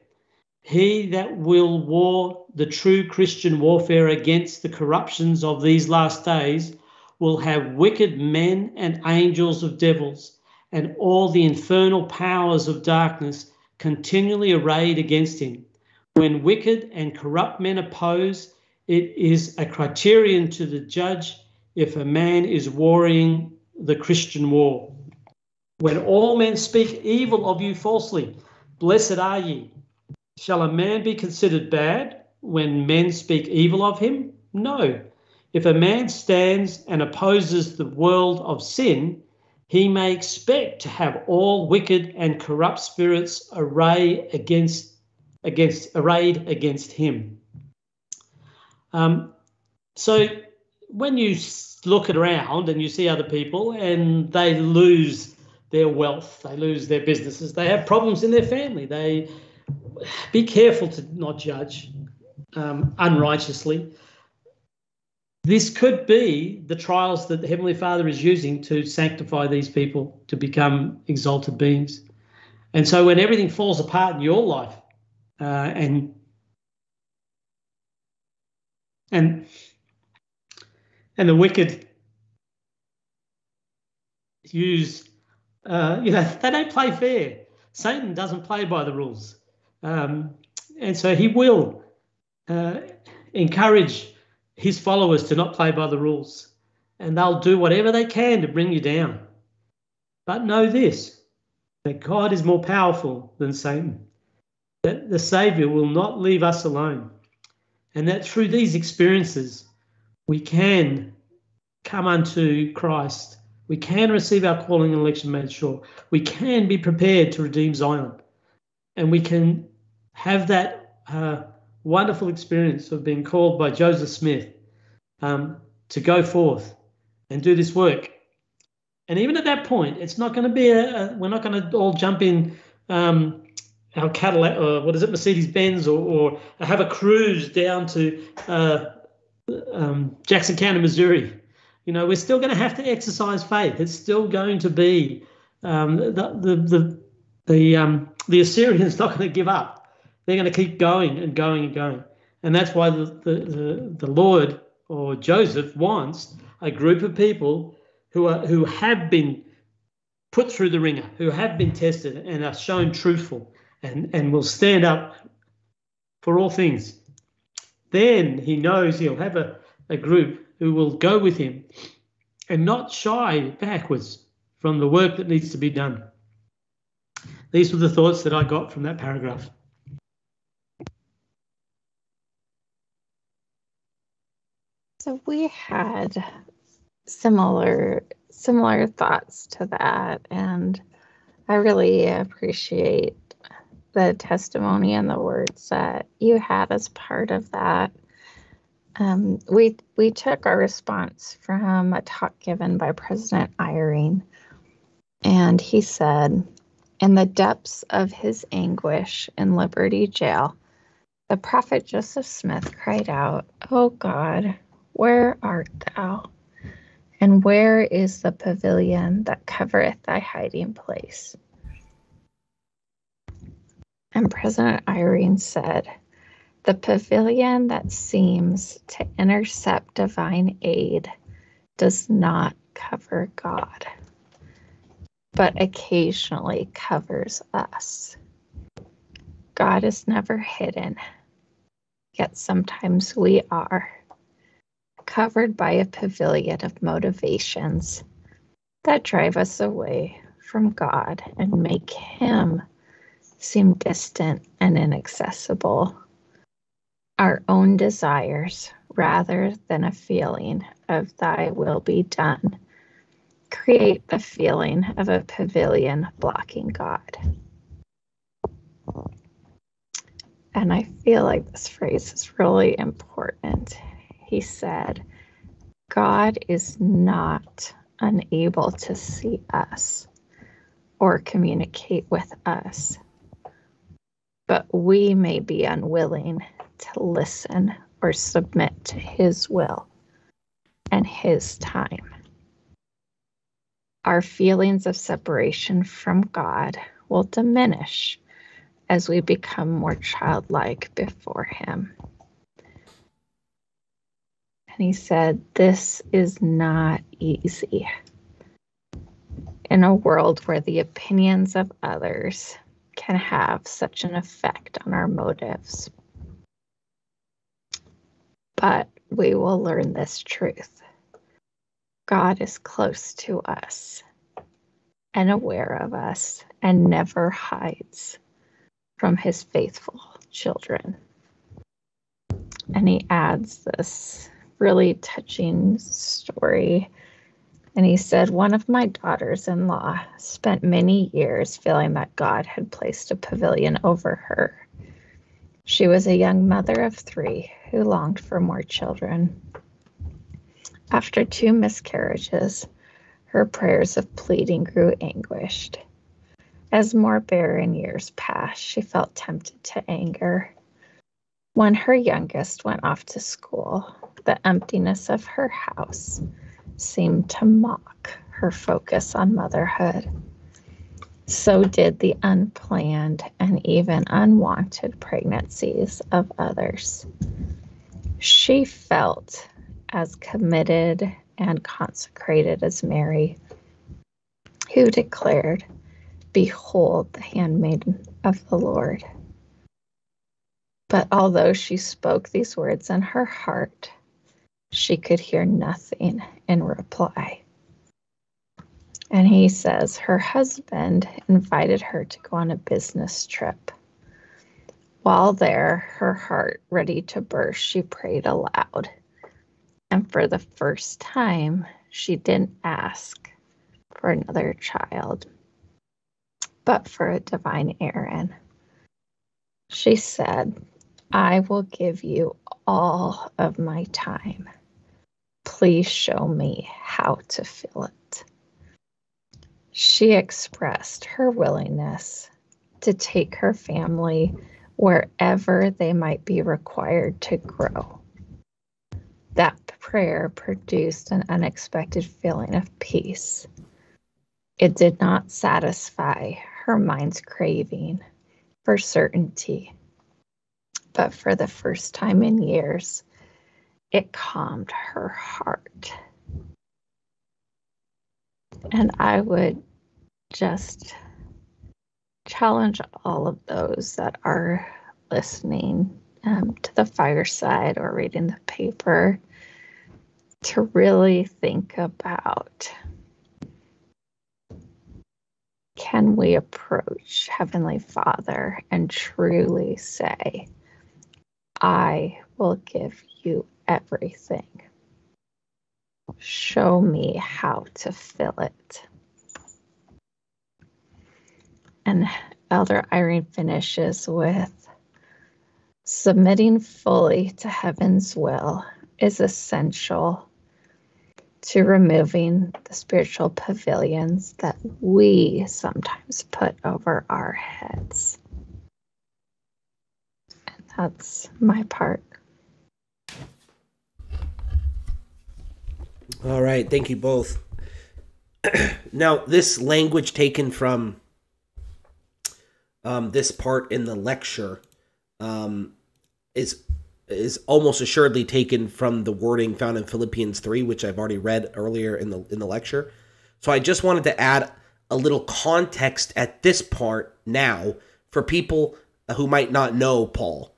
Speaker 3: He that will war the true Christian warfare against the corruptions of these last days will have wicked men and angels of devils and all the infernal powers of darkness continually arrayed against him. When wicked and corrupt men oppose, it is a criterion to the judge if a man is warring the Christian war. When all men speak evil of you falsely, blessed are ye. Shall a man be considered bad when men speak evil of him? No. If a man stands and opposes the world of sin, he may expect to have all wicked and corrupt spirits array against, against arrayed against him. Um, so when you look around and you see other people and they lose their wealth, they lose their businesses, they have problems in their family, they be careful to not judge um, unrighteously. This could be the trials that the Heavenly Father is using to sanctify these people to become exalted beings. And so when everything falls apart in your life, uh, and and and the wicked use, uh, you know, they don't play fair. Satan doesn't play by the rules, um, and so he will uh, encourage his followers to not play by the rules, and they'll do whatever they can to bring you down. But know this: that God is more powerful than Satan. That the Savior will not leave us alone, and that through these experiences we can come unto Christ. We can receive our calling and election made sure. We can be prepared to redeem Zion. And we can have that uh, wonderful experience of being called by Joseph Smith um, to go forth and do this work. And even at that point, it's not going to be a, a we're not going to all jump in um, our Cadillac or what is it, Mercedes Benz, or, or have a cruise down to uh, um, Jackson County, Missouri. You know, we're still going to have to exercise faith. It's still going to be um, the the the the, um, the Assyrians not going to give up. They're going to keep going and going and going, and that's why the the, the, the Lord or Joseph wants a group of people who are who have been put through the wringer, who have been tested and are shown truthful, and and will stand up for all things then he knows he'll have a, a group who will go with him and not shy backwards from the work that needs to be done. These were the thoughts that I got from that paragraph.
Speaker 2: So we had similar similar thoughts to that and I really appreciate the testimony and the words that you had as part of that. Um, we we took our response from a talk given by President Eyring, and he said, "In the depths of his anguish in Liberty Jail, the prophet Joseph Smith cried out, "O God, where art thou? And where is the pavilion that covereth thy hiding place?" And President Eyring said, The pavilion that seems to intercept divine aid does not cover God, but occasionally covers us. God is never hidden, yet sometimes we are covered by a pavilion of motivations that drive us away from God and make Him seem distant and inaccessible. Our own desires, rather than a feeling of Thy will be done, create the feeling of a pavilion blocking God. And I feel like this phrase is really important. He said, God is not unable to see us or communicate with us but we may be unwilling to listen or submit to His will and His time. Our feelings of separation from God will diminish as we become more childlike before Him. And He said, This is not easy. In a world where the opinions of others can have such an effect on our motives. But we will learn this truth God is close to us and aware of us and never hides from his faithful children. And he adds this really touching story and he said, One of my daughters in law spent many years feeling that God had placed a pavilion over her. She was a young mother of three who longed for more children. After two miscarriages, her prayers of pleading grew anguished. As more barren years passed, she felt tempted to anger. When her youngest went off to school, the emptiness of her house seemed to mock her focus on motherhood. So did the unplanned and even unwanted pregnancies of others. She felt as committed and consecrated as Mary, who declared, Behold the handmaiden of the Lord. But although she spoke these words in her heart, she could hear nothing in reply. And he says her husband invited her to go on a business trip. While there, her heart ready to burst, she prayed aloud. And for the first time, she didn't ask for another child, but for a divine Aaron. She said, I will give you all of my time. Please show me how to fill it. She expressed her willingness to take her family wherever they might be required to grow. That prayer produced an unexpected feeling of peace. It did not satisfy her mind's craving for certainty, but for the first time in years, it calmed her heart. And I would just challenge all of those that are listening um, to the fireside or reading the paper to really think about can we approach Heavenly Father and truly say, I will give you everything. Show me how to fill it. And Elder Eyring finishes with submitting fully to heaven's will is essential to removing the spiritual pavilions that we sometimes put over our heads. And that's my part.
Speaker 1: All right, thank you both. now, this language taken from um, this part in the lecture um, is is almost assuredly taken from the wording found in Philippians 3 which I've already read earlier in the in the lecture. So I just wanted to add a little context at this part now for people who might not know Paul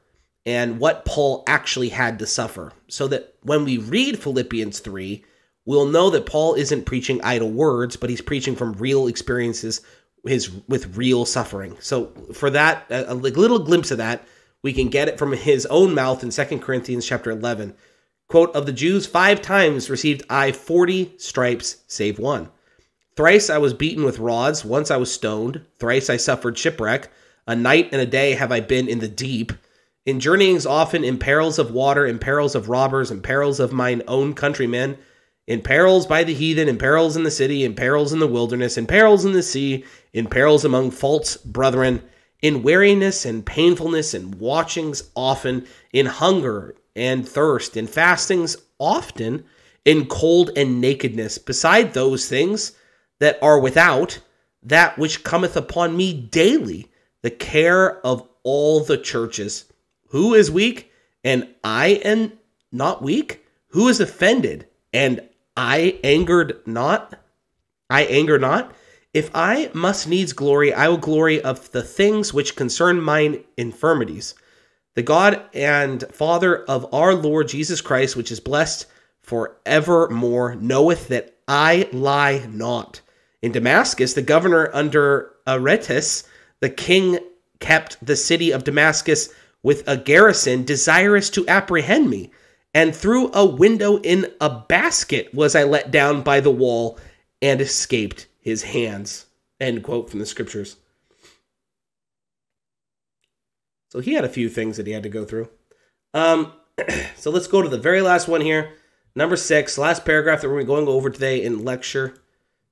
Speaker 1: and what Paul actually had to suffer so that when we read Philippians 3 we'll know that Paul isn't preaching idle words but he's preaching from real experiences his with real suffering. So for that a, a little glimpse of that we can get it from his own mouth in 2 Corinthians chapter 11. Quote, Of the Jews, five times received I 40 stripes, save one. Thrice I was beaten with rods, once I was stoned, thrice I suffered shipwreck. A night and a day have I been in the deep. In journeyings often, in perils of water, in perils of robbers, in perils of mine own countrymen, in perils by the heathen, in perils in the city, in perils in the wilderness, in perils in the sea, in perils among false brethren, in weariness and painfulness and watchings often, in hunger and thirst, in fastings often, in cold and nakedness, beside those things that are without, that which cometh upon me daily, the care of all the churches. Who is weak, and I am not weak? Who is offended, and I angered not? I anger not? If I must needs glory, I will glory of the things which concern mine infirmities. The God and Father of our Lord Jesus Christ, which is blessed for evermore, knoweth that I lie not. In Damascus, the governor under Aretas, the king kept the city of Damascus with a garrison desirous to apprehend me. And through a window in a basket was I let down by the wall and escaped his hands. End quote from the scriptures. So he had a few things that he had to go through. Um, so let's go to the very last one here. Number six, last paragraph that we're going over today in lecture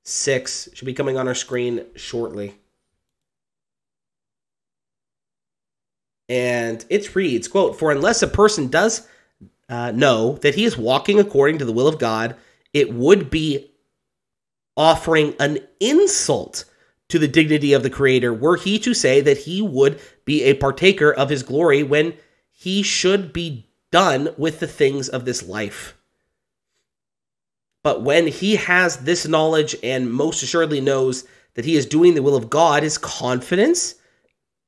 Speaker 1: six should be coming on our screen shortly. And it reads, quote, For unless a person does uh, know that he is walking according to the will of God, it would be offering an insult to the dignity of the Creator were he to say that he would be a partaker of his glory when he should be done with the things of this life. But when he has this knowledge and most assuredly knows that he is doing the will of God, his confidence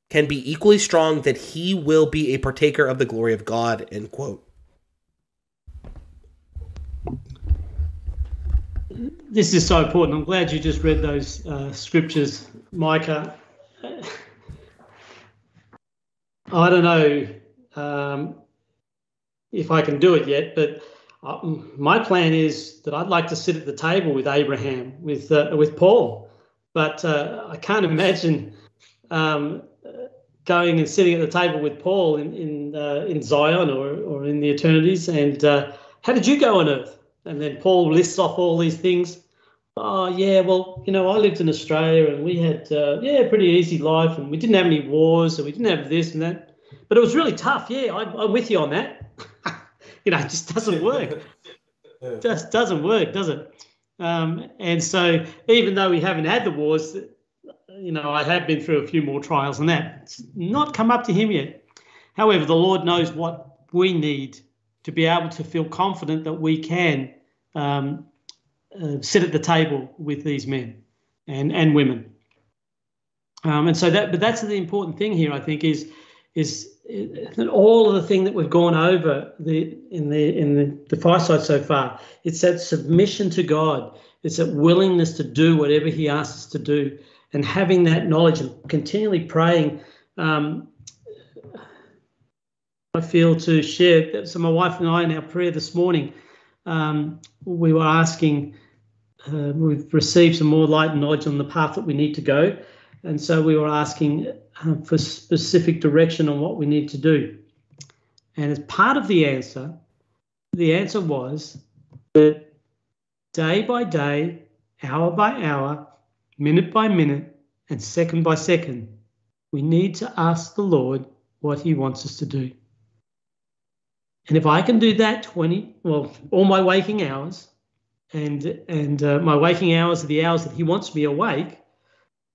Speaker 1: can be equally strong that he will be a partaker of the glory of God. End quote.
Speaker 3: This is so important. I'm glad you just read those uh, scriptures, Micah. I don't know um, if I can do it yet, but uh, my plan is that I'd like to sit at the table with Abraham, with uh, with Paul, but uh, I can't imagine um, going and sitting at the table with Paul in in, uh, in Zion or, or in the eternities. And uh, how did you go on earth? And then Paul lists off all these things. Oh yeah, well you know I lived in Australia and we had uh, yeah pretty easy life and we didn't have any wars and we didn't have this and that, but it was really tough. Yeah, I, I'm with you on that you know, it just doesn't work. just doesn't work, does it? Um, and so, even though we haven't had the wars, you know, I have been through a few more trials, and that's not come up to him yet. However, the Lord knows what we need to be able to feel confident that we can um, uh, sit at the table with these men and and women. Um, and so that, but that's the important thing here, I think, is is that all of the thing that we've gone over the in the in the, the fireside so far it's that submission to god it's that willingness to do whatever he asks us to do and having that knowledge and continually praying um, i feel to share so my wife and i in our prayer this morning um, we were asking uh, we've received some more light and knowledge on the path that we need to go and so we were asking uh, for specific direction on what we need to do. And as part of the answer, the answer was that day by day, hour by hour, minute by minute, and second by second, we need to ask the Lord what He wants us to do. And if I can do that 20, well, all my waking hours, and and uh, my waking hours are the hours that He wants me awake,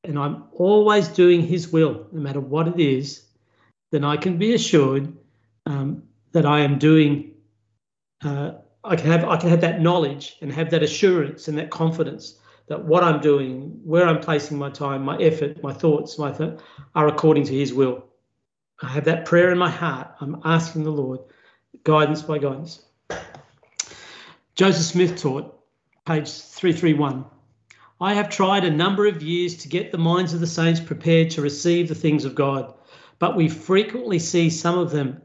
Speaker 3: and I'm always doing His will, no matter what it is, then I can be assured um, that I am doing. Uh, I can have I can have that knowledge and have that assurance and that confidence that what I'm doing, where I'm placing my time, my effort, my thoughts, my th- are according to His will. I have that prayer in my heart. I'm asking the Lord guidance by guidance. Joseph Smith taught, page 331. I have tried a number of years to get the minds of the saints prepared to receive the things of God, but we frequently see some of them,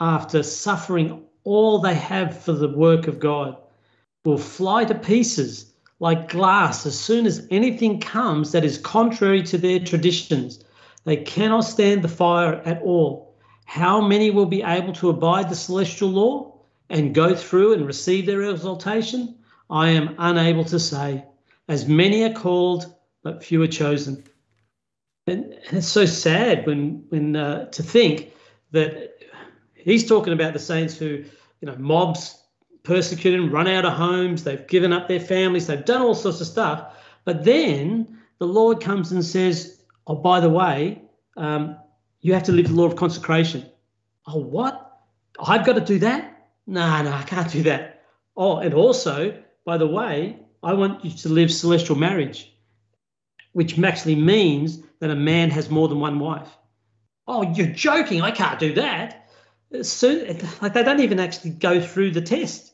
Speaker 3: after suffering all they have for the work of God, will fly to pieces like glass as soon as anything comes that is contrary to their traditions. They cannot stand the fire at all. How many will be able to abide the celestial law and go through and receive their exaltation? I am unable to say as many are called, but few are chosen. And, it's so sad when when uh, to think that he's talking about the saints who, you know, mobs persecuted and run out of homes, they've given up their families, they've done all sorts of stuff. But then the Lord comes and says, "Oh, by the way, um, you have to live the law of consecration." Oh, what? I've got to do that? No, no, I can't do that. Oh, and also, by the way, I want you to live celestial marriage, which actually means that a man has more than one wife. Oh, you're joking. I can't do that. So, like they don't even actually go through the test.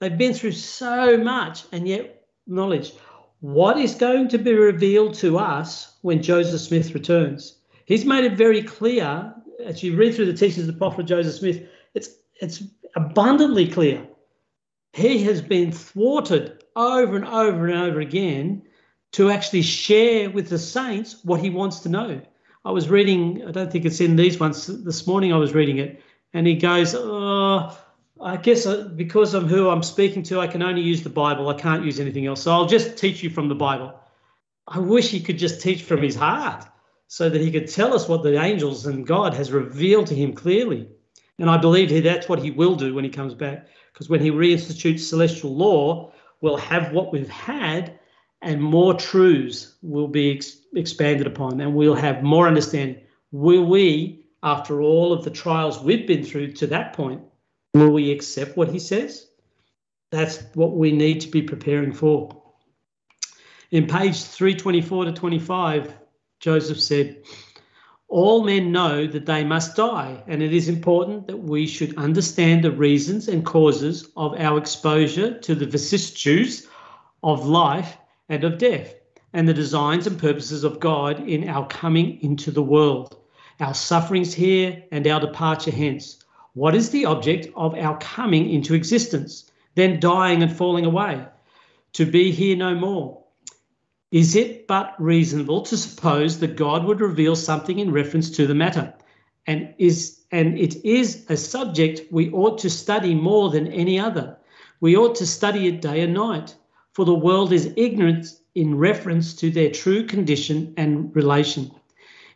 Speaker 3: They've been through so much and yet knowledge. What is going to be revealed to us when Joseph Smith returns? He's made it very clear as you read through the teachings of the prophet Joseph Smith, it's it's abundantly clear. He has been thwarted over and over and over again to actually share with the saints what he wants to know. I was reading, I don't think it's in these ones, this morning I was reading it, and he goes, Oh, I guess uh, because of who I'm speaking to, I can only use the Bible. I can't use anything else. So I'll just teach you from the Bible. I wish he could just teach from his heart. So that he could tell us what the angels and God has revealed to him clearly. And I believe that's what he will do when he comes back, because when he reinstitutes celestial law, we'll have what we've had and more truths will be ex- expanded upon, and we'll have more understanding. Will we, after all of the trials we've been through to that point, will we accept what he says? That's what we need to be preparing for. In page 324 to 25, Joseph said, All men know that they must die, and it is important that we should understand the reasons and causes of our exposure to the vicissitudes of life and of death, and the designs and purposes of God in our coming into the world, our sufferings here and our departure hence. What is the object of our coming into existence, then dying and falling away, to be here no more? Is it but reasonable to suppose that God would reveal something in reference to the matter? And is and it is a subject we ought to study more than any other. We ought to study it day and night, for the world is ignorant in reference to their true condition and relation.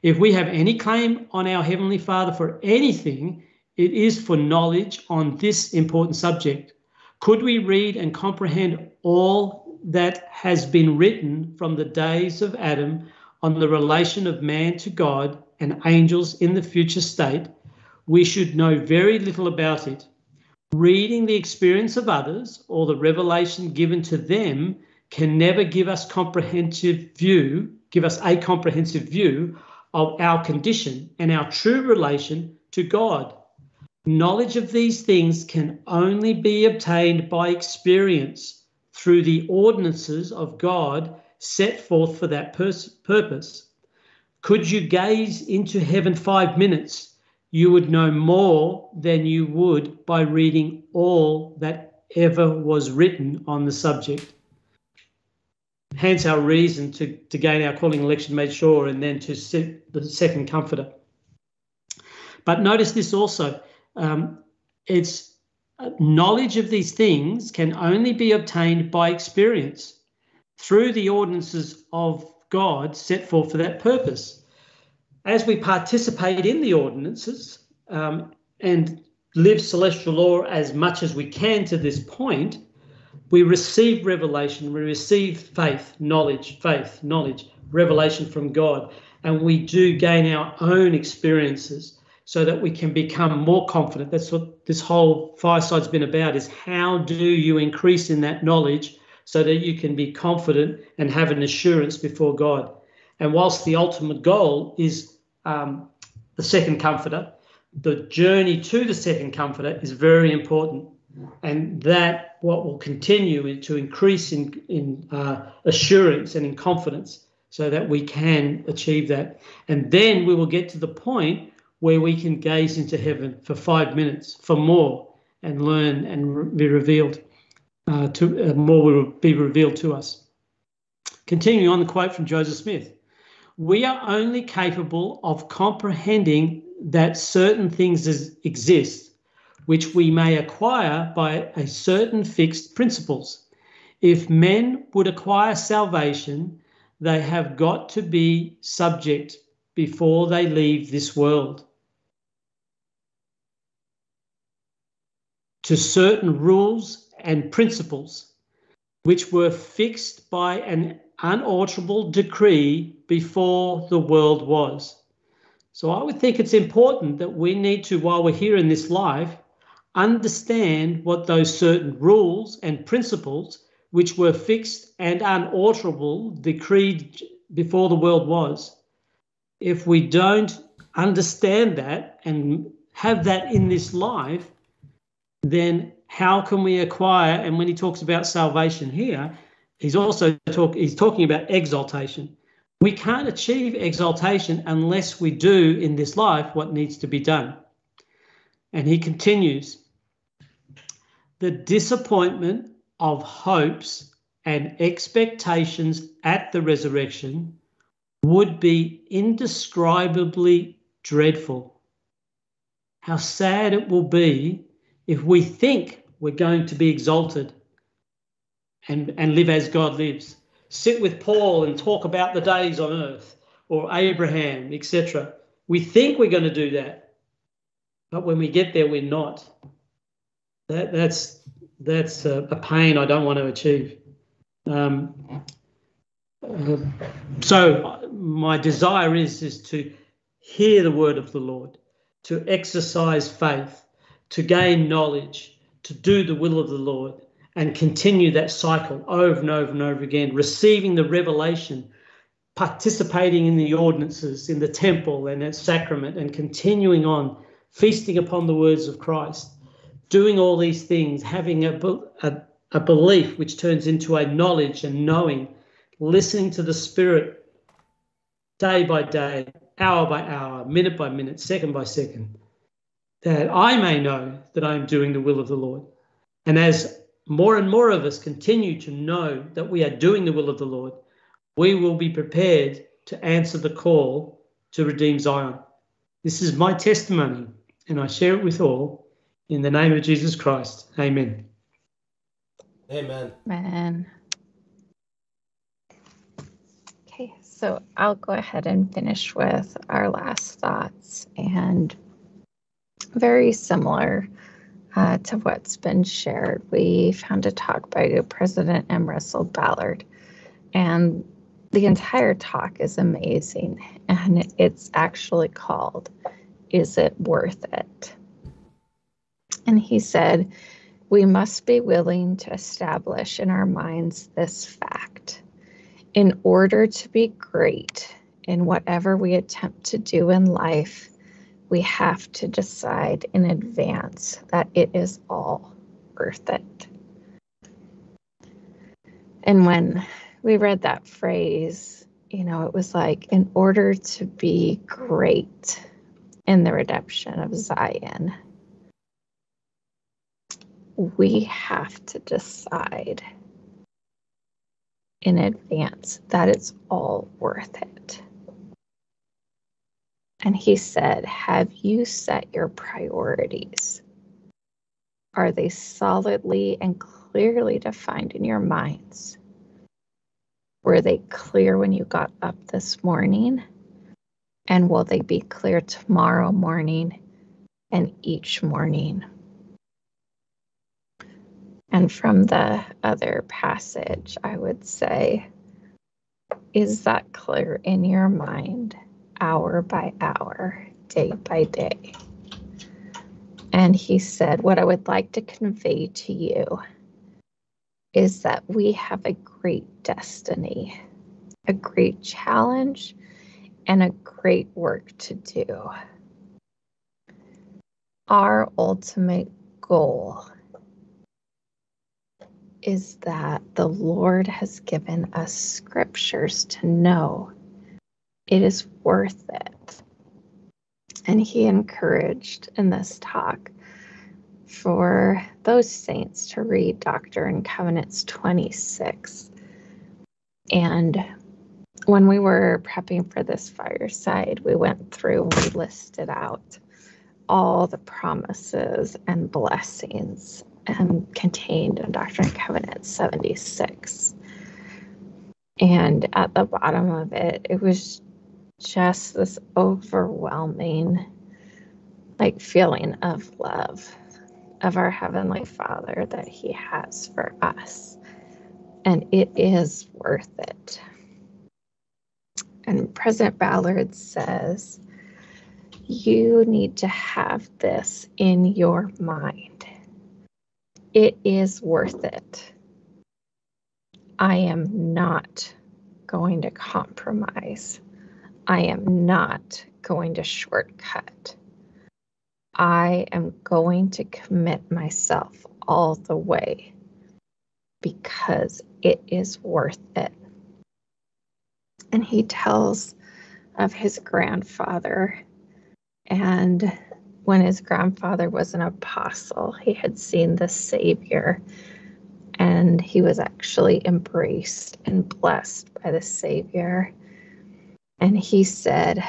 Speaker 3: If we have any claim on our Heavenly Father for anything, it is for knowledge on this important subject. Could we read and comprehend all that has been written from the days of Adam on the relation of man to God and angels in the future state, we should know very little about it. Reading the experience of others or the revelation given to them can never give us comprehensive view, give us a comprehensive view of our condition and our true relation to God. Knowledge of these things can only be obtained by experience through the ordinances of God set forth for that pers- purpose. Could you gaze into heaven five minutes, you would know more than you would by reading all that ever was written on the subject. Hence our reason to, to gain our calling election made sure and then to sit the second comforter. But notice this also. Um, it's knowledge of these things can only be obtained by experience through the ordinances of God set forth for that purpose. As we participate in the ordinances um, and live celestial law as much as we can to this point, we receive revelation, we receive faith, knowledge, faith, knowledge, revelation from God, and we do gain our own experiences so that we can become more confident. That's what this whole fireside's been about is how do you increase in that knowledge so that you can be confident and have an assurance before God. And whilst the ultimate goal is um, the second comforter, the journey to the second comforter is very important. And that what will continue is to increase in, in uh, assurance and in confidence so that we can achieve that. And then we will get to the point where we can gaze into heaven for five minutes, for more, and learn and be revealed uh, to uh, more will be revealed to us. Continuing on the quote from Joseph Smith, we are only capable of comprehending that certain things exist, which we may acquire by a certain fixed principles. If men would acquire salvation, they have got to be subject before they leave this world. To certain rules and principles which were fixed by an unalterable decree before the world was. So I would think it's important that we need to, while we're here in this life, understand what those certain rules and principles which were fixed and unalterable decreed before the world was. If we don't understand that and have that in this life, then how can we acquire? And when he talks about salvation here, he's also talk, he's talking about exaltation. We can't achieve exaltation unless we do in this life what needs to be done. And he continues the disappointment of hopes and expectations at the resurrection would be indescribably dreadful. How sad it will be if we think we're going to be exalted and, and live as God lives, sit with Paul and talk about the days on earth, or Abraham, etc. We think we're going to do that, but when we get there, we're not. That, that's that's a, a pain I don't want to achieve. Um, uh, so my desire is is to hear the word of the Lord, to exercise faith, to gain knowledge, to do the will of the Lord, and continue that cycle over and over and over again, receiving the revelation, participating in the ordinances in the temple and at sacrament, and continuing on, feasting upon the words of Christ, doing all these things, having a, a, a belief which turns into a knowledge and knowing, listening to the Spirit day by day, hour by hour, minute by minute, second by second, that I may know that I am doing the will of the Lord. And as more and more of us continue to know that we are doing the will of the Lord, we will be prepared to answer the call to redeem Zion. This is my testimony, and I share it with all in the name of Jesus Christ. Amen.
Speaker 1: Amen.
Speaker 2: Amen. Okay, so I'll go ahead and finish with our last thoughts and very similar uh, to what's been shared. We found a talk by President M. Russell Ballard, and the entire talk is amazing. And it's actually called Is It Worth It? And he said, We must be willing to establish in our minds this fact. In order to be great in whatever we attempt to do in life, we have to decide in advance that it is all worth it. And when we read that phrase, you know, it was like, in order to be great in the redemption of Zion, we have to decide in advance that it's all worth it. And he said, Have you set your priorities? Are they solidly and clearly defined in your minds? Were they clear when you got up this morning? And will they be clear tomorrow morning and each morning? And from the other passage, I would say, is that clear in your mind? Hour by hour, day by day. And he said, What I would like to convey to you is that we have a great destiny, a great challenge, and a great work to do. Our ultimate goal is that the Lord has given us scriptures to know it is worth it. And he encouraged in this talk for those saints to read Doctrine and Covenants 26. And when we were prepping for this fireside, we went through and we listed out all the promises and blessings and contained in Doctrine and Covenants 76. And at the bottom of it, it was just this overwhelming like feeling of love of our heavenly father that he has for us. And it is worth it. And president ballard says you need to have this in your mind. It is worth it. I am not going to compromise I am not going to shortcut. I am going to commit myself all the way because it is worth it. And he tells of his grandfather. And when his grandfather was an apostle, he had seen the Savior and he was actually embraced and blessed by the Savior. And he said,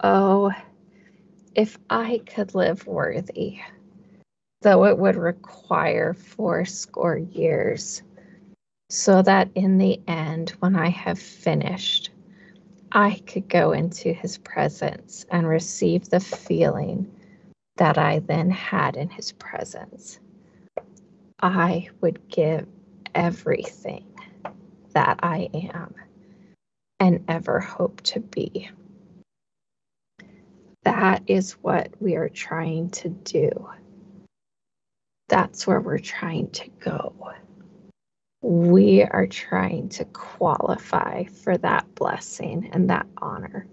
Speaker 2: Oh, if I could live worthy, though it would require fourscore years, so that in the end, when I have finished, I could go into his presence and receive the feeling that I then had in his presence. I would give everything that I am and ever hope to be. That is what we are trying to do. That's where we're trying to go. We are trying to qualify for that blessing and that honor.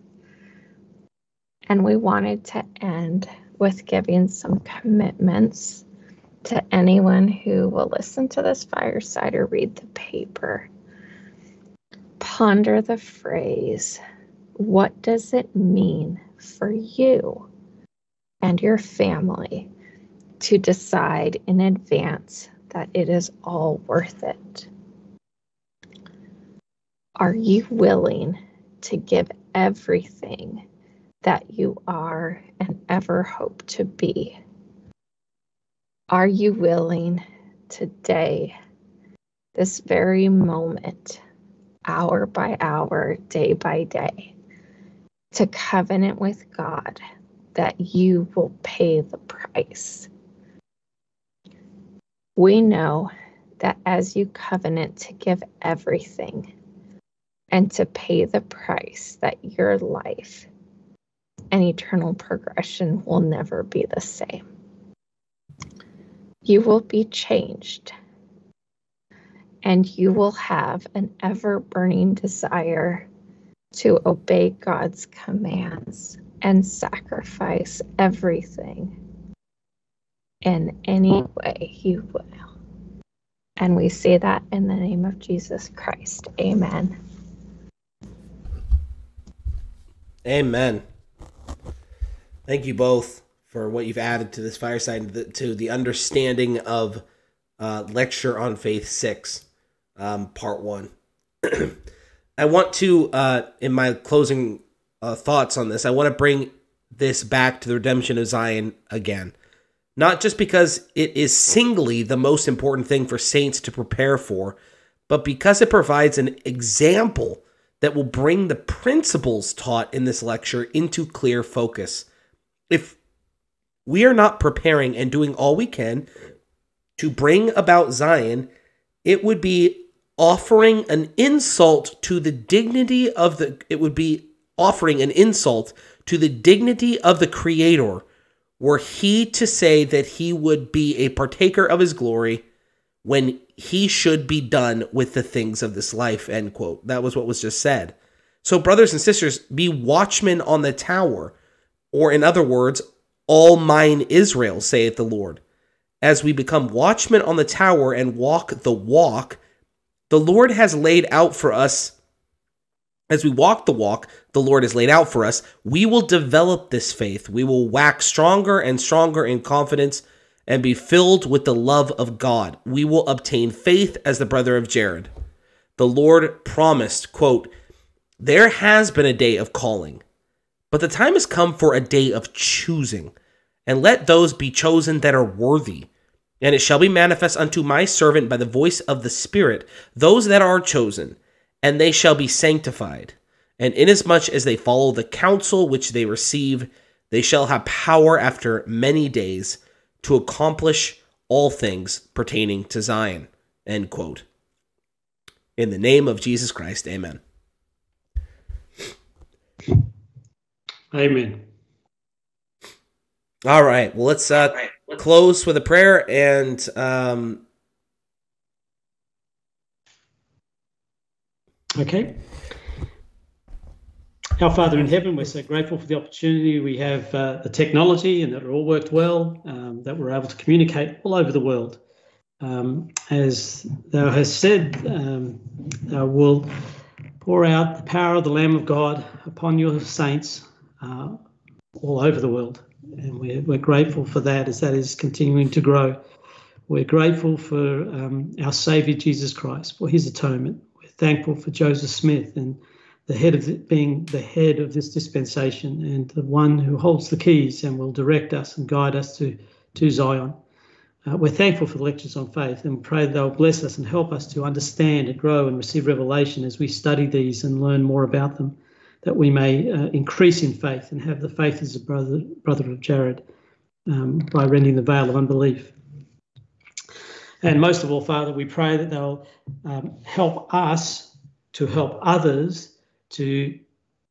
Speaker 2: And we wanted to end with giving some commitments to anyone who will listen to this fireside or read the paper. Ponder the phrase what does it mean for you and your family to decide in advance that it is all worth it? Are you willing to give everything that you are and ever hope to be? Are you willing today, this very moment, hour by hour, day by day, to covenant with God that you will pay the price? We know that as you covenant to give everything and to pay the price, that your life and eternal progression will never be the same. You will be changed, and you will have an ever burning desire to obey God's commands and sacrifice everything in any way you will. And we say that in the name of Jesus Christ. Amen.
Speaker 1: Amen. Thank you both for what you've added to this fireside to the, to the understanding of uh, lecture on faith six, um, part one. I want to, uh, in my closing uh, thoughts on this, I want to bring this back to the redemption of Zion again. Not just because it is singly the most important thing for saints to prepare for, but because it provides an example that will bring the principles taught in this lecture into clear focus. If we are not preparing and doing all we can to bring about Zion, it would be offering an insult to the dignity of the it would be offering an insult to the dignity of the creator were he to say that he would be a partaker of his glory when he should be done with the things of this life end quote. That was what was just said. So brothers and sisters be watchmen on the tower. Or in other words all mine israel saith the lord. As we become watchmen on the tower and walk the walk the lord has laid out for us as we walk the walk the Lord has laid out for us, we will develop this faith. We will wax stronger and stronger in confidence and be filled with the love of God. We will obtain faith as the brother of Jared. The Lord promised, quote, There has been a day of calling, but the time has come for a day of choosing. And let those be chosen that are worthy. And it shall be manifest unto my servant by the voice of the Spirit, those that are chosen, and they shall be sanctified. And inasmuch as they follow the counsel which they receive, they shall have power after many days to accomplish all things pertaining to Zion. End quote. In the name of Jesus Christ, amen.
Speaker 3: Amen.
Speaker 1: All right. Well, let's uh, close with a prayer and um,
Speaker 3: Okay. Our Father in heaven, we're so grateful for the opportunity we have uh, the technology and that it all worked well, um, that we're able to communicate all over the world. Um, as thou hast said, um, thou will pour out the power of the Lamb of God upon your saints uh, all over the world. And we're, we're grateful for that as that is continuing to grow. We're grateful for um, our Saviour Jesus Christ, for his atonement. We're thankful for Joseph Smith and the head of the, being the head of this dispensation and the one who holds the keys and will direct us and guide us to, to Zion. Uh, we're thankful for the lectures on faith and pray they'll bless us and help us to understand and grow and receive revelation as we study these and learn more about them. That we may uh, increase in faith and have the faith as a brother, brother of Jared um, by rending the veil of unbelief. And most of all, Father, we pray that they'll um, help us to help others to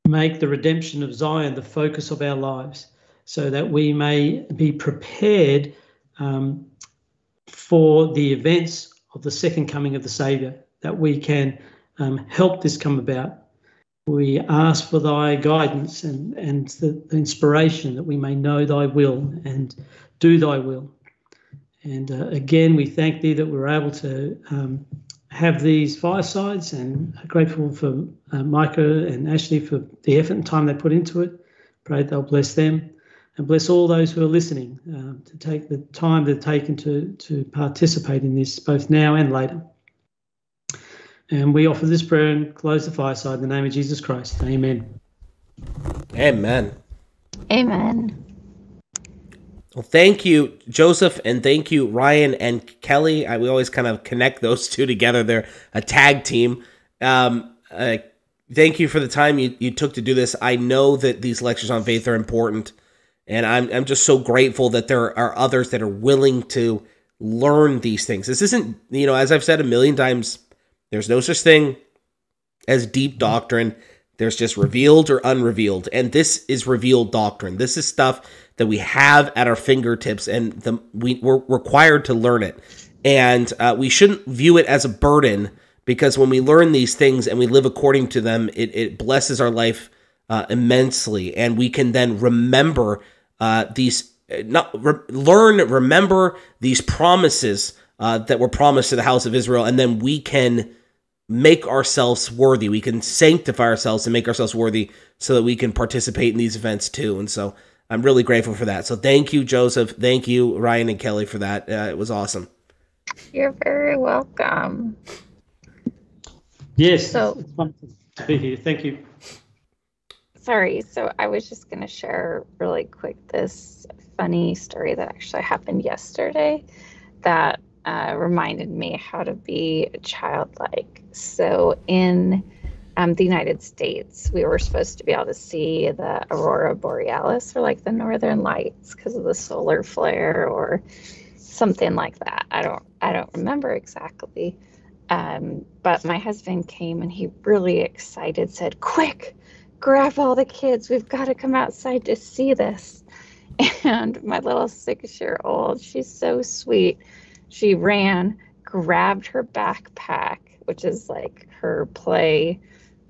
Speaker 3: make the redemption of Zion the focus of our lives so that we may be prepared um, for the events of the second coming of the Saviour, that we can um, help this come about. We ask for thy guidance and, and the, the, inspiration that we may know thy will and do thy will. And uh, again, we thank thee that we're able to um, have these firesides and grateful for uh, Micah and Ashley for the effort and time they put into it. Pray they'll bless them and bless all those who are listening uh, to take the time they've taken to, to participate in this both now and later. And we offer this prayer and close the fireside in the name of Jesus Christ. Amen.
Speaker 1: Amen.
Speaker 2: Amen.
Speaker 1: Well, thank you, Joseph, and thank you, Ryan and Kelly. I, we always kind of connect those two together. They're a tag team. Um, uh, thank you for the time you, you took to do this. I know that these lectures on faith are important, and I'm, I'm just so grateful that there are others that are willing to learn these things. This isn't, you know, as I've said a million times, there's no such thing as deep doctrine. There's just revealed or unrevealed. And this is revealed doctrine. This is stuff that we have at our fingertips and the, we, we're required to learn it. And uh, we shouldn't view it as a burden because when we learn these things and we live according to them, it, it blesses our life uh, immensely. And we can then remember uh, these, not re- learn, remember these promises uh, that were promised to the house of Israel. And then we can make ourselves worthy. We can sanctify ourselves and make ourselves worthy so that we can participate in these events too. And so, I'm really grateful for that. So thank you, Joseph. Thank you, Ryan and Kelly, for that. Uh, it was awesome.
Speaker 2: You're very welcome.
Speaker 3: Yes. So it's fun to be here. Thank you.
Speaker 2: Sorry. So I was just going to share really quick this funny story that actually happened yesterday that uh, reminded me how to be childlike. So in um, the United States, we were supposed to be able to see the aurora borealis or like the northern lights because of the solar flare or something like that. I don't I don't remember exactly. Um, but my husband came and he really excited said, "Quick, grab all the kids. We've got to come outside to see this." And my little 6-year-old, she's so sweet. She ran, grabbed her backpack, which is like her play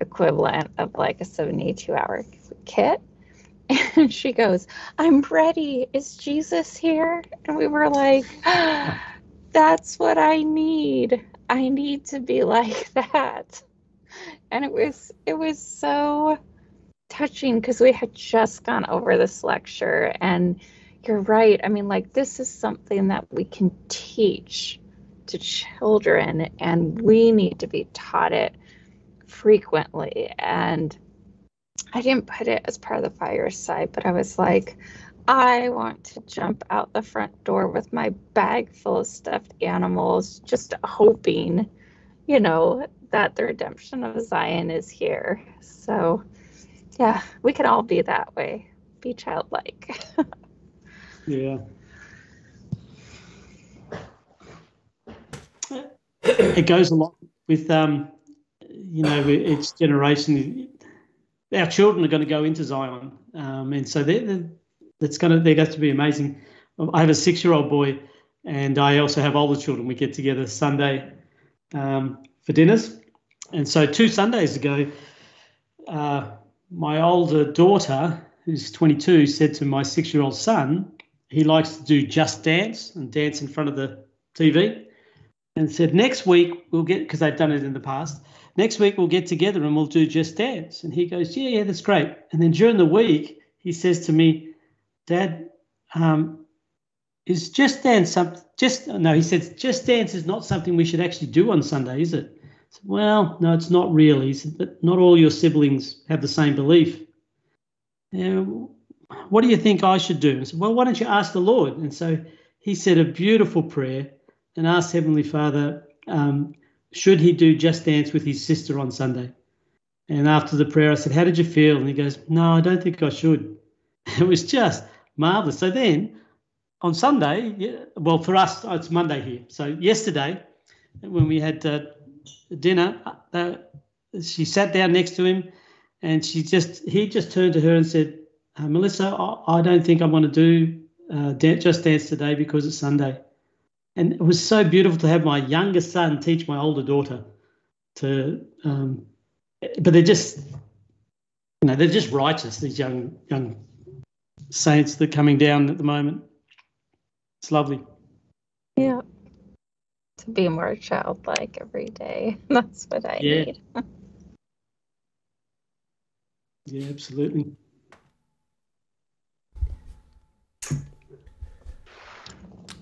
Speaker 2: equivalent of like a 72 hour kit. And she goes, I'm ready. Is Jesus here? And we were like, That's what I need. I need to be like that. And it was it was so touching because we had just gone over this lecture and you're right. I mean, like this is something that we can teach to children and we need to be taught it frequently. And I didn't put it as part of the fireside, but I was like, I want to jump out the front door with my bag full of stuffed animals, just hoping, you know, that the redemption of Zion is here. So, yeah, we can all be that way, be childlike.
Speaker 3: yeah. It goes along with um, you know, each generation, our children are going to go into Zion, um, and so that's going to they're going to be amazing. I have a six-year-old boy, and I also have older children. We get together Sunday um, for dinners, and so two Sundays ago, uh, my older daughter, who's 22, said to my six-year-old son, he likes to do Just Dance and dance in front of the TV, and said next week we'll get because they've done it in the past next week we'll get together and we'll do Just Dance. And he goes, yeah, yeah, that's great. And then during the week, he says to me, Dad, um, is Just Dance something? Just no, he says Just Dance is not something we should actually do on Sunday, is it? Said, well, no, it's not really. He said, but not all your siblings have the same belief. What do you think I should do? I said, well, why don't you ask the Lord? And so he said a beautiful prayer and asked Heavenly Father, um, should he do Just Dance with his sister on Sunday? And after the prayer, I said, How did you feel? And he goes, No, I don't think I should. It was just marvelous. So then on Sunday, yeah, well, for us, it's Monday here. So yesterday, when we had uh, dinner, uh, she sat down next to him and she just, he just turned to her and said, uh, Melissa, I, I, don't think I want to do uh, Just Dance today because it's Sunday. And it was so beautiful to have my younger son teach my older daughter to, um, but they're just, you know, they're just righteous, these young, young saints that are coming down at the moment. It's lovely.
Speaker 2: Yeah. To be more childlike every day. That's what I yeah. need.
Speaker 3: yeah, absolutely.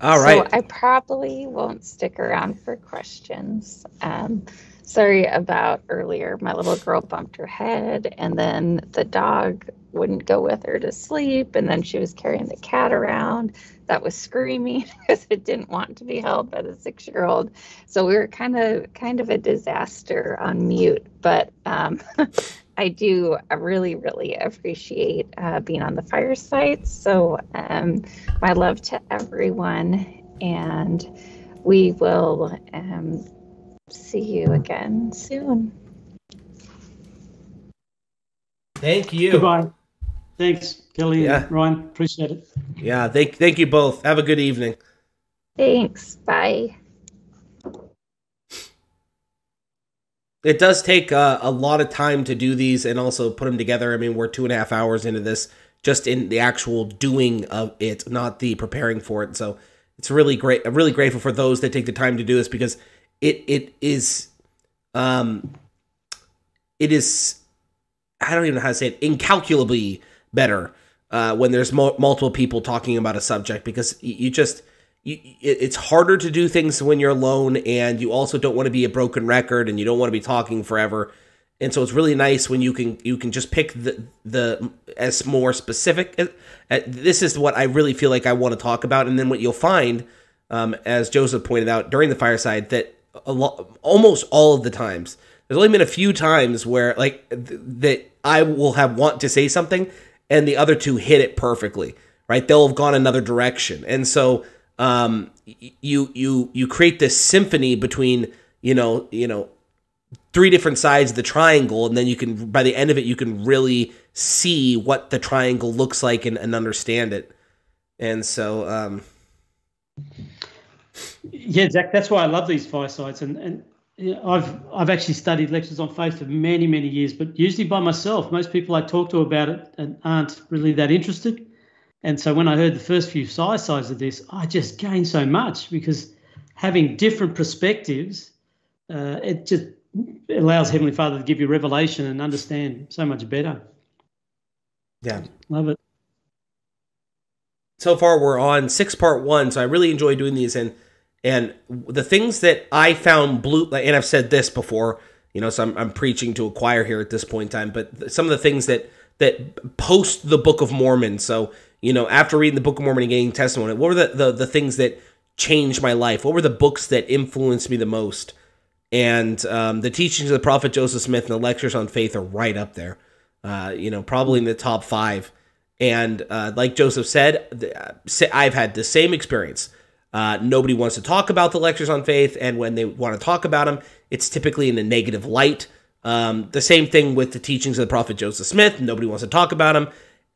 Speaker 1: All right.
Speaker 2: So I probably won't stick around for questions. Um, sorry about earlier. My little girl bumped her head, and then the dog wouldn't go with her to sleep. And then she was carrying the cat around that was screaming because it didn't want to be held by the six year old. So we were kind of kind of a disaster on mute. But um, I do really, really appreciate uh, being on the fireside. So um, my love to everyone. And we will um, see you again soon.
Speaker 1: Thank you.
Speaker 3: Goodbye. Thanks, Kelly yeah. and Ryan. Appreciate it.
Speaker 1: Yeah, thank thank you both. Have a good evening.
Speaker 2: Thanks. Bye.
Speaker 1: It does take uh, a lot of time to do these and also put them together. I mean, we're two and a half hours into this, just in the actual doing of it, not the preparing for it. So it's really great. I'm really grateful for those that take the time to do this because it it is, um, it is. I don't even know how to say it. Incalculably better uh, when there's mo- multiple people talking about a subject because you just it's harder to do things when you're alone and you also don't want to be a broken record and you don't want to be talking forever and so it's really nice when you can you can just pick the the as more specific uh, uh this is what i really feel like i want to talk about and then what you'll find um, as joseph pointed out during the fireside that a almost all of the times there's only been a few times where like th- that i will have want to say something and the other two hit it perfectly, right? They'll have gone another direction. And so um, you you you create this symphony between, you know, you know, three different sides of the triangle and then you can by the end of it you can really see what the triangle looks like and, and understand it. And so um
Speaker 3: yeah, Zach, that's why I love these firesides and and I've I've actually studied lectures on faith for many many years, but usually by myself. Most people I talk to about it aren't really that interested, and so when I heard the first few size sides of this, I just gained so much because having different perspectives, uh, it just allows Heavenly Father to give you revelation and understand so much better.
Speaker 1: Yeah,
Speaker 3: love it.
Speaker 1: So far, we're on six part one, so I really enjoy doing these and and the things that I found blue, and I've said this before, you know, so I'm, I'm preaching to a choir here at this point in time, but some of the things that that post the Book of Mormon. So, you know, after reading the Book of Mormon and getting testimony, what were the, the, the things that changed my life? What were the books that influenced me the most? And um, the teachings of the prophet Joseph Smith and the lectures on faith are right up there. Uh, you know, probably in the top five. And uh, like Joseph said, uh, I've had the same experience. Uh, nobody wants to talk about the lectures on faith, and when they want to talk about them, it's typically in a negative light. Um, the same thing with the teachings of the prophet Joseph Smith. Nobody wants to talk about them,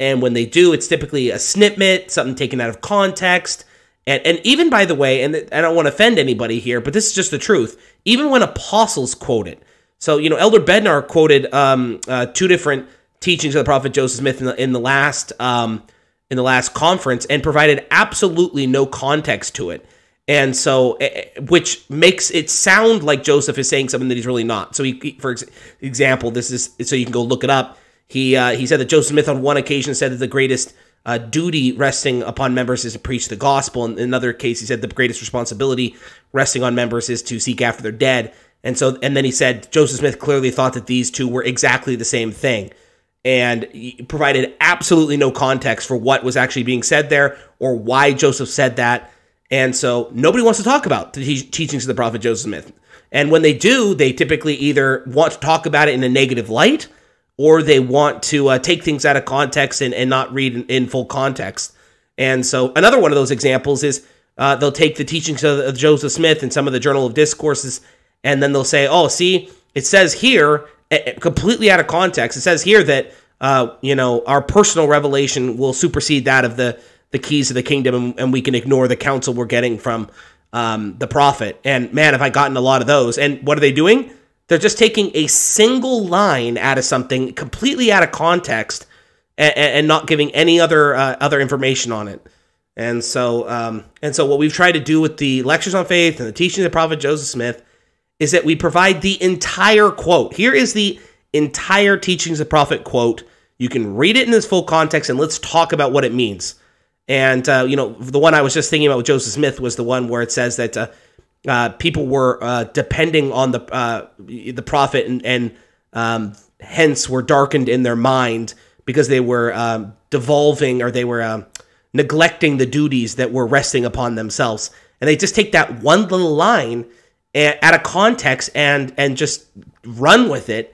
Speaker 1: and when they do, it's typically a snippet, something taken out of context. And, and even by the way, and I don't want to offend anybody here, but this is just the truth. Even when apostles quote it, so you know, Elder Bednar quoted um, uh, two different teachings of the prophet Joseph Smith in the, in the last um, in the last conference and provided absolutely no context to it. And so, eh, eh, which makes it sound like Joseph is saying something that he's really not. So, he, for example, this is so you can go look it up. He uh, he said that Joseph Smith on one occasion said that the greatest uh, duty resting upon members is to preach the gospel. In another case, he said the greatest responsibility resting on members is to seek after their dead. And so, and then he said Joseph Smith clearly thought that these two were exactly the same thing and provided absolutely no context for what was actually being said there or why Joseph said that. And so nobody wants to talk about the teachings of the prophet Joseph Smith. And when they do, they typically either want to talk about it in a negative light or they want to uh, take things out of context and, and not read in, in, full context. And so another one of those examples is uh, they'll take the teachings of, of Joseph Smith and some of the Journal of Discourses, and then they'll say, oh, see, it says here, completely out of context, it says here that, uh, you know, our personal revelation will supersede that of the, the keys of the kingdom, and, and we can ignore the counsel we're getting from um, the prophet. And man, have I gotten a lot of those. And what are they doing? They're just taking a single line out of something completely out of context and, and not giving any other uh, other information on it. And so, um, and so, what we've tried to do with the lectures on faith and the teachings of prophet Joseph Smith is that we provide the entire quote. Here is the entire teachings of prophet quote. You can read it in its full context, and let's talk about what it means. And uh, you know, the one I was just thinking about with Joseph Smith was the one where it says that uh, uh, people were uh, depending on the uh, the prophet, and, and um, hence were darkened in their mind because they were um, devolving or they were um, neglecting the duties that were resting upon themselves. And they just take that one little line out of context and and just run with it.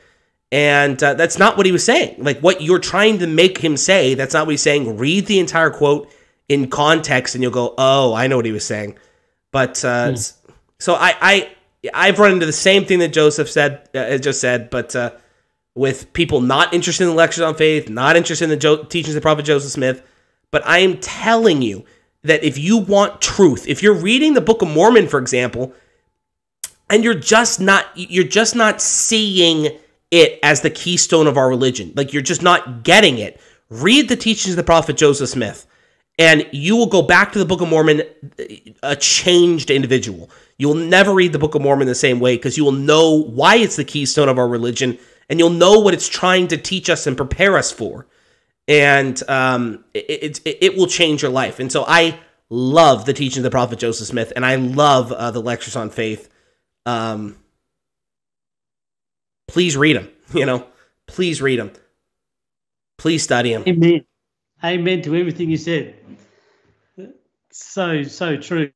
Speaker 1: And uh, that's not what he was saying. Like what you're trying to make him say, that's not what he's saying. Read the entire quote in context and you'll go, oh, I know what he was saying. But uh, hmm. So I, I, I've run into the same thing that Joseph said, uh, just said, but uh, with people not interested in the lectures on faith, not interested in the jo- teachings of Prophet Joseph Smith. But I am telling you that if you want truth, if you're reading the Book of Mormon, for example, and you're just not, you're just not seeing it as the keystone of our religion, like you're just not getting it. Read the teachings of the Prophet Joseph Smith and you will go back to the Book of Mormon a changed individual. You'll never read the Book of Mormon the same way because you will know why it's the keystone of our religion and you'll know what it's trying to teach us and prepare us for. And um, it, it, it will change your life. And so I love the teaching of the Prophet Joseph Smith and I love uh, the lectures on faith. Um, please read them, you know, please read them. Please study them.
Speaker 3: Amen. Amen to everything you said. So so true,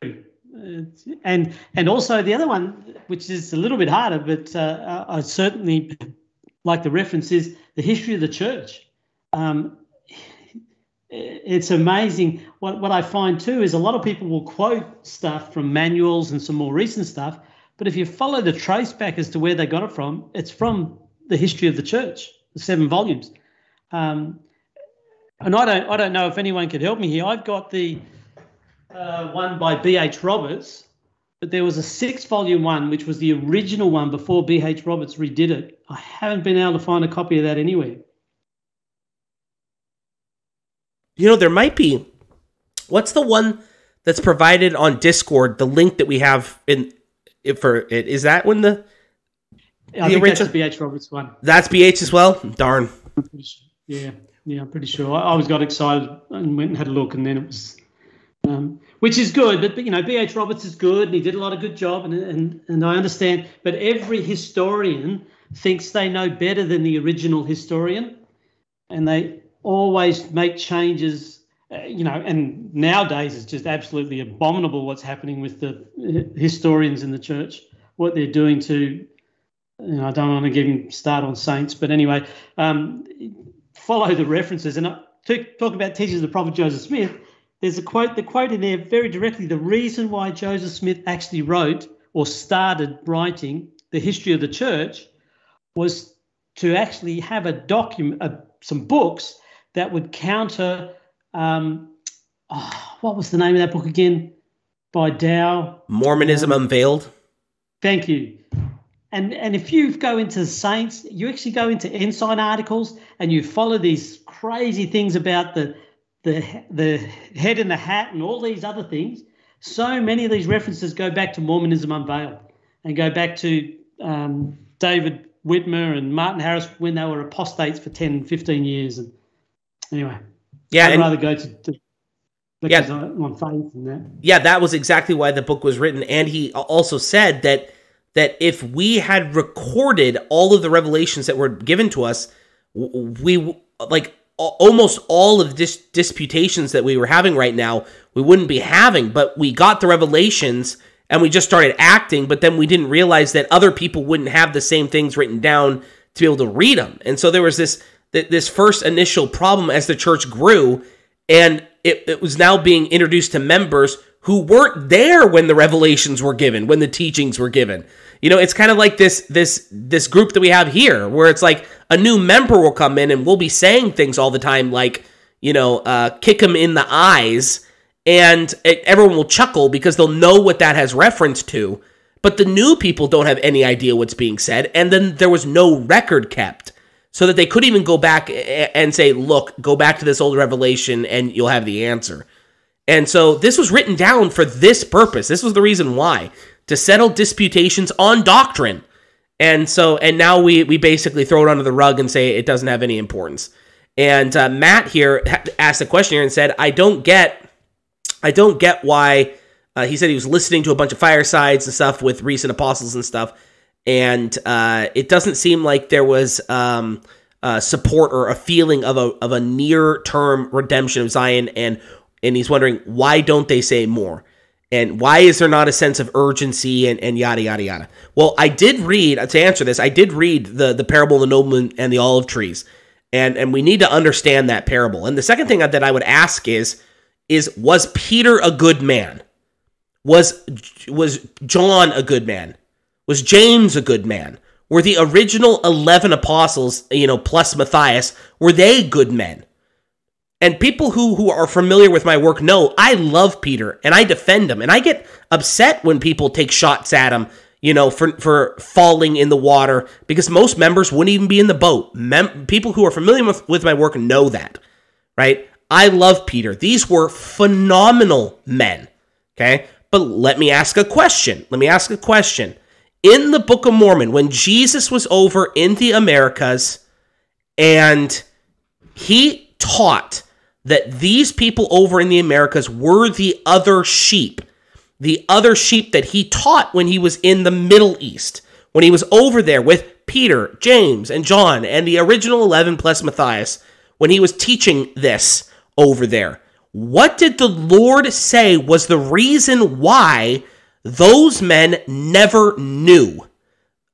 Speaker 3: and and also the other one, which is a little bit harder, but uh, I certainly like the reference is the history of the church. Um, it's amazing. What what I find too is a lot of people will quote stuff from manuals and some more recent stuff, but if you follow the trace back as to where they got it from, it's from the history of the church, the seven volumes. Um, and I don't I don't know if anyone could help me here. I've got the uh, one by B.H. Roberts, but there was a six volume one, which was the original one before B.H. Roberts redid it. I haven't been able to find a copy of that anywhere.
Speaker 1: You know, there might be. What's the one that's provided on Discord? The link that we have in for it is that one the.
Speaker 3: I the think original? that's BH Roberts one.
Speaker 1: That's BH as well. Darn.
Speaker 3: Yeah. Yeah, I'm pretty sure. I, I always got excited and went and had a look, and then it was, um, which is good. But, but you know, B.H. Roberts is good, and he did a lot of good job, and and and I understand. But every historian thinks they know better than the original historian, and they always make changes. Uh, you know, and nowadays it's just absolutely abominable what's happening with the uh, historians in the church, what they're doing to you know, I don't want to give him start on saints, but anyway, um, follow the references. And to talk about teachings of the prophet Joseph Smith, there's a quote, the quote in there very directly. The reason why Joseph Smith actually wrote or started writing the history of the church was to actually have a document, uh, some books that would counter. Um, oh, what was the name of that book again? By Dow.
Speaker 1: Mormonism um, Unveiled.
Speaker 3: Thank you. And, and if you go into Saints, you actually go into Ensign articles and you follow these crazy things about the, the, the head in the hat and all these other things. So many of these references go back to Mormonism Unveiled and go back to um, David Whitmer and Martin Harris when they were apostates for 10, 15 years. And anyway,
Speaker 1: yeah,
Speaker 3: I'd rather go to, to yeah, on faith and that.
Speaker 1: Yeah, that was exactly why the book was written. And he also said that that if we had recorded all of the revelations that were given to us, we like almost all of the dis- disputations that we were having right now, we wouldn't be having, but we got the revelations and we just started acting, but then we didn't realize that other people wouldn't have the same things written down to be able to read them. And so there was this this first initial problem as the church grew, and it, it was now being introduced to members who weren't there when the revelations were given, when the teachings were given. You know, it's kind of like this this this group that we have here, where it's like a new member will come in and we'll be saying things all the time, like you know, uh, kick him in the eyes, and everyone will chuckle because they'll know what that has reference to. But the new people don't have any idea what's being said, and then there was no record kept so that they could even go back and say, look, go back to this old revelation and you'll have the answer. And so this was written down for this purpose. This was the reason why to settle disputations on doctrine. And so, and now we we basically throw it under the rug and say it doesn't have any importance. And uh, Matt here asked a question here and said, "I don't get, I don't get why." Uh, he said he was listening to a bunch of firesides and stuff with recent apostles and stuff, and uh, it doesn't seem like there was um, uh, support or a feeling of a of a near term redemption of Zion, and and he's wondering why don't they say more, and why is there not a sense of urgency and, and yada yada yada. Well, I did read to answer this. I did read the the parable of the nobleman and the olive trees, and and we need to understand that parable. And the second thing that I would ask is is was Peter a good man? Was was John a good man? Was James a good man? Were the original 11 apostles, you know, plus Matthias, were they good men? And people who, who are familiar with my work know I love Peter and I defend him. And I get upset when people take shots at him, you know, for, for falling in the water because most members wouldn't even be in the boat. Mem- people who are familiar with, with my work know that, right? I love Peter. These were phenomenal men, okay? But let me ask a question. Let me ask a question in the Book of Mormon, when Jesus was over in the Americas and he taught that these people over in the Americas were the other sheep, the other sheep that he taught when he was in the Middle East, when he was over there with Peter, James, and John, and the original 11 plus Matthias, when he was teaching this over there. What did the Lord say was the reason why those men never knew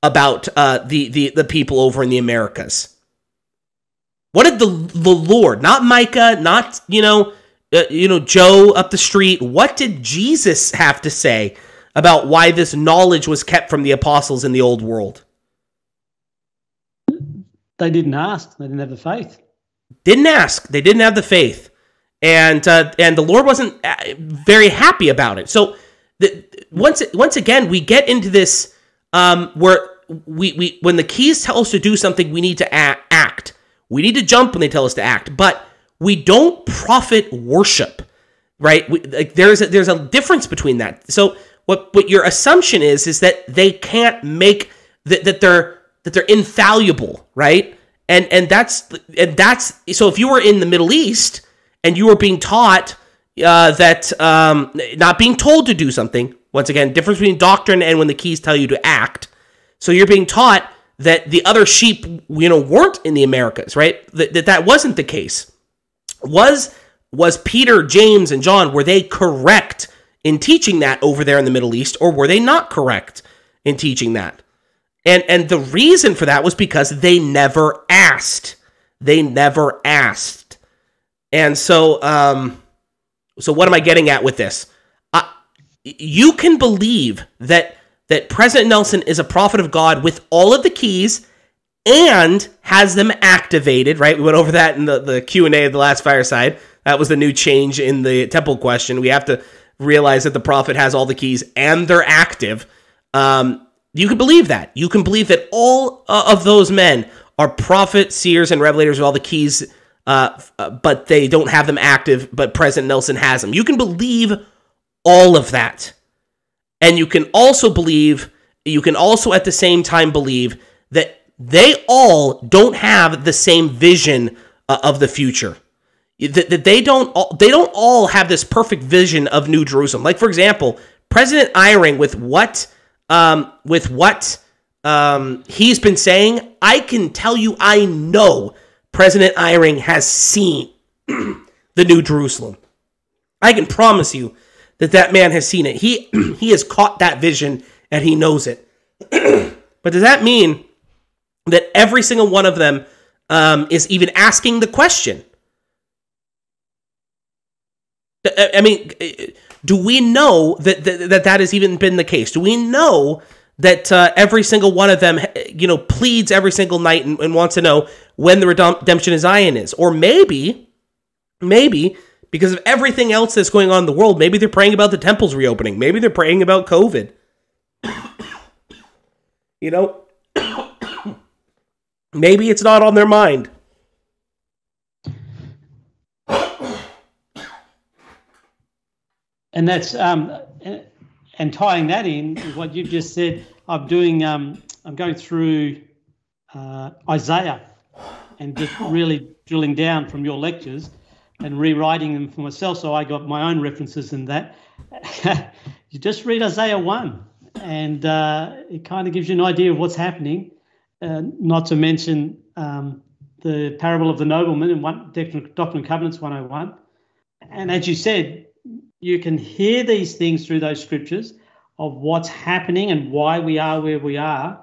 Speaker 1: about uh, the, the, the people over in the Americas. What did the, the Lord, not Micah, not, you know, uh, you know, Joe up the street, what did Jesus have to say about why this knowledge was kept from the apostles in the old world?
Speaker 3: They didn't ask. They didn't have the faith.
Speaker 1: Didn't ask. They didn't have the faith, and uh, and the Lord wasn't uh, very happy about it. So the, once once again we get into this um, where we, we when the keys tell us to do something, we need to act. We need to jump when they tell us to act, but we don't prophet worship, right? We, like there's a, there's a difference between that. So what what your assumption is is that they can't make that that they're that they're infallible, right? And and that's and that's so if you were in the Middle East and you were being taught uh, that um, not being told to do something. Once again, difference between doctrine and when the keys tell you to act. So you're being taught that the other sheep, you know, weren't in the Americas, right? That that, that wasn't the case. Was was Peter, James, and John were they correct in teaching that over there in the Middle East, or were they not correct in teaching that? And and the reason for that was because they never asked. They never asked. And so um so what am I getting at with this? Uh, you can believe that that President Nelson is a prophet of God with all of the keys and has them activated, right? We went over that in the, the Q&A of the last fireside. That was the new change in the temple question. We have to realize that the prophet has all the keys and they're active. Um, you can believe that. You can believe that all uh, of those men are prophets, seers, and revelators with all the keys uh, uh, but they don't have them active, but President Nelson has them. You can believe all of that. And you can also believe, you can also at the same time believe that they all don't have the same vision uh, of the future. That, that they don't all, they don't all have this perfect vision of New Jerusalem. Like for example, President Eyring with what um, with what um, he's been saying, I can tell you I know President Eyring has seen the New Jerusalem. I can promise you that that man has seen it. He he has caught that vision and he knows it. but does that mean that every single one of them um, is even asking the question? I mean, do we know that that, that, that has even been the case? Do we know that uh, every single one of them, you know, pleads every single night and, and wants to know when the redemption of Zion is? Or maybe, maybe because of everything else that's going on in the world, maybe they're praying about the temples reopening. Maybe they're praying about COVID. you know, maybe it's not on their mind.
Speaker 3: And that's um, and tying that in with what you've just said. I'm doing. Um, I'm going through uh, Isaiah and just really drilling down from your lectures and rewriting them for myself. So I got my own references in that. you just read Isaiah 1, and uh, it kind of gives you an idea of what's happening. Uh, not to mention um, the parable of the nobleman in one, Doctrine and Covenants 101. And as you said, you can hear these things through those scriptures of what's happening and why we are where we are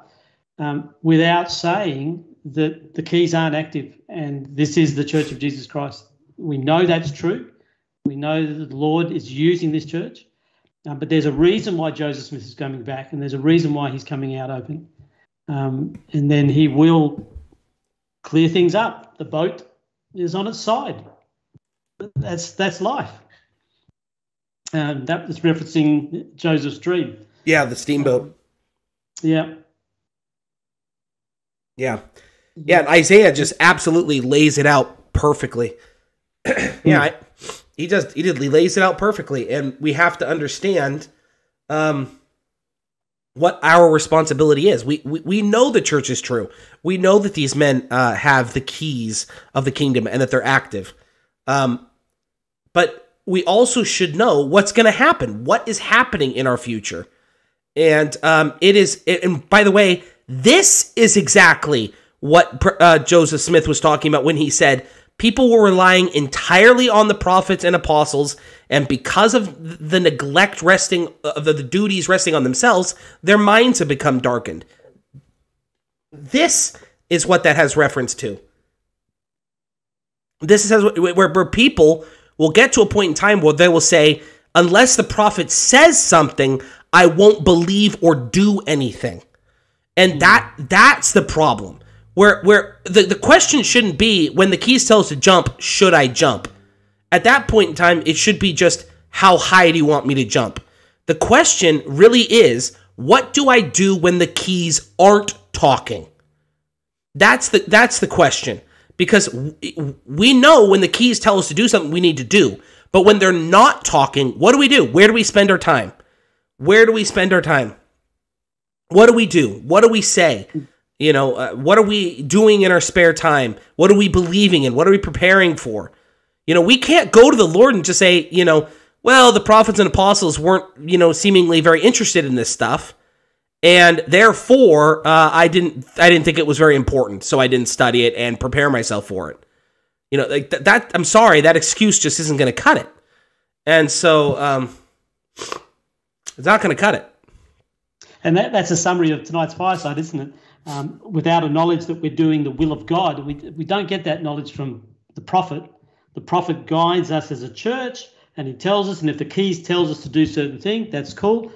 Speaker 3: um, without saying that the keys aren't active and this is the Church of Jesus Christ. We know that's true. We know that the Lord is using this church, uh, but there's a reason why Joseph Smith is coming back, and there's a reason why he's coming out open. Um, and then he will clear things up. The boat is on its side. That's that's life. And um, that was referencing Joseph's dream.
Speaker 1: Yeah, the steamboat.
Speaker 3: Yeah.
Speaker 1: Yeah. Yeah, and Isaiah just absolutely lays it out perfectly. yeah, I, he just he did he lays it out perfectly, and we have to understand um, what our responsibility is. We, we we know the church is true. We know that these men uh, have the keys of the kingdom and that they're active. Um, but we also should know what's going to happen. What is happening in our future? And um, it is. And by the way, this is exactly what uh, Joseph Smith was talking about when he said people were relying entirely on the prophets and apostles and because of the neglect resting uh, of the, duties resting on themselves their minds have become darkened. This is what that has reference to. This is where, where people will get to a point in time where they will say unless the prophet says something i won't believe or do anything. And that that's the problem where where the, the question shouldn't be when the keys tell us to jump, should I jump? At that point in time, it should be just how high do you want me to jump? The question really is, what do I do when the keys aren't talking? That's the that's the question. Because we know when the keys tell us to do something we need to do. But when they're not talking, what do we do? Where do we spend our time? Where do we spend our time? What do we do? What do we say? You know, uh, what are we doing in our spare time? What are we believing in? What are we preparing for? You know, we can't go to the Lord and just say, you know, well, the prophets and apostles weren't, you know, seemingly very interested in this stuff, and therefore, uh, I didn't, I didn't think it was very important, so I didn't study it and prepare myself for it. You know, like th- that. I'm sorry, that excuse just isn't going to cut it, and so um, it's not going to cut it.
Speaker 3: And that, that's a summary of tonight's fireside, isn't it? Um, without a knowledge that we're doing the will of God. We, we don't get that knowledge from the prophet. The prophet guides us as a church and he tells us, and if the keys tells us to do certain thing, that's cool.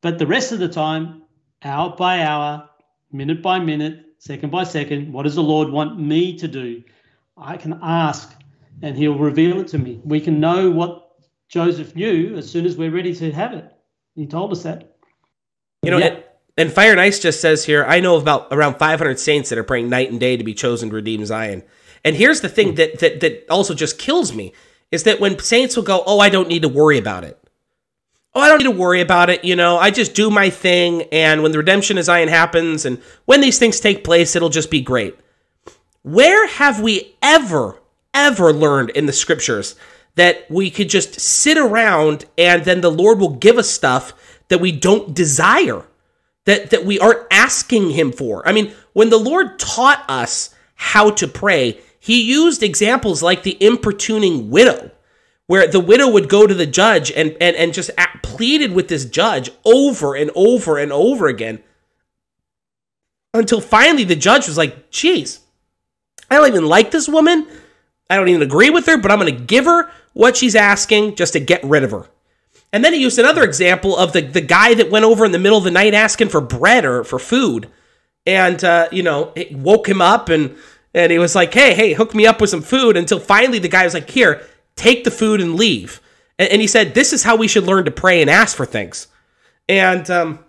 Speaker 3: But the rest of the time, hour by hour, minute by minute, second by second, what does the Lord want me to do? I can ask and he'll reveal it to me. We can know what Joseph knew as soon as we're ready to have it. He told us that.
Speaker 1: You know, yeah. And Fire and Ice just says here, I know about around 500 saints that are praying night and day to be chosen to redeem Zion. And here's the thing that, that that also just kills me is that when saints will go, "Oh, I don't need to worry about it." Oh, I don't need to worry about it, you know. I just do my thing and when the redemption of Zion happens and when these things take place, it'll just be great. Where have we ever ever learned in the scriptures that we could just sit around and then the Lord will give us stuff that we don't desire? That, that we aren't asking him for. I mean, when the Lord taught us how to pray, he used examples like the importuning widow, where the widow would go to the judge and and, and just pleaded with this judge over and over and over again until finally the judge was like, geez, I don't even like this woman. I don't even agree with her, but I'm going to give her what she's asking just to get rid of her. And then he used another example of the, the guy that went over in the middle of the night asking for bread or for food. And, uh, you know, it woke him up and, and he was like, hey, hey, hook me up with some food until finally the guy was like, here, take the food and leave. And, and he said, this is how we should learn to pray and ask for things. And, um,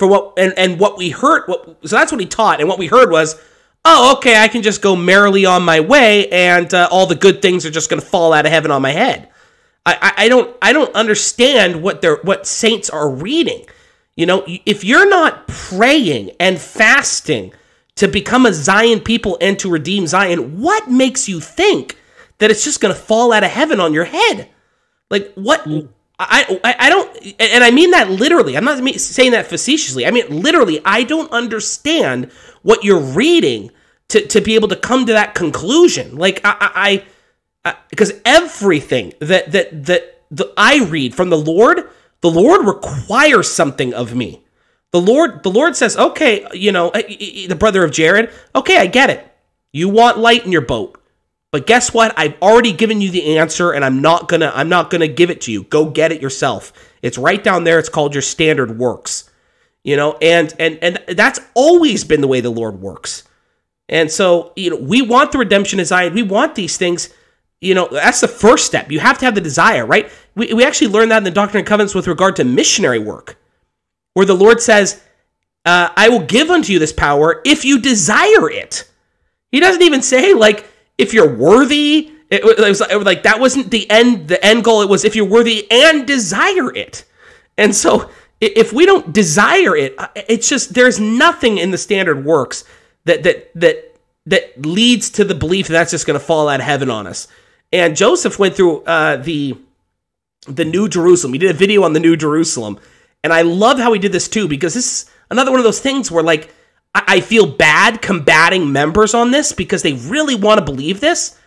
Speaker 1: for what and, and what we heard what, so that's what he taught and what we heard was oh okay i can just go merrily on my way and uh, all the good things are just going to fall out of heaven on my head I, I, I don't i don't understand what they're what saints are reading you know if you're not praying and fasting to become a zion people and to redeem zion what makes you think that it's just going to fall out of heaven on your head like what mm. I, I, I don't, and I mean that literally. I'm not saying that facetiously. I mean literally. I don't understand what you're reading to, to be able to come to that conclusion. Like I, I, I Uh, because everything that that that the, I read from the Lord, the Lord requires something of me. The Lord, the Lord says, okay, you know, the brother of Jared, okay, I get it. You want light in your boat. But guess what? I've already given you the answer and I'm not to I'm not to give it to you. Go get it yourself. It's right down there. It's called your standard works. You know, and and and that's always been the way the Lord works. And so, you know, we want the redemption of Zion. We want these things. You know, that's the first step. You have to have the desire, right? We, we actually learned that in the Doctrine and Covenants with regard to missionary work, where the Lord says, uh, I will give unto you this power if you desire it. He doesn't even say, like, if you're worthy. It, it, was, it was like that wasn't the end. The end goal. It was if you're worthy and desire it. And so if we don't desire it, uh, it's just there's nothing in the standard works that that that that leads to the belief that that's just going to fall out of heaven on us. And Joseph went through uh, the the New Jerusalem. He did a video on the New Jerusalem, and I love how he did this too because this is another one of those things where like I feel bad combating members on this because they really want to believe this.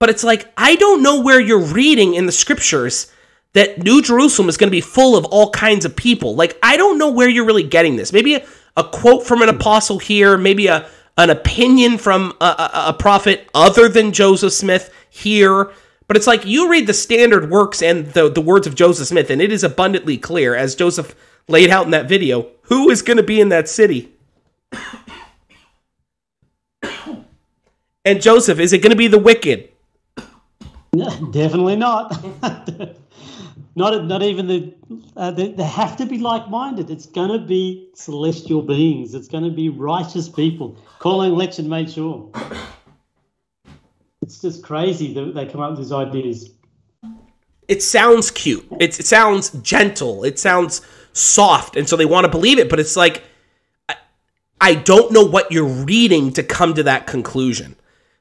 Speaker 1: But it's like, I don't know where you're reading in the scriptures that New Jerusalem is going to be full of all kinds of people. Like, I don't know where you're really getting this. Maybe a, a quote from an apostle here, maybe a, an opinion from a, a, a prophet other than Joseph Smith here. But it's like you read the standard works and the, the words of Joseph Smith, and it is abundantly clear, as Joseph laid out in that video, who is going to be in that city. and Joseph, is it going to be the wicked?
Speaker 3: Definitely not. not not even the, uh, they, they have to be like-minded. It's going to be celestial beings. It's going to be righteous people. Calling election made sure. It's just crazy that they come up with these ideas.
Speaker 1: It sounds cute. It's, it sounds gentle. It sounds soft, and so they want to believe it. But it's like I don't know what you're reading to come to that conclusion.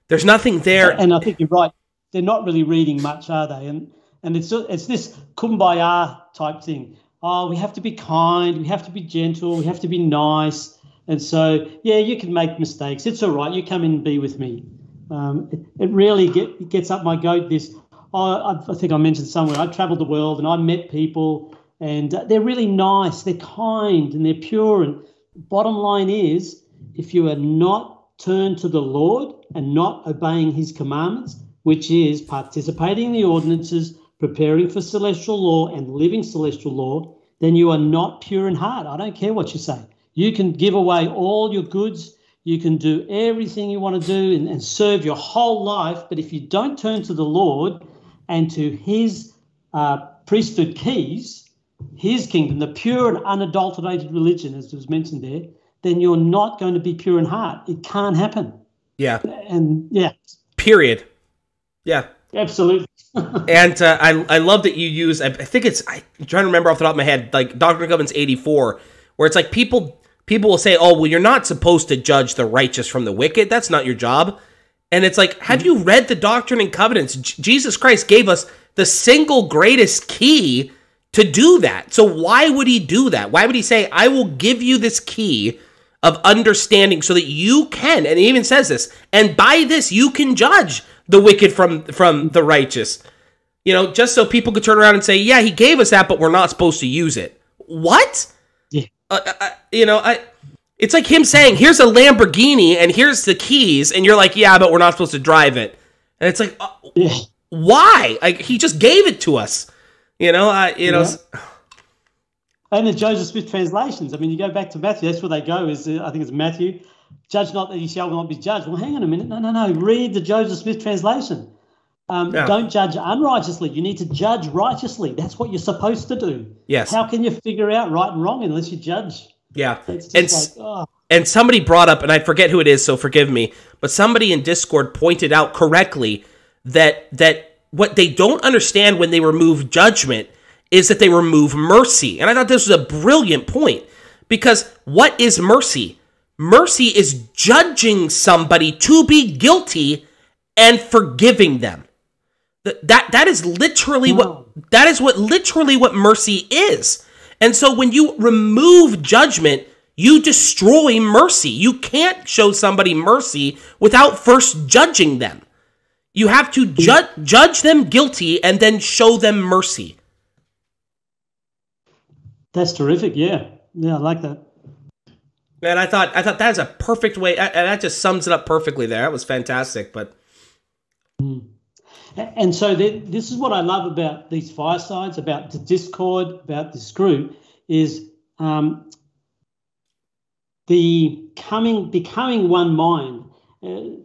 Speaker 1: There's nothing there.
Speaker 3: And I think you're right. They're not really reading much, are they? And and it's it's this kumbaya type thing. Oh, we have to be kind. We have to be gentle. We have to be nice. And so, yeah, you can make mistakes. It's all right. You come in and be with me. Um, it, it, really get, it gets up my goat. This, oh, I, I think I mentioned somewhere. I traveled the world and I met people, and uh, they're really nice. They're kind and they're pure. And bottom line is if you are not turned to the Lord and not obeying his commandments, which is participating in the ordinances, preparing for celestial law, and living celestial law, then you are not pure in heart. I don't care what you say. You can give away all your goods, you can do everything you want to do and, and serve your whole life, but if you don't turn to the Lord and to his uh, priesthood keys, his kingdom, the pure and unadulterated religion, as was mentioned there, then you're not going to be pure in heart. It can't happen.
Speaker 1: Yeah.
Speaker 3: And yeah.
Speaker 1: Period. Yeah.
Speaker 3: Absolutely.
Speaker 1: And uh, I, I love that you use, I think it's, I'm trying to remember off the top of my head, like Doctrine and Covenants 84, where it's like people, people will say, oh, well, you're not supposed to judge the righteous from the wicked. That's not your job. And it's like, have you read the Doctrine and Covenants? J- Jesus Christ gave us the single greatest key to do that. So why would he do that? Why would he say, I will give you this key of understanding so that you can, and he even says this, and by this you can judge the wicked from from the righteous. You know, just so people could turn around and say, "Yeah, he gave us that, but we're not supposed to use it." What?
Speaker 3: Yeah.
Speaker 1: Uh, uh, you know, I. It's like him saying, "Here's a Lamborghini and here's the keys," and you're like, "Yeah, but we're not supposed to drive it." And it's like, uh,
Speaker 3: Yeah.
Speaker 1: why? Like he just gave it to us. You know, I you know,
Speaker 3: Yeah.
Speaker 1: s-
Speaker 3: And the Joseph Smith translations. I mean, you go back to Matthew. That's where they go. Is uh, I think it's Matthew. Judge not that you shall not be judged. Well, hang on a minute. No, no, no. Read the Joseph Smith translation. Um,
Speaker 1: Yeah.
Speaker 3: Don't judge unrighteously. You need to judge righteously. That's what you're supposed to do.
Speaker 1: Yes.
Speaker 3: How can you figure out right and wrong unless you judge?
Speaker 1: yeah.
Speaker 3: It's
Speaker 1: And
Speaker 3: like, oh,
Speaker 1: and somebody brought up, and I forget who it is, so forgive me, but somebody in Discord pointed out correctly that that what they don't understand when they remove judgment is that they remove mercy. And I thought this was a brilliant point because what is mercy? Mercy is judging somebody to be guilty and forgiving them. Th- That that is literally what hmm. that is what literally what mercy is. And so when you remove judgment, you destroy mercy. You can't show somebody mercy without first judging them. You have to ju- judge them guilty and then show them mercy.
Speaker 3: that's terrific. Yeah, yeah, I like that.
Speaker 1: And I thought I thought that's a perfect way and that just sums it up perfectly there. That was fantastic, but
Speaker 3: And so this is what I love about these firesides, about the Discord, about this group, is um, the coming, becoming one mind, uh,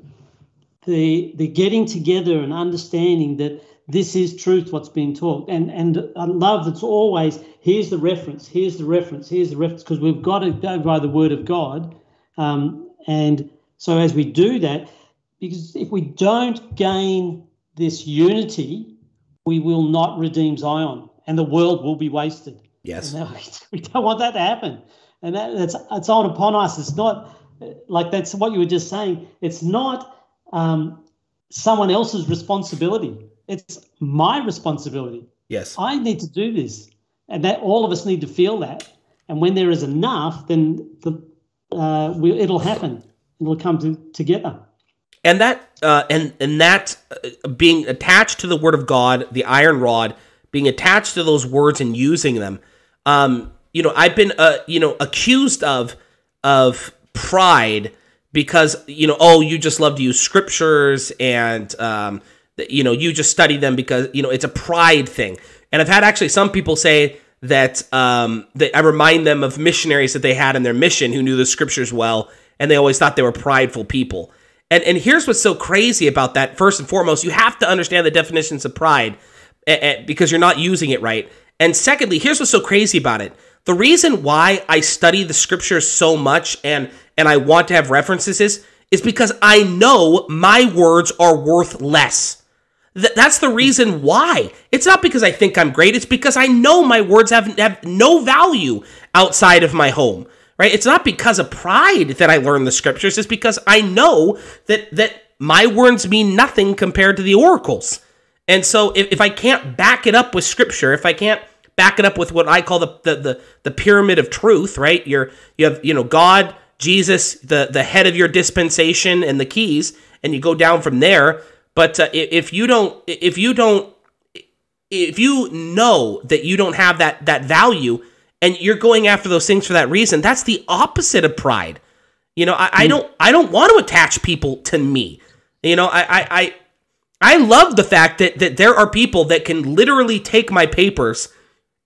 Speaker 3: the the getting together and understanding that this is truth, what's being taught, and and I love that's always here's the reference, here's the reference, here's the reference, because we've got to go by the word of God, um, and so as we do that, because if we don't gain this unity, we will not redeem Zion, and the world will be wasted.
Speaker 1: yes.
Speaker 3: We don't want that to happen, and that, that's it's on upon us. It's not like that's what you were just saying. It's not um, someone else's responsibility. It's my responsibility.
Speaker 1: Yes.
Speaker 3: I need to do this, and that all of us need to feel that. And when there is enough, then the uh, we, it'll happen. It'll come to, together.
Speaker 1: and that uh, and and that uh, being attached to the word of God, the iron rod, being attached to those words and using them. Um, you know, I've been uh, you know accused of of pride because you know, oh, you just love to use scriptures and um, you know, you just study them because you know it's a pride thing. And I've had actually some people say that um, that I remind them of missionaries that they had in their mission who knew the scriptures well, and they always thought they were prideful people. And and here's what's so crazy about that. First and foremost, you have to understand the definitions of pride eh, eh, because you're not using it right. And secondly, here's what's so crazy about it. The reason why I study the scriptures so much and and I want to have references is is because I know my words are worth less. Th- that's the reason why. It's not because I think I'm great. It's because I know my words have have no value outside of my home. Right? It's not because of pride that I learn the scriptures. It's because I know that that my words mean nothing compared to the oracles. And so if, if I can't back it up with scripture, if I can't back it up with what I call the the the, the pyramid of truth, right? You're you have you know God, Jesus, the the head of your dispensation and the keys, and you go down from there. But uh, if you don't if you don't if you know that you don't have that that value and you're going after those things for that reason, that's the opposite of pride. You know, I, I don't I don't want to attach people to me. You know, I I, I I love the fact that that there are people that can literally take my papers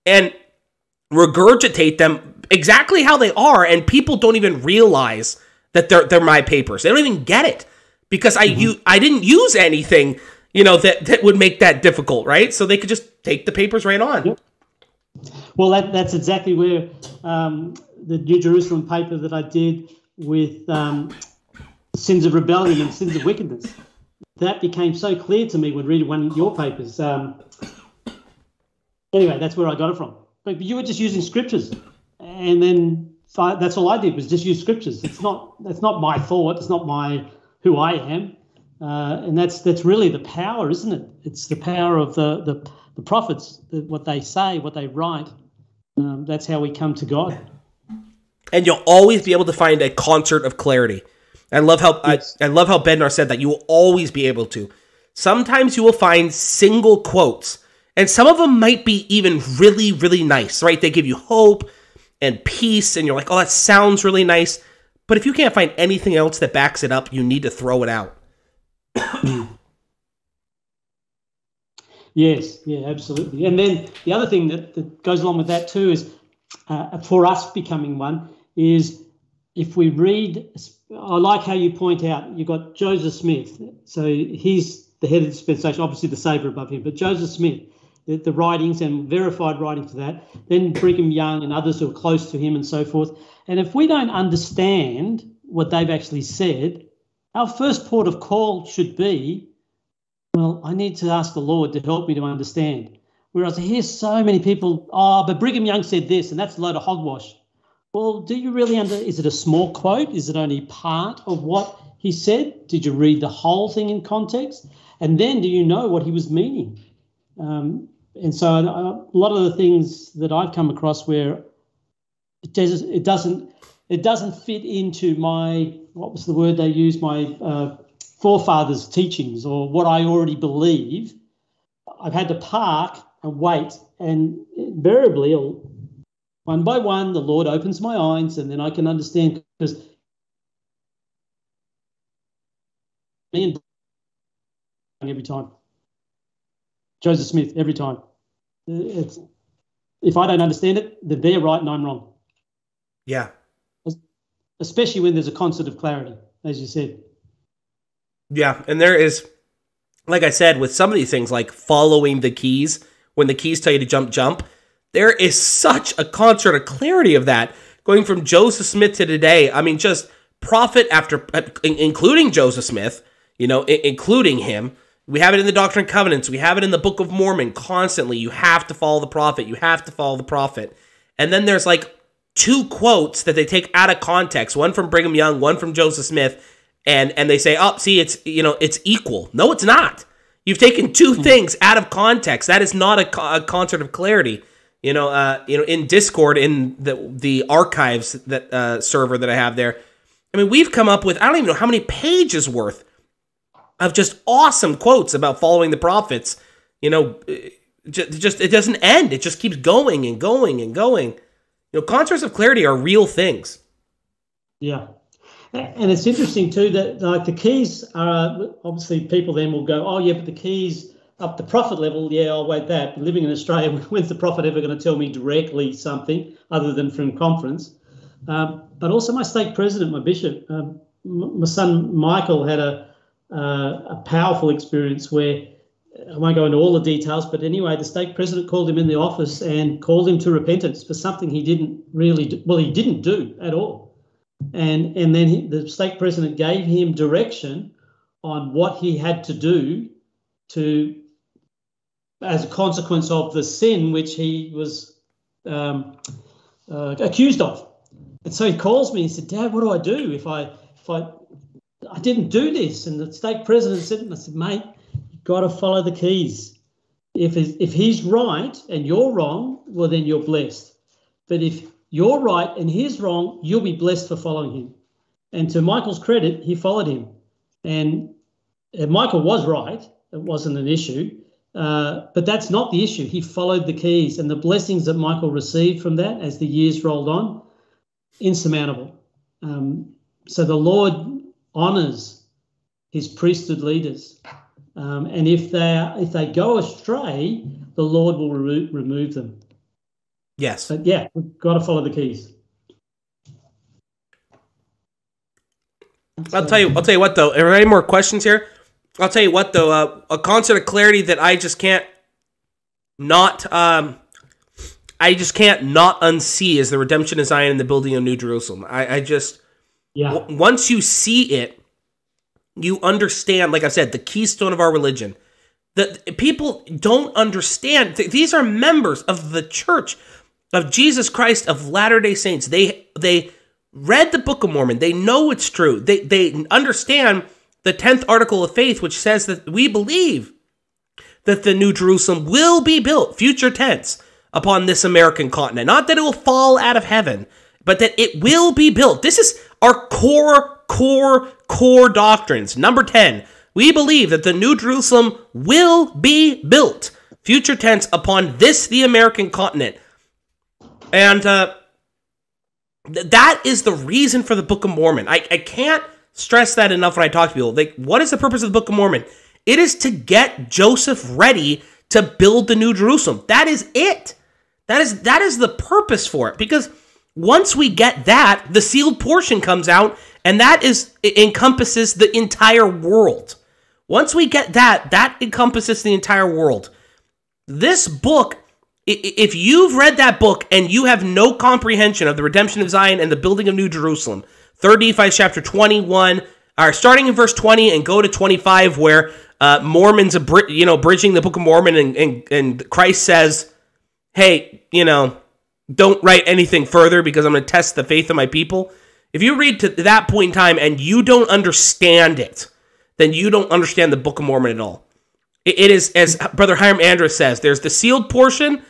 Speaker 1: and regurgitate them exactly how they are, and people don't even realize that they're they're my papers. They don't even get it because I you I didn't use anything you know that that would make that difficult, right? So they could just take the papers right on.
Speaker 3: Well, that, that's exactly where um, the New Jerusalem paper that I did with um, sins of rebellion and sins of wickedness, that became so clear to me when reading one of your papers. Um, anyway, that's where I got it from. But you were just using scriptures, and then that's all I did was just use scriptures. It's not that's not my thought. It's not my who I am, uh, and that's that's really the power, isn't it? It's the power of the the, the prophets, the, what they say, what they write. Um, that's how we come to God.
Speaker 1: and you'll always be able to find a concert of clarity. I love how
Speaker 3: Yes.
Speaker 1: I, I love how Bednar said that you will always be able to. Sometimes you will find single quotes And some of them might be even really, really nice, right? They give you hope and peace, and you're like, oh, that sounds really nice. But if you can't find anything else that backs it up, you need to throw it out.
Speaker 3: yes, yeah, absolutely. And then the other thing that, that goes along with that too is uh, for us becoming one is if we read, I like how you point out, you've got Joseph Smith. So he's the head of the dispensation, obviously the Saviour above him, but Joseph Smith, the, the writings and verified writings for that, then Brigham Young and others who are close to him and so forth. And if we don't understand what they've actually said, our first port of call should be, well, I need to ask the Lord to help me to understand. Whereas I hear so many people, oh, but Brigham Young said this, and that's a load of hogwash. Well, do you really under? Is it a small quote? Is it only part of what he said? Did you read the whole thing in context? And then do you know what he was meaning? Um, and so a lot of the things that I've come across where it, does, it doesn't it doesn't fit into my what was the word they used my uh, forefathers' teachings or what I already believe. I've had to park and wait, and invariably, one by one, the Lord opens my eyes, and then I can understand because me and every time. Joseph Smith every time. It's, if I don't understand it, then they're right and I'm wrong.
Speaker 1: Yeah.
Speaker 3: Especially when there's a concert of clarity, as you said.
Speaker 1: Yeah, and there is, like I said, with some of these things like following the keys, when the keys tell you to jump, jump, there is such a concert of clarity of that going from Joseph Smith to today. I mean, just prophet after, uh, including Joseph Smith, you know, including him we have it in the Doctrine and Covenants. We have it in the Book of Mormon constantly. You have to follow the prophet. You have to follow the prophet. And then there's like two quotes that they take out of context, one from Brigham Young, one from Joseph Smith, and and they say, "Oh, see, it's you know, it's equal." No, it's not. You've taken two hmm. things out of context. That is not a, a concert of clarity. You know, uh, you know, in Discord, in the the archives that uh, server that I have there, I mean, we've come up with I don't even know how many pages worth of just awesome quotes about following the prophets. You know, just it doesn't end. It just keeps going and going and going. You know, concerts of clarity are real things.
Speaker 3: Yeah. And it's interesting too that like the keys are obviously people then will go, oh yeah, but the keys up the prophet level, yeah, I'll wait that. But living in Australia, when's the prophet ever going to tell me directly something other than from conference? Um, but also my stake president, my bishop, um, my son Michael had a uh, a powerful experience where I won't go into all the details, but anyway, the stake president called him in the office and called him to repentance for something he didn't really do. Well, he didn't do at all. And, and then he, the stake president gave him direction on what he had to do to, as a consequence of the sin which he was um, uh, accused of. And so he calls me and said, Dad, what do I do if I if I I didn't do this. And the stake president said, I said, mate, got to follow the keys. If, if he's right and you're wrong, well, then you're blessed. But if you're right and he's wrong, you'll be blessed for following him. And to Michael's credit, he followed him. And, Michael was right. It wasn't an issue. Uh, but that's not the issue. He followed the keys, and the blessings that Michael received from that as the years rolled on, insurmountable. Um, so the Lord honours his priesthood leaders. Um, and if they if they go astray, the Lord will re- remove them.
Speaker 1: Yes.
Speaker 3: But yeah, we've got to follow the keys.
Speaker 1: I'll tell you. I'll tell you what though. Are there any more questions here? I'll tell you what though. Uh, a concert of clarity that I just can't not. Um, I just can't not unsee is the redemption of Zion and the building of New Jerusalem. I, I just
Speaker 3: yeah.
Speaker 1: W- once you see it, you understand, like I said, the keystone of our religion. That people don't understand. These are members of the church of Jesus Christ of Latter-day Saints. They they read the Book of Mormon. They know it's true. They they understand the 10th article of faith which says that we believe that the new Jerusalem will be built, future tense, upon this American continent. Not that it will fall out of heaven, but that it will be built. This is our core, core, core doctrines. Number 10, we believe that the New Jerusalem will be built. future tense upon this the American continent. And uh, th- that is the reason for the Book of Mormon. I, I can't stress that enough when I talk to people. Like, what is the purpose of the Book of Mormon? It is to get Joseph ready to build the New Jerusalem. That is it. That is that is the purpose for it. Because once we get that, the sealed portion comes out, and that is encompasses the entire world. Once we get that, that encompasses the entire world. This book, if you've read that book and you have no comprehension of the redemption of Zion and the building of New Jerusalem, Third Nephi chapter 21, are starting in verse 20 and go to 25, where uh, Mormons, you know, bridging the Book of Mormon, and, and, and Christ says, hey, you know, don't write anything further because I'm going to test the faith of my people. If you read to that point in time and you don't understand it, then you don't understand the Book of Mormon at all. it is, as Brother Hyrum Andrus says, there's the sealed portion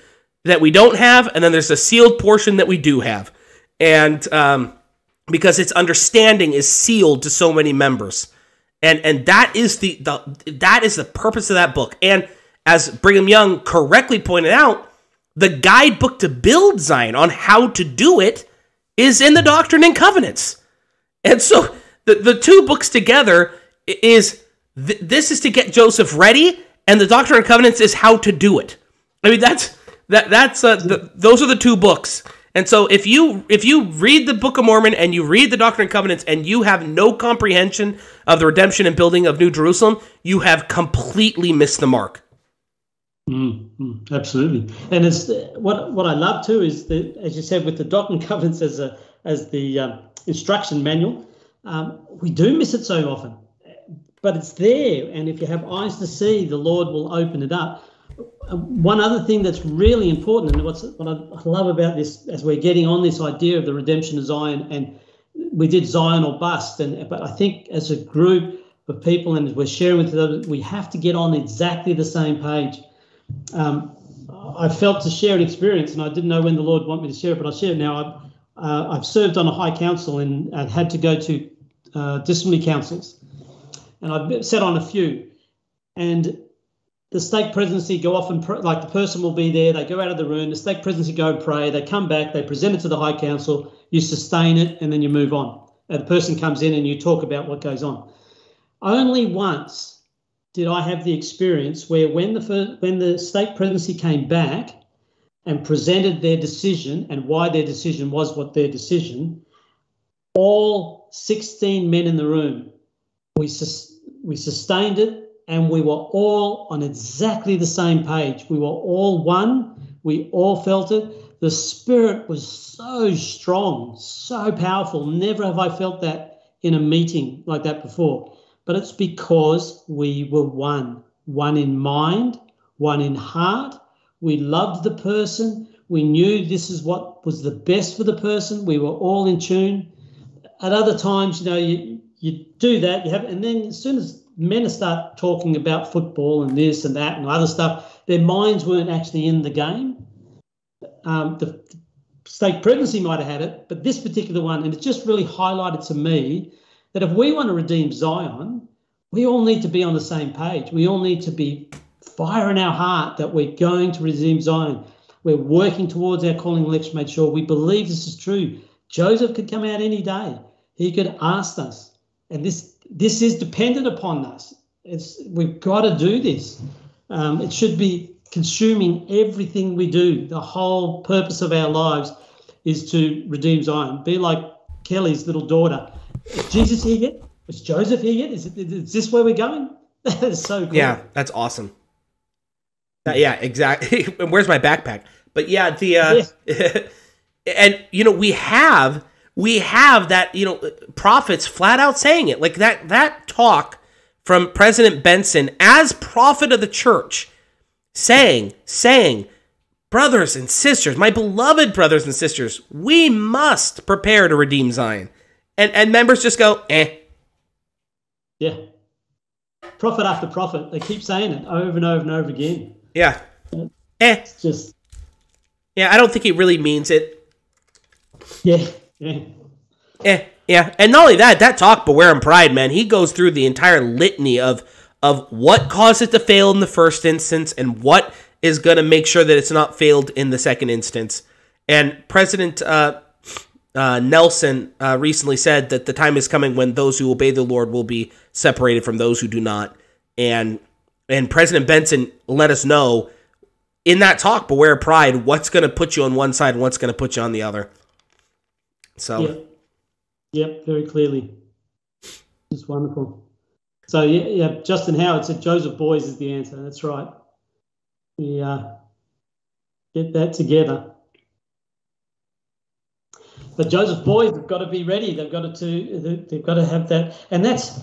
Speaker 1: that we don't have, and then there's the sealed portion that we do have. And um, because its understanding is sealed to so many members. And and that is the, the that is the purpose of that book. And as Brigham Young correctly pointed out, the guidebook to build Zion on how to do it is in the Doctrine and Covenants. And so the, the two books together is th- this is to get Joseph ready, and the Doctrine and Covenants is how to do it. I mean, that's that that's uh, the, those are the two books. And so if you if you read the Book of Mormon and you read the Doctrine and Covenants and you have no comprehension of the redemption and building of New Jerusalem, you have completely missed the mark.
Speaker 3: Mm, mm, absolutely, and it's what what I love too is that, as you said, with the Doctrine Covenants as a as the um, instruction manual, um, we do miss it so often, but it's there, and if you have eyes to see, the Lord will open it up. Uh, one other thing that's really important, and what's what I love about this, as we're getting on this idea of the redemption of Zion, and we did Zion or bust, and but I think as a group of people, and we're sharing with them, we have to get on exactly the same page um, I felt to share an experience, and I didn't know when the Lord wanted me to share it, but I'll share it now. I've, uh, I've served on a high council and, and had to go to uh, disciplinary councils, and I've sat on a few. And the stake presidency go off and pr- like the person will be there. They go out of the room. The stake presidency go and pray. They come back. They present it to the high council. You sustain it, and then you move on. And the person comes in and you talk about what goes on. Only once did I have the experience where when the first, when the stake presidency came back and presented their decision and why their decision was what their decision, all 16 men in the room, we sus- we sustained it and we were all on exactly the same page. We were all one. We all felt it. The spirit was so strong, so powerful. Never have I felt that in a meeting like that before but it's because we were one one in mind, one in heart. We loved the person. We knew this is what was the best for the person. We were all in tune. At other times, you know, you, you do that, you have, and then as soon as men start talking about football and this and that and other stuff, their minds weren't actually in the game. Um, the, the stake presidency might have had it, but this particular one, and it just really highlighted to me that if we want to redeem Zion, we all need to be on the same page. We all need to be fire in our heart that we're going to redeem Zion. We're working towards our calling election, make sure we believe this is true. Joseph could come out any day. He could ask us. And this this is dependent upon us. It's we've got to do this. Um, it should be consuming everything we do. The whole purpose of our lives is to redeem Zion. Be like Kelly's little daughter. Is Jesus here yet? Is Joseph here yet? Is, it, is this where we're going? that is so cool.
Speaker 1: Yeah, that's awesome. yeah, exactly. Where's my backpack? But yeah, the uh, yeah. and you know we have we have that you know prophets flat out saying it like that that talk from President Benson as prophet of the church saying saying brothers and sisters my beloved brothers and sisters we must prepare to redeem Zion and and members just go, eh.
Speaker 3: Yeah. Prophet after prophet. they keep saying it over and over and over again.
Speaker 1: Yeah.
Speaker 3: eh.
Speaker 1: It's
Speaker 3: just.
Speaker 1: Yeah, I don't think he really means it.
Speaker 3: Yeah. Yeah.
Speaker 1: Eh. Yeah, and not only that, that talk beware and pride, man. He goes through the entire litany of of what caused it to fail in the first instance and what is going to make sure that it's not failed in the second instance. And President uh, uh, Nelson uh, recently said that the time is coming when those who obey the Lord will be separated from those who do not. And and President Benson let us know in that talk, beware pride, what's going to put you on one side and what's going to put you on the other. So,
Speaker 3: yep, very clearly. It's wonderful. So yeah, yeah, Justin Howard said Joseph Boys is the answer. That's right. We uh, get that together. But Joseph Boys have got to be ready. They've got to they've got to have that, and that's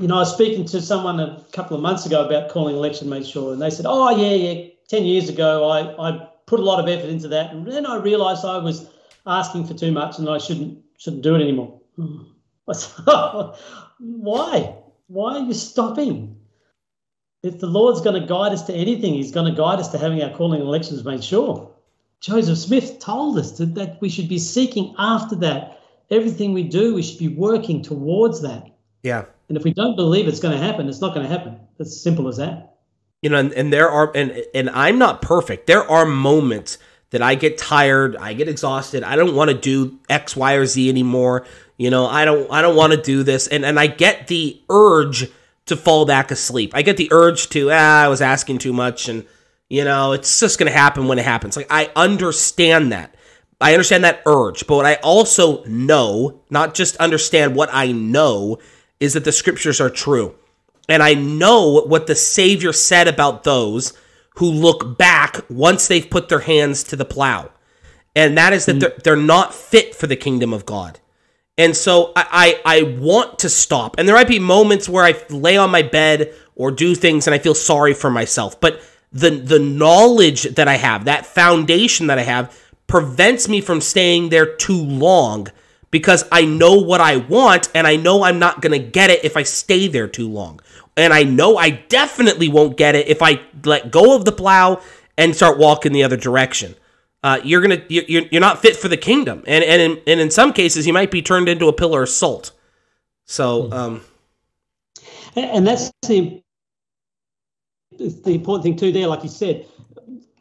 Speaker 3: you know I was speaking to someone a couple of months ago about calling election made sure, and they said, oh yeah yeah, ten years ago I I put a lot of effort into that, and then I realised I was asking for too much and I shouldn't shouldn't do it anymore. Hmm. I said, why? Why are you stopping? If the Lord's going to guide us to anything, He's going to guide us to having our calling elections made sure. Joseph Smith told us that, that we should be seeking after that. Everything we do, we should be working towards that.
Speaker 1: Yeah.
Speaker 3: And if we don't believe it's going to happen, it's not going to happen. It's as simple as that.
Speaker 1: You know, and, and there are, and and I'm not perfect. There are moments that I get tired, I get exhausted, I don't want to do X, Y, or Z anymore. You know, I don't I don't want to do this. And and I get the urge to fall back asleep. I get the urge to, ah, I was asking too much and you know, it's just gonna happen when it happens. Like I understand that. I understand that urge, but what I also know, not just understand what I know, is that the scriptures are true. And I know what the Savior said about those who look back once they've put their hands to the plow. And that is that mm. they're, they're not fit for the kingdom of God. And so I, I, I want to stop. And there might be moments where I lay on my bed or do things and I feel sorry for myself. But the the knowledge that I have, that foundation that I have, prevents me from staying there too long because I know what I want and I know I'm not going to get it if I stay there too long. And I know I definitely won't get it if I let go of the plow and start walking the other direction uh, you're gonna you're, you're not fit for the kingdom, and and in, and in some cases you might be turned into a pillar of salt. So, hmm. um,
Speaker 3: and that's the the important thing too. There, like you said,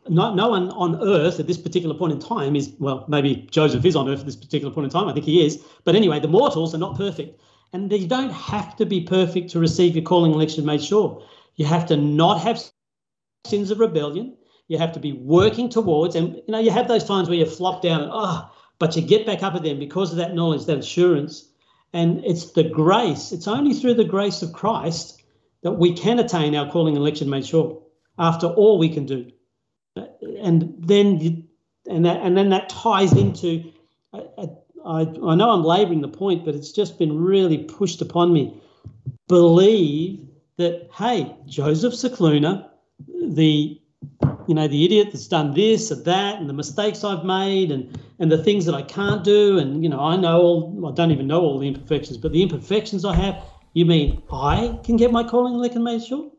Speaker 3: no, no one on earth at this particular point in time is well, maybe Joseph is on earth at this particular point in time. I think he is, but anyway, the mortals are not perfect, and you don't have to be perfect to receive your calling election made sure. You have to not have sins of rebellion you have to be working towards. And you know, you have those times where you flop down and ah, oh, but you get back up again because of that knowledge, that assurance. And it's the grace. It's only through the grace of Christ that we can attain our calling election made sure. After all we can do, and then you, and that and then that ties into. I, I, I know I'm labouring the point, but it's just been really pushed upon me. Believe that hey, Joseph Cicluna, the you know, the idiot that's done this or that, and the mistakes I've made, and and the things that I can't do, and you know, I know all. I don't even know all the imperfections, but the imperfections I have. You mean I can get my calling election made sure?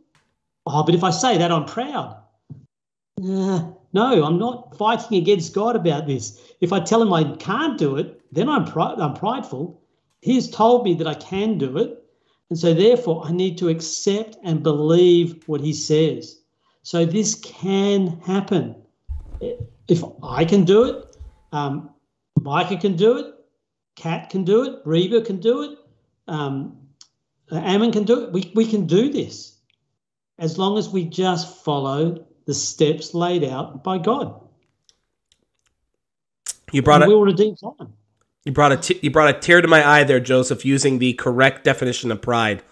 Speaker 3: Oh, but if I say that, I'm proud. Uh, no, I'm not fighting against God about this. If I tell him I can't do it, then I'm pri- I'm prideful. He's told me that I can do it, and so therefore I need to accept and believe what he says. So this can happen. If I can do it, um, Micah can do it, Kat can do it, Reba can do it, um, Ammon can do it. We, we can do this as long as we just follow the steps laid out by God.
Speaker 1: You brought
Speaker 3: and a, we'll redeem time.
Speaker 1: You brought a t- you brought a tear to my eye there, Joseph, using the correct definition of pride.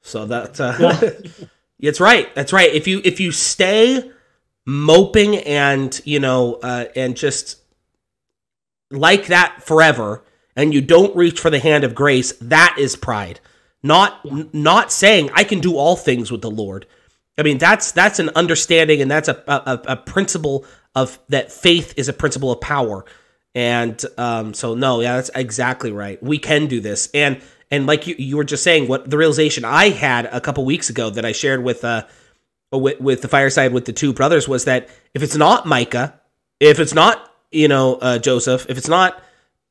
Speaker 1: So that uh, It's right. That's right. If you if you stay moping and you know uh, and just like that forever, and you don't reach for the hand of grace, that is pride. Not yeah. not saying I can do all things with the Lord. I mean that's that's an understanding and that's a a, a principle of that faith is a principle of power. And um, so no, yeah, that's exactly right. We can do this. And and like you, you were just saying, what the realization I had a couple weeks ago that I shared with uh with, with the fireside with the two brothers was that if it's not Micah, if it's not you know uh, Joseph, if it's not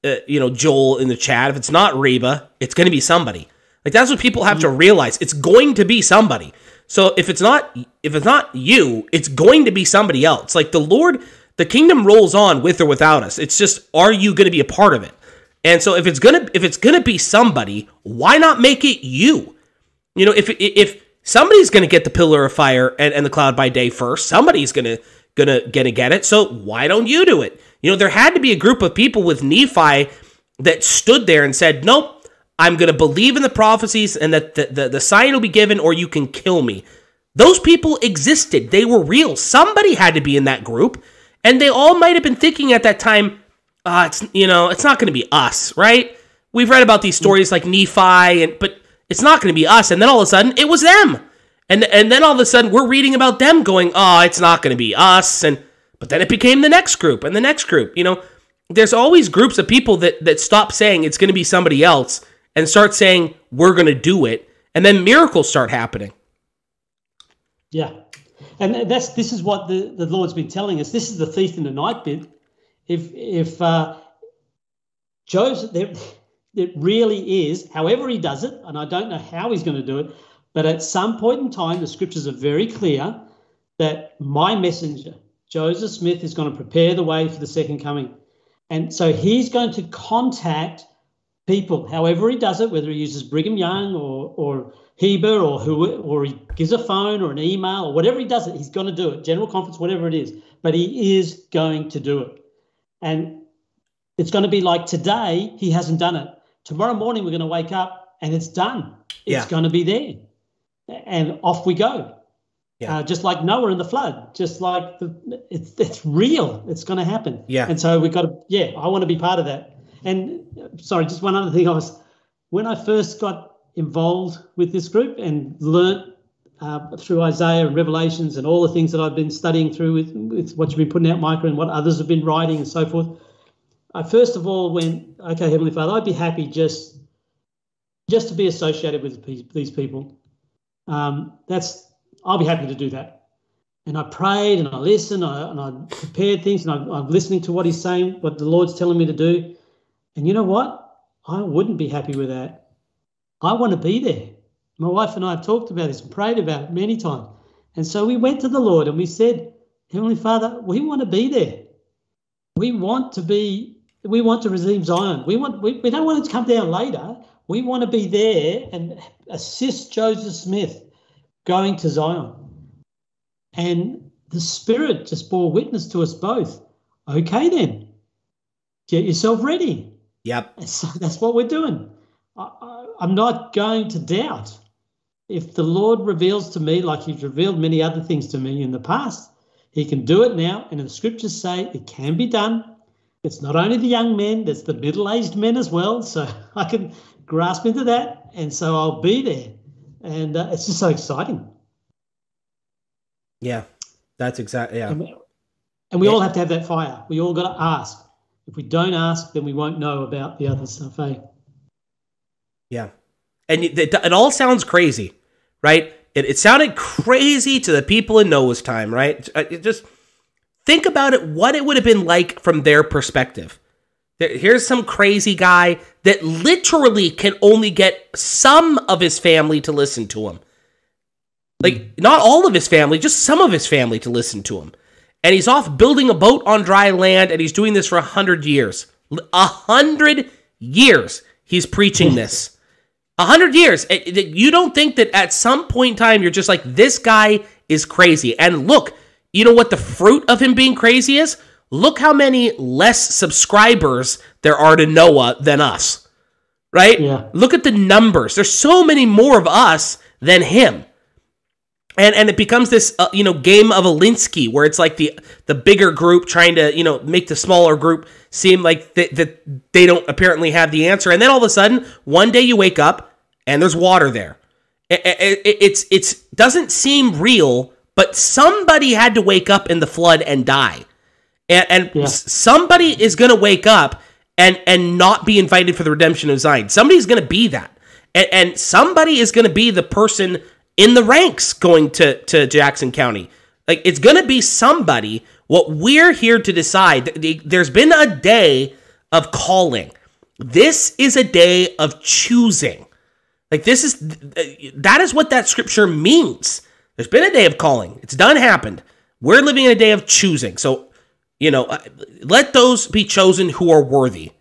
Speaker 1: uh, you know Joel in the chat, if it's not Reba, it's going to be somebody. Like that's what people have to mm. realize. It's going to be somebody. So if it's not if it's not you, it's going to be somebody else. Like the Lord, the kingdom rolls on with or without us. It's just are you going to be a part of it? And so if it's gonna if it's gonna be somebody, why not make it you? You know, if if somebody's gonna get the pillar of fire and, and the cloud by day first, somebody's gonna gonna gonna get it. So why don't you do it? You know, there had to be a group of people with Nephi that stood there and said, Nope, I'm gonna believe in the prophecies and that the, the, the sign will be given or you can kill me. Those people existed. They were real. Somebody had to be in that group. And they all might have been thinking at that time, uh, it's you know, it's not going to be us, right? We've read about these stories like Nephi, and but it's not going to be us. And then all of a sudden, it was them, and and then all of a sudden, we're reading about them going, oh, it's not going to be us, and but then it became the next group and the next group. You know, there's always groups of people that that stop saying it's going to be somebody else and start saying we're going to do it, and then miracles start happening.
Speaker 3: Yeah, and that's this is what the the Lord's been telling us. This is the thief in the night bit if if uh, Joseph, there, it really is. However, he does it, and I don't know how he's going to do it, but at some point in time, the scriptures are very clear that my messenger, Joseph Smith, is going to prepare the way for the second coming, and so he's going to contact people. However, he does it, whether he uses Brigham Young or or Heber or who, or he gives a phone or an email or whatever he does it, he's going to do it. General conference, whatever it is, but he is going to do it. And it's going to be like today, he hasn't done it. Tomorrow morning, we're going to wake up and it's done. It's yeah. going to be there. And off we go. Yeah. Uh, just like Noah in the flood, just like the, it's, it's real. It's going to happen.
Speaker 1: Yeah.
Speaker 3: And so we've got to, yeah, I want to be part of that. And sorry, just one other thing. I was, when I first got involved with this group and learnt uh, through Isaiah and Revelations and all the things that I've been studying through with, with what you've been putting out, Micah, and what others have been writing and so forth. I first of all went, okay, Heavenly Father, I'd be happy just just to be associated with these people. Um, that's I'll be happy to do that. And I prayed and I listened and I, and I prepared things and I, I'm listening to what He's saying, what the Lord's telling me to do. And you know what? I wouldn't be happy with that. I want to be there. My wife and I have talked about this and prayed about it many times. And so we went to the Lord and we said, Heavenly Father, we want to be there. We want to be, we want to resume Zion. We want we, we don't want it to come down later. We want to be there and assist Joseph Smith going to Zion. And the Spirit just bore witness to us both. Okay, then, get yourself ready.
Speaker 1: Yep.
Speaker 3: So that's what we're doing. I, I, I'm not going to doubt if the Lord reveals to me, like He's revealed many other things to me in the past, He can do it now. And the scriptures say it can be done. It's not only the young men, there's the middle aged men as well. So I can grasp into that. And so I'll be there. And uh, it's just so exciting.
Speaker 1: Yeah, that's exactly, yeah.
Speaker 3: And, and we yeah. all have to have that fire. We all got to ask. If we don't ask, then we won't know about the other stuff, eh?
Speaker 1: Yeah. And it, all sounds crazy right? It, it sounded crazy to the people in Noah's time, right? Uh, it just think about it, what it would have been like from their perspective. Here's some crazy guy that literally can only get some of his family to listen to him. Like, not all of his family, just some of his family to listen to him. And he's off building a boat on dry land, and he's doing this for a hundred years. A hundred years he's preaching this. A hundred years. You don't think that at some point in time you're just like, this guy is crazy. And look, you know what the fruit of him being crazy is? Look how many less subscribers there are to Noah than us. Right?
Speaker 3: Yeah.
Speaker 1: Look at the numbers. There's so many more of us than him. And and it becomes this uh, you know game of Alinsky where it's like the the bigger group trying to you know make the smaller group seem like that th- they don't apparently have the answer and then all of a sudden one day you wake up and there's water there. It, it, it's it's doesn't seem real, but somebody had to wake up in the flood and die, and, and yeah. somebody is going to wake up and and not be invited for the redemption of Zion. Somebody's going to be that, and, and somebody is going to be the person in the ranks going to to Jackson County. Like it's going to be somebody. What we're here to decide. There's been a day of calling. This is a day of choosing. Like this is that is what that scripture means. There's been a day of calling. It's done happened. We're living in a day of choosing. So, you know, uh, let those be chosen who are worthy.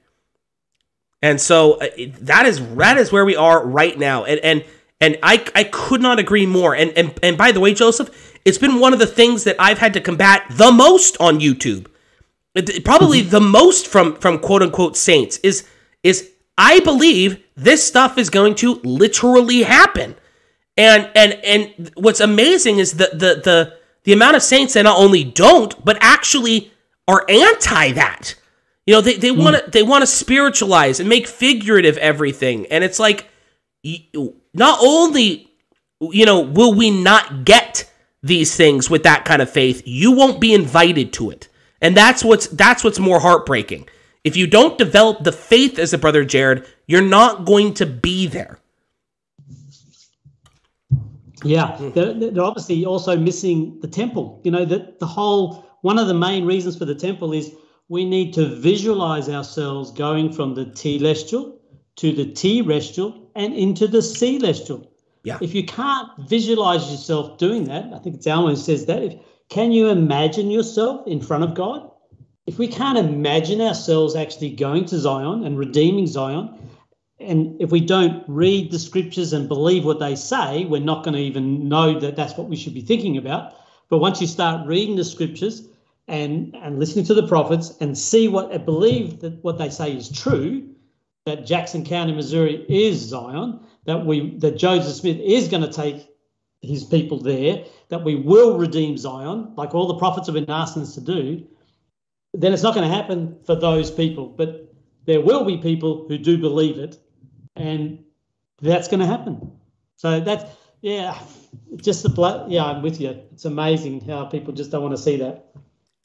Speaker 1: And so uh, that is that is where we are right now. And and and I I could not agree more. And and and by the way, Joseph, it's been one of the things that I've had to combat the most on YouTube. Probably mm-hmm. the most from from quote unquote saints is is I believe this stuff is going to literally happen. And and and what's amazing is the the the the amount of saints that not only don't, but actually are anti that. You know, they, they want to they want to spiritualize and make figurative everything. And it's like not only you know will we not get these things with that kind of faith, you won't be invited to it. And that's what's that's what's more heartbreaking. If you don't develop the faith as a brother Jared, you're not going to be there.
Speaker 3: Yeah, they're, they're, obviously also missing the temple. You know, that the whole one of the main reasons for the temple is we need to visualize ourselves going from the telestial to the terrestrial and into the celestial.
Speaker 1: Yeah.
Speaker 3: If you can't visualize yourself doing that, I think who says that. If, can you imagine yourself in front of God? If we can't imagine ourselves actually going to Zion and redeeming Zion, and if we don't read the scriptures and believe what they say, we're not going to even know that that's what we should be thinking about. But once you start reading the scriptures and and listening to the prophets and see what and believe that what they say is true, that Jackson County, Missouri is Zion, that we that Joseph Smith is going to take his people there, that we will redeem Zion, like all the prophets have been asking us to do, then it's not going to happen for those people. But there will be people who do believe it and that's going to happen. So that's yeah, just the blood. Yeah, I'm with you. It's amazing how people just don't want to see that.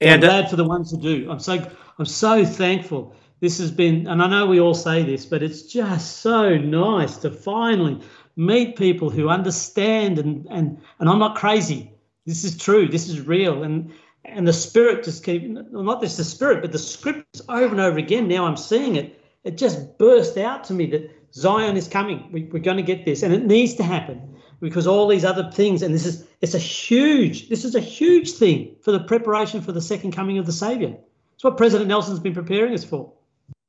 Speaker 3: And I'm uh, glad for the ones who do. I'm so I'm so thankful. This has been, and I know we all say this, but it's just so nice to finally meet people who understand and and and I'm not crazy. This is true. This is real. And and the spirit just keep not just the spirit, but the scriptures over and over again. Now I'm seeing it. It just burst out to me that Zion is coming. We, we're going to get this, and it needs to happen because all these other things, and this is it's a huge, this is a huge thing for the preparation for the second coming of the Savior. It's what President Nelson's been preparing us for.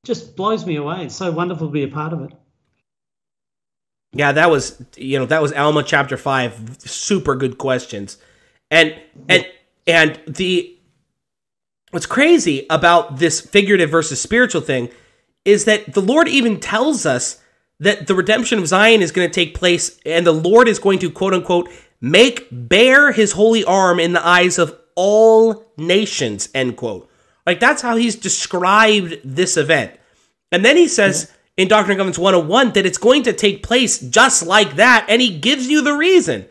Speaker 3: Just blows me away. It's so wonderful to be a part of it.
Speaker 1: Yeah, that was you know that was Alma chapter five. Super good questions, and and and the what's crazy about this figurative versus spiritual thing is that the Lord even tells us that the redemption of Zion is going to take place and the Lord is going to quote unquote make bare his holy arm in the eyes of all nations, end quote. Like that's how he's described this event. And then he says yeah. in Doctrine and Covenants 101 that it's going to take place just like that. And he gives you the reason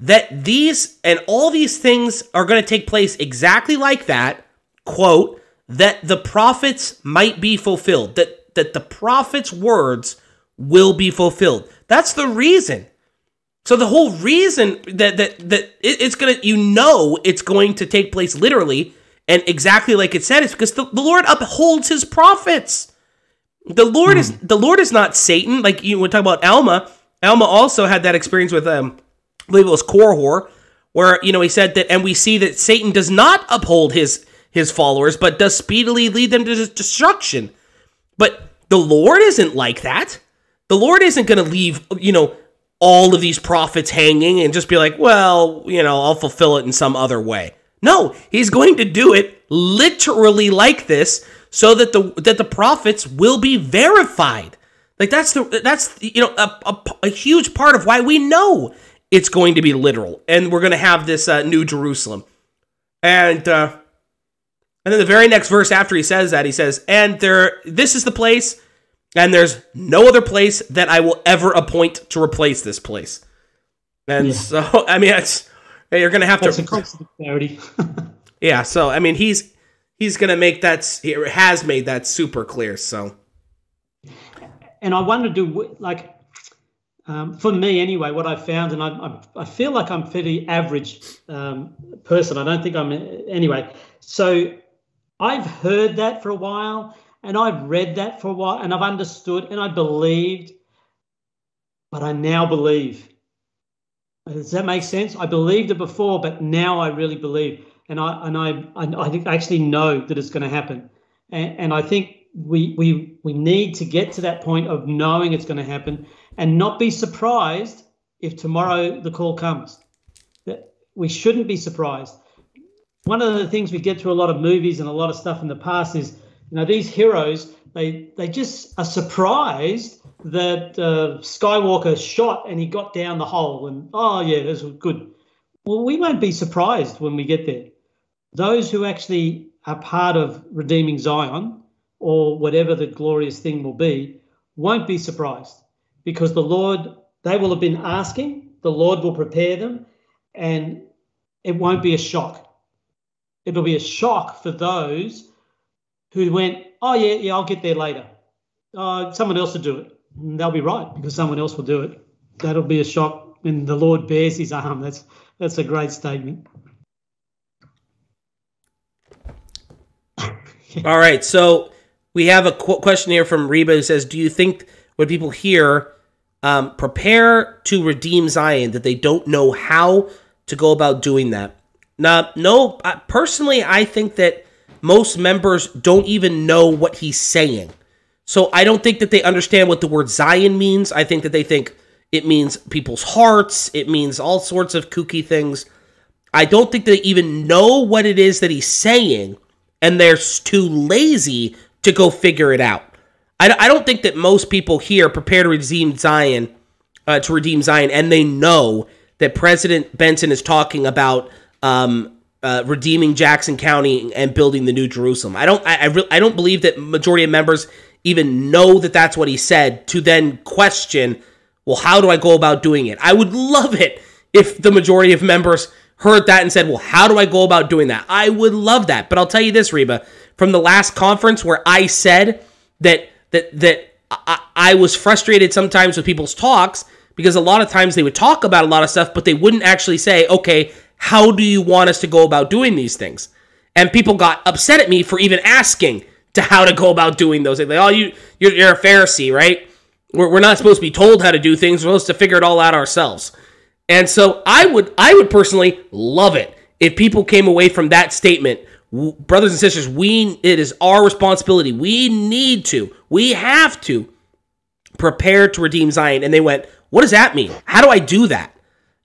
Speaker 1: that these and all these things are going to take place exactly like that. Quote, that the prophets might be fulfilled, that, that the prophets' words will be fulfilled. That's the reason. So the whole reason that that that it's gonna you know it's going to take place literally and exactly like it said it's because the, the Lord upholds his prophets. The Lord mm. is the Lord is not Satan. Like you would talk about Alma. Alma also had that experience with um I believe it was Korihor, where you know he said that and we see that Satan does not uphold his his followers, but does speedily lead them to destruction. But the Lord isn't like that. The Lord isn't going to leave, you know, all of these prophets hanging and just be like, well, you know, I'll fulfill it in some other way. No, he's going to do it literally like this so that the that the prophets will be verified. Like that's the that's you know a, a, a huge part of why we know it's going to be literal and we're going to have this uh, new Jerusalem. And uh and then the very next verse after he says that he says, "And there this is the place and there's no other place that I will ever appoint to replace this place. And yeah. so, I mean, it's you're gonna have That's to. clarity. yeah. So, I mean, he's he's gonna make that. He has made that super clear. So.
Speaker 3: And I to do like, um, for me anyway, what I found, and I, I, I feel like I'm fairly average um, person. I don't think I'm anyway. So, I've heard that for a while and I've read that for a while and I've understood and I believed, but I now believe. Does that make sense? I believed it before, but now I really believe, and I and I I, I actually know that it's going to happen, and, and I think we we we need to get to that point of knowing it's going to happen, and not be surprised if tomorrow the call comes. That we shouldn't be surprised. One of the things we get through a lot of movies and a lot of stuff in the past is, you know, these heroes they they just are surprised that uh, Skywalker shot and he got down the hole, and oh yeah, this was good. Well, we won't be surprised when we get there. Those who actually are part of redeeming Zion or whatever the glorious thing will be won't be surprised because the Lord, they will have been asking, the Lord will prepare them, and it won't be a shock. It'll be a shock for those who went, oh, yeah, yeah, I'll get there later. Uh, someone else will do it they'll be right because someone else will do it. That'll be a shock when the Lord bears his arm. That's that's a great statement.
Speaker 1: All right, so we have a qu- question here from Reba who says, "Do you think when people hear um, prepare to redeem Zion that they don't know how to go about doing that?" Now, no. personally, I think that most members don't even know what he's saying. So I don't think that they understand what the word Zion means. I think that they think it means people's hearts, it means all sorts of kooky things. I don't think they even know what it is that he's saying, and they're too lazy to go figure it out. I, I don't think that most people here prepare to redeem Zion, uh, to redeem Zion, and they know that President Benson is talking about um, uh, redeeming Jackson County and building the New Jerusalem. I don't. I, I, re- I don't believe that majority of members even know that that's what he said to then question, well, how do I go about doing it? I would love it if the majority of members heard that and said, well, how do I go about doing that? I would love that. But I'll tell you this, Reba, from the last conference where I said that that that I, I was frustrated sometimes with people's talks because a lot of times they would talk about a lot of stuff, but they wouldn't actually say, okay, how do you want us to go about doing these things? And people got upset at me for even asking to how to go about doing those things. Like, oh, you you're, you're a Pharisee, right? We're, we're not supposed to be told how to do things. We're supposed to figure it all out ourselves. And so I would I would personally love it if people came away from that statement, brothers and sisters, we it is our responsibility. We need to, we have to prepare to redeem Zion. And they went, what does that mean? How do I do that?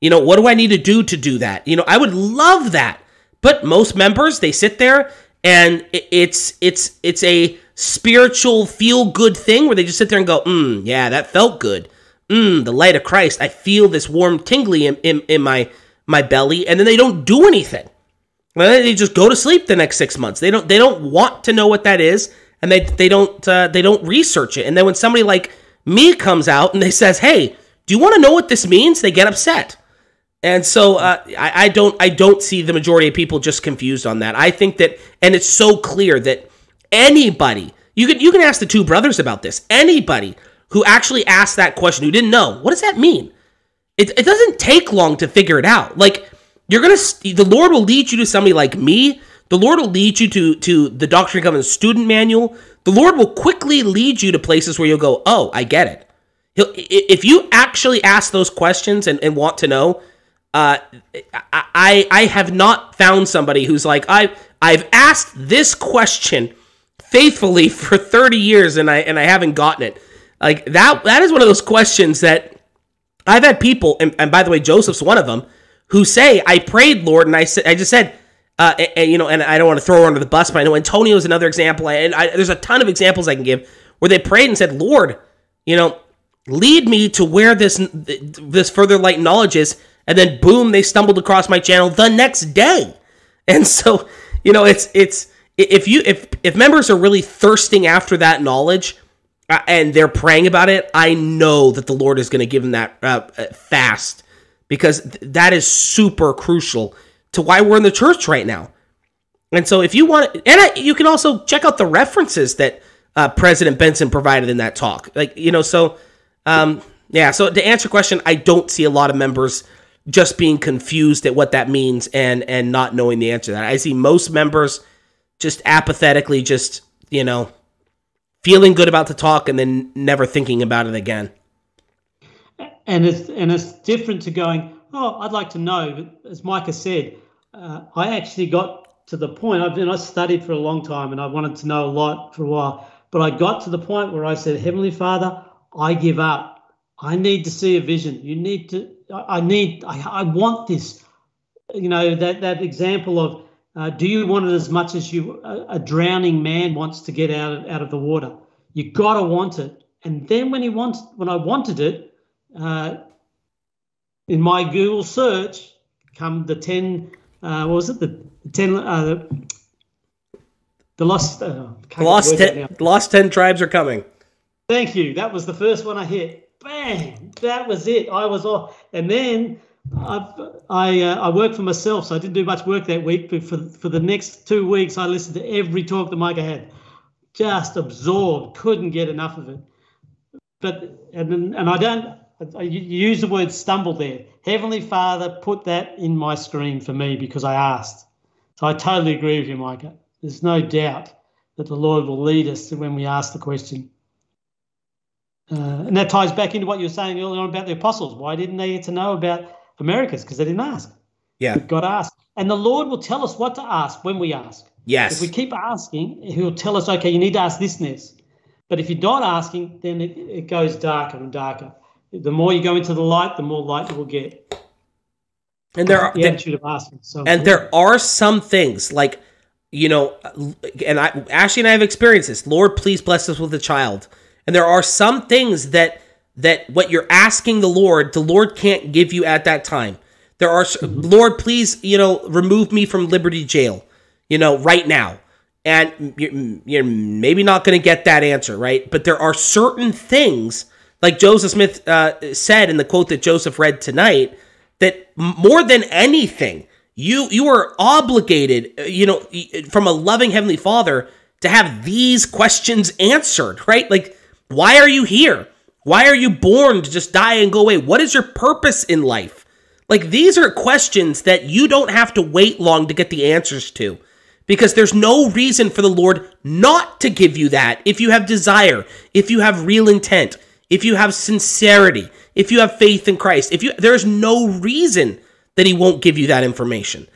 Speaker 1: You know, what do I need to do to do that? You know, I would love that. But most members, they sit there and it's it's it's a spiritual feel good thing where they just sit there and go, mm, yeah, that felt good. Mm, the light of Christ. I feel this warm tingly in, in, in my my belly, and then they don't do anything. They just go to sleep the next six months. They don't they don't want to know what that is, and they they don't uh, they don't research it. And then when somebody like me comes out and they says, "Hey, do you want to know what this means?" They get upset. And so uh, I, I, don't I don't see the majority of people just confused on that. I think that, and it's so clear that anybody you can you can ask the two brothers about this. Anybody who actually asked that question who didn't know what does that mean? It, it doesn't take long to figure it out. Like you're gonna the Lord will lead you to somebody like me. The Lord will lead you to to the Doctrine and Covenants student manual. The Lord will quickly lead you to places where you'll go, oh, I get it. He'll, if you actually ask those questions and, and want to know, uh, I I have not found somebody who's like I've I've asked this question faithfully for 30 years and I and I haven't gotten it. Like that that is one of those questions that I've had people and, and by the way Joseph's one of them who say I prayed Lord and I said I just said uh, and, and, you know and I don't want to throw her under the bus but I know Antonio is another example and I, there's a ton of examples I can give where they prayed and said Lord you know lead me to where this this further light knowledge is and then boom, they stumbled across my channel the next day. And so, you know, it's it's if you if if members are really thirsting after that knowledge uh, and they're praying about it, I know that the Lord is going to give them that uh, uh, fast because th- that is super crucial to why we're in the church right now. And so, if you want, and I, you can also check out the references that uh, President Benson provided in that talk. Like, you know, so um, yeah. So to answer your question, I don't see a lot of members just being confused at what that means and and not knowing the answer to that. I see most members just apathetically just, you know, feeling good about the talk and then never thinking about it again.
Speaker 3: And it's and it's different to going, oh, I'd like to know. But as Micah said, uh, I actually got to the point. I've been I studied for a long time, and I wanted to know a lot for a while. But I got to the point where I said, Heavenly Father, I give up. I need to see a vision. You need to. I need. I, I want this. You know that that example of. Uh, do you want it as much as you a, a drowning man wants to get out of, out of the water? You gotta want it. And then when he wants, when I wanted it, uh, in my Google search, come the ten. Uh, what was it? The, the ten. Uh, the, the lost. Uh,
Speaker 1: the lost ten. Lost ten tribes are coming.
Speaker 3: Thank you. That was the first one I hit. Bang! That was it. I was off, and then I I, uh, I worked for myself, so I didn't do much work that week. But for for the next two weeks, I listened to every talk that Micah had, just absorbed, couldn't get enough of it. But and and I don't I use the word stumble there. Heavenly Father put that in my screen for me because I asked. So I totally agree with you, Micah. There's no doubt that the Lord will lead us when we ask the question. Uh, and that ties back into what you were saying earlier on about the apostles. Why didn't they get to know about Americas? Because they didn't ask.
Speaker 1: Yeah.
Speaker 3: God asked. And the Lord will tell us what to ask when we ask.
Speaker 1: Yes.
Speaker 3: If we keep asking, He'll tell us, okay, you need to ask this and this. But if you're not asking, then it, it goes darker and darker. The more you go into the light, the more light you will get.
Speaker 1: And there are
Speaker 3: the attitude of asking. So
Speaker 1: and there are some things like you know, and I Ashley and I have experienced this. Lord, please bless us with a child. And there are some things that that what you're asking the Lord, the Lord can't give you at that time. There are mm-hmm. Lord, please, you know, remove me from Liberty Jail, you know, right now. And you're, you're maybe not going to get that answer, right? But there are certain things, like Joseph Smith uh, said in the quote that Joseph read tonight, that more than anything, you you are obligated, uh, you know, from a loving heavenly Father to have these questions answered, right? Like, why are you here? Why are you born to just die and go away? What is your purpose in life? Like, these are questions that you don't have to wait long to get the answers to because there's no reason for the Lord not to give you that if you have desire, if you have real intent, if you have sincerity, if you have faith in Christ. If you there's no reason that he won't give you that information.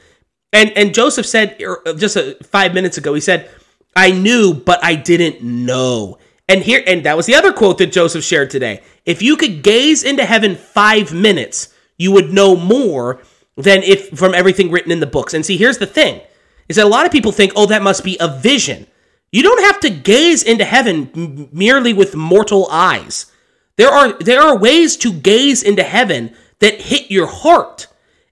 Speaker 1: And and Joseph said just a, 5 minutes ago he said, "I knew, but I didn't know." And here and that was the other quote that Joseph shared today. If you could gaze into heaven 5 minutes, you would know more than if from everything written in the books. And see, here's the thing is that a lot of people think, oh, that must be a vision. You don't have to gaze into heaven m- merely with mortal eyes. There are there are ways to gaze into heaven that hit your heart.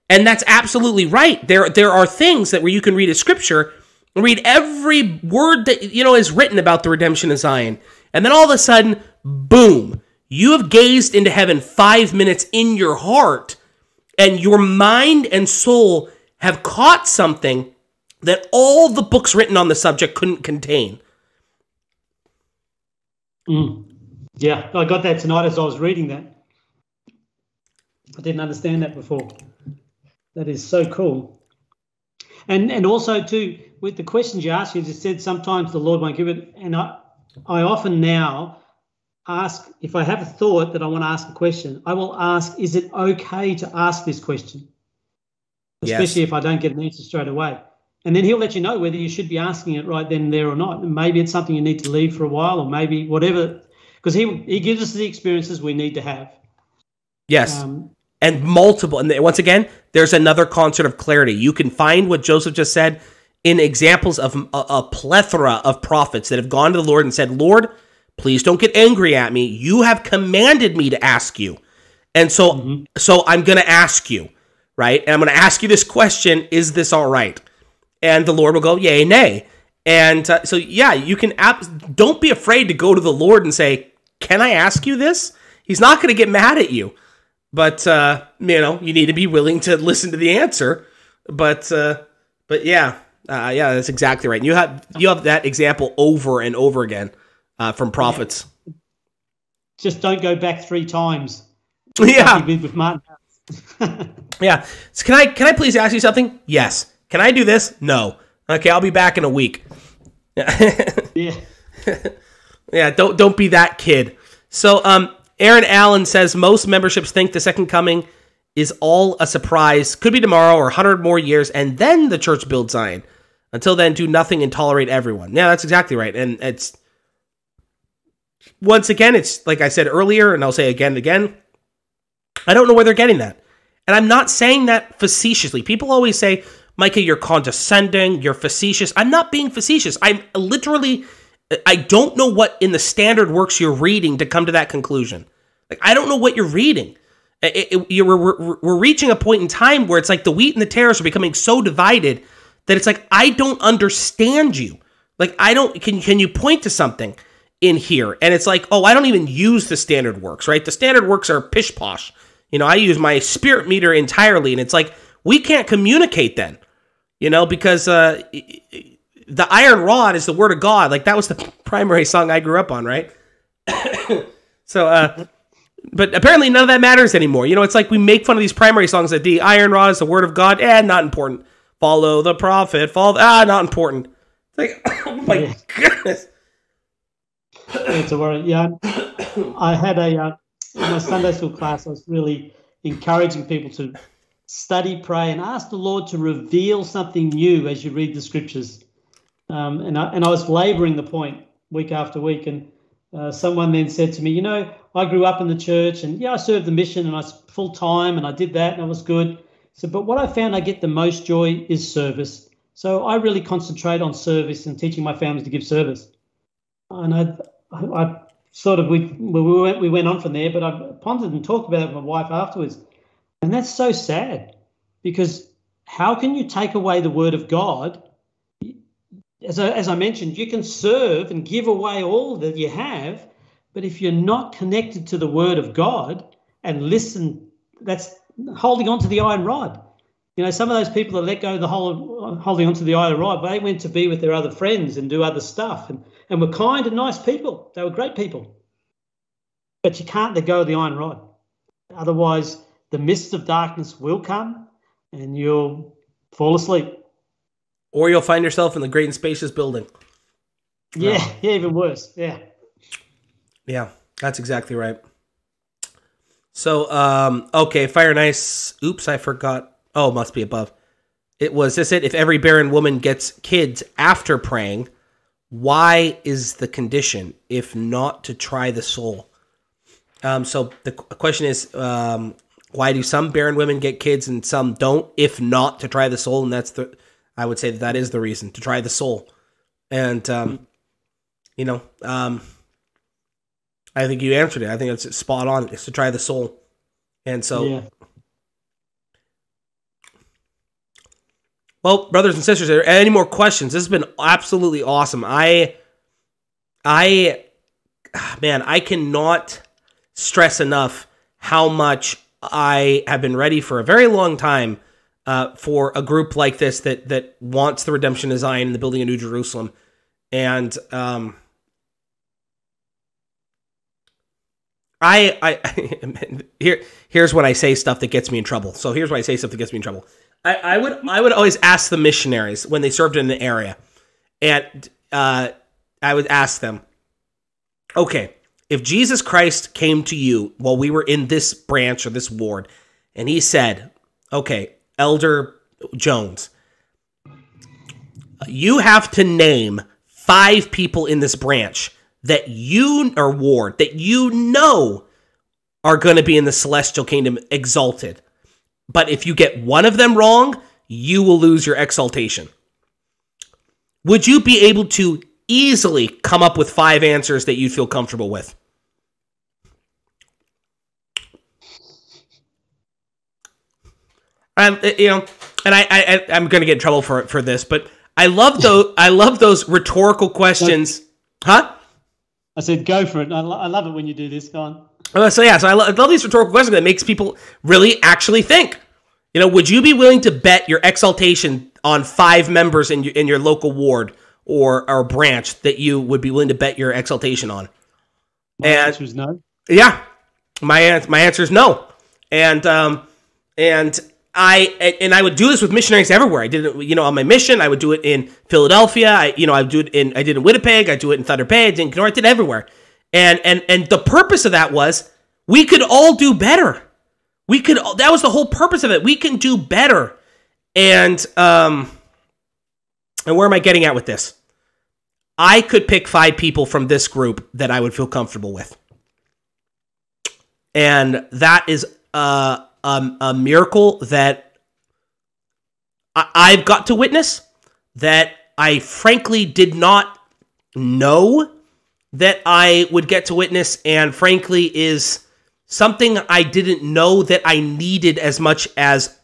Speaker 1: And that's absolutely right. There there are things that where you can read a scripture read every word that you know is written about the redemption of Zion. And then all of a sudden, boom, you have gazed into heaven 5 minutes in your heart and your mind and soul have caught something that all the books written on the subject couldn't contain.
Speaker 3: Mm. Yeah, I got that tonight as I was reading that. I didn't understand that before. That is so cool. And and also too with the questions you ask, you just said sometimes the Lord won't give it. And I I often now ask if I have a thought that I want to ask a question, I will ask, is it okay to ask this question? Especially yes. if I don't get an answer straight away and then he'll let you know whether you should be asking it right then and there or not. maybe it's something you need to leave for a while, or maybe whatever, because he he gives us the experiences we need to have.
Speaker 1: Yes. Um, and multiple, and once again, there's another concert of clarity. You can find what Joseph just said in examples of a, a plethora of prophets that have gone to the Lord and said, "Lord, please don't get angry at me. You have commanded me to ask you, and so mm-hmm. so I'm going to ask you, right? And I'm going to ask you this question: Is this all right?" and the Lord will go, yay, nay. And uh, so, yeah, you can, ap- don't be afraid to go to the Lord and say, can I ask you this? He's not going to get mad at you. But, uh, you know, you need to be willing to listen to the answer. But, uh, but yeah, uh, yeah, that's exactly right. You have, you have that example over and over again uh, from prophets.
Speaker 3: Just don't go back three times.
Speaker 1: Yeah.
Speaker 3: With Martin.
Speaker 1: yeah. So can I, can I please ask you something? Yes. Can I do this? No. Okay, I'll be back in a week.
Speaker 3: yeah.
Speaker 1: yeah, don't don't be that kid. So um Aaron Allen says most memberships think the second coming is all a surprise. Could be tomorrow or 100 more years, and then the church builds Zion. Until then, do nothing and tolerate everyone. Yeah, that's exactly right. And it's once again, it's like I said earlier, and I'll say again and again. I don't know where they're getting that. And I'm not saying that facetiously. People always say, Micah, you're condescending, you're facetious. I'm not being facetious. I'm literally, I don't know what in the standard works you're reading to come to that conclusion. Like, I don't know what you're reading. It, it, we're, we're, we're reaching a point in time where it's like the wheat and the tares are becoming so divided that it's like, I don't understand you. Like, I don't, can, can you point to something in here? And it's like, oh, I don't even use the standard works, right? The standard works are pish posh. You know, I use my spirit meter entirely, and it's like, we can't communicate then, you know, because uh, the iron rod is the word of God. Like that was the primary song I grew up on, right? so, uh, but apparently none of that matters anymore. You know, it's like we make fun of these primary songs that the iron rod is the word of God. Eh, not important. Follow the prophet. Follow. The, Ah, not important. It's like, oh my yeah. goodness.
Speaker 3: It's a worry. Yeah, I had a uh, in my Sunday school class. I was really encouraging people to study, pray, and ask the Lord to reveal something new as you read the scriptures. Um, and, I, and I was laboring the point week after week. And uh, someone then said to me, You know, I grew up in the church and yeah, I served the mission and I was full time and I did that and it was good. So, but what I found I get the most joy is service. So I really concentrate on service and teaching my families to give service. And I, I, I sort of we we went we went on from there, but I pondered and talked about it with my wife afterwards. And that's so sad because how can you take away the word of God? As I, as I mentioned, you can serve and give away all that you have, but if you're not connected to the word of God and listen, that's holding on to the iron rod. You know, some of those people that let go of the whole holding on to the iron rod, they went to be with their other friends and do other stuff and, and were kind and nice people. They were great people. But you can't let go of the iron rod. Otherwise, the mist of darkness will come and you'll fall asleep.
Speaker 1: Or you'll find yourself in the great and spacious building.
Speaker 3: Yeah, oh. yeah, even worse. Yeah.
Speaker 1: Yeah, that's exactly right. So, um, okay, fire and ice. Oops, I forgot. Oh, must be above. It was this it. If every barren woman gets kids after praying, why is the condition if not to try the soul? Um, so the question is, um, why do some barren women get kids and some don't? If not to try the soul, and that's the I would say that, that is the reason to try the soul. And um, you know, um, I think you answered it. I think it's spot on. It's to try the soul. And so yeah. Well, brothers and sisters, are there any more questions? This has been absolutely awesome. I I man, I cannot stress enough how much I have been ready for a very long time uh, for a group like this that that wants the redemption of Zion and the building of New Jerusalem. And um, I, I here here's when I say stuff that gets me in trouble. So here's why I say stuff that gets me in trouble. I, I would I would always ask the missionaries when they served in the area, and uh, I would ask them, okay, if Jesus Christ came to you while we were in this branch or this ward, and he said, okay, Elder Jones, you have to name five people in this branch that you or ward that you know are going to be in the celestial kingdom exalted. But if you get one of them wrong, you will lose your exaltation. Would you be able to easily come up with five answers that you'd feel comfortable with. Um, you know, and I, I I'm going to get in trouble for for this, but I love those I love those rhetorical questions, huh?
Speaker 3: I said go for it. I, lo- I love it when you do this. Go on.
Speaker 1: Uh, so yeah, so I, lo- I love these rhetorical questions that makes people really actually think. You know, would you be willing to bet your exaltation on five members in your in your local ward or or branch that you would be willing to bet your exaltation on?
Speaker 3: My and, answer is no.
Speaker 1: Yeah, my my answer is no, and um and I and I would do this with missionaries everywhere. I did it, you know, on my mission. I would do it in Philadelphia. I, you know, I do it in I did it in Winnipeg. I do it in Thunder Bay. I did in Kenora. I did everywhere. And and and the purpose of that was we could all do better. We could that was the whole purpose of it. We can do better. And um and where am I getting at with this? I could pick five people from this group that I would feel comfortable with. And that is a, a, a miracle that I, I've got to witness that I frankly did not know that I would get to witness, and frankly, is something I didn't know that I needed as much as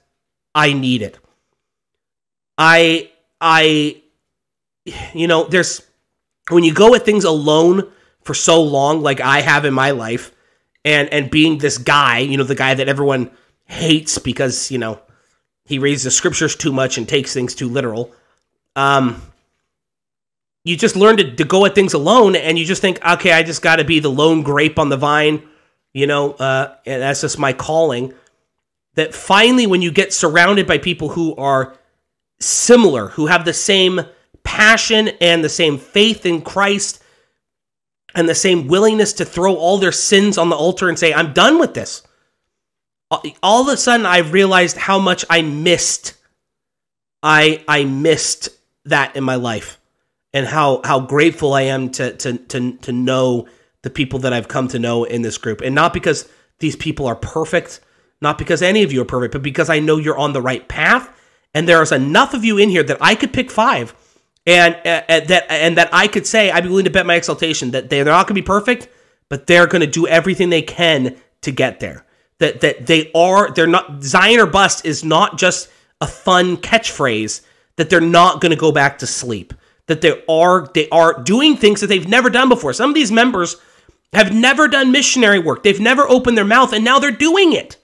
Speaker 1: I needed. I, I, you know, there's when you go at things alone for so long, like I have in my life, and and being this guy, you know, the guy that everyone hates because you know he reads the scriptures too much and takes things too literal. Um, you just learn to, to go at things alone and you just think, okay, I just got to be the lone grape on the vine, you know, uh, and that's just my calling. That finally, when you get surrounded by people who are similar, who have the same passion and the same faith in Christ and the same willingness to throw all their sins on the altar and say, I'm done with this. All of a sudden, I realized how much I missed. I I missed that in my life and how how grateful I am to to to to know the people that I've come to know in this group, and not because these people are perfect, not because any of you are perfect, but because I know you're on the right path, and there's enough of you in here that I could pick five, and uh, uh that and that I could say I'd be willing to bet my exaltation that they're not going to be perfect, but they're going to do everything they can to get there. That that they are they're not Zion or bust is not just a fun catchphrase. That they're not going to go back to sleep that they are they are doing things that they've never done before. Some of these members have never done missionary work. They've never opened their mouth and now they're doing it.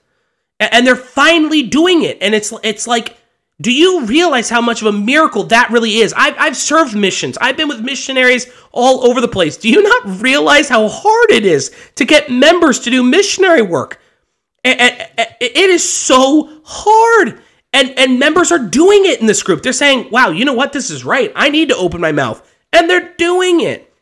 Speaker 1: And they're finally doing it. And it's it's like do you realize how much of a miracle that really is? I've, I've served missions. I've been with missionaries all over the place. Do you not realize how hard it is to get members to do missionary work? It is so hard. And and members are doing it in this group. They're saying, "Wow, you know what? This is right. I need to open my mouth." And they're doing it.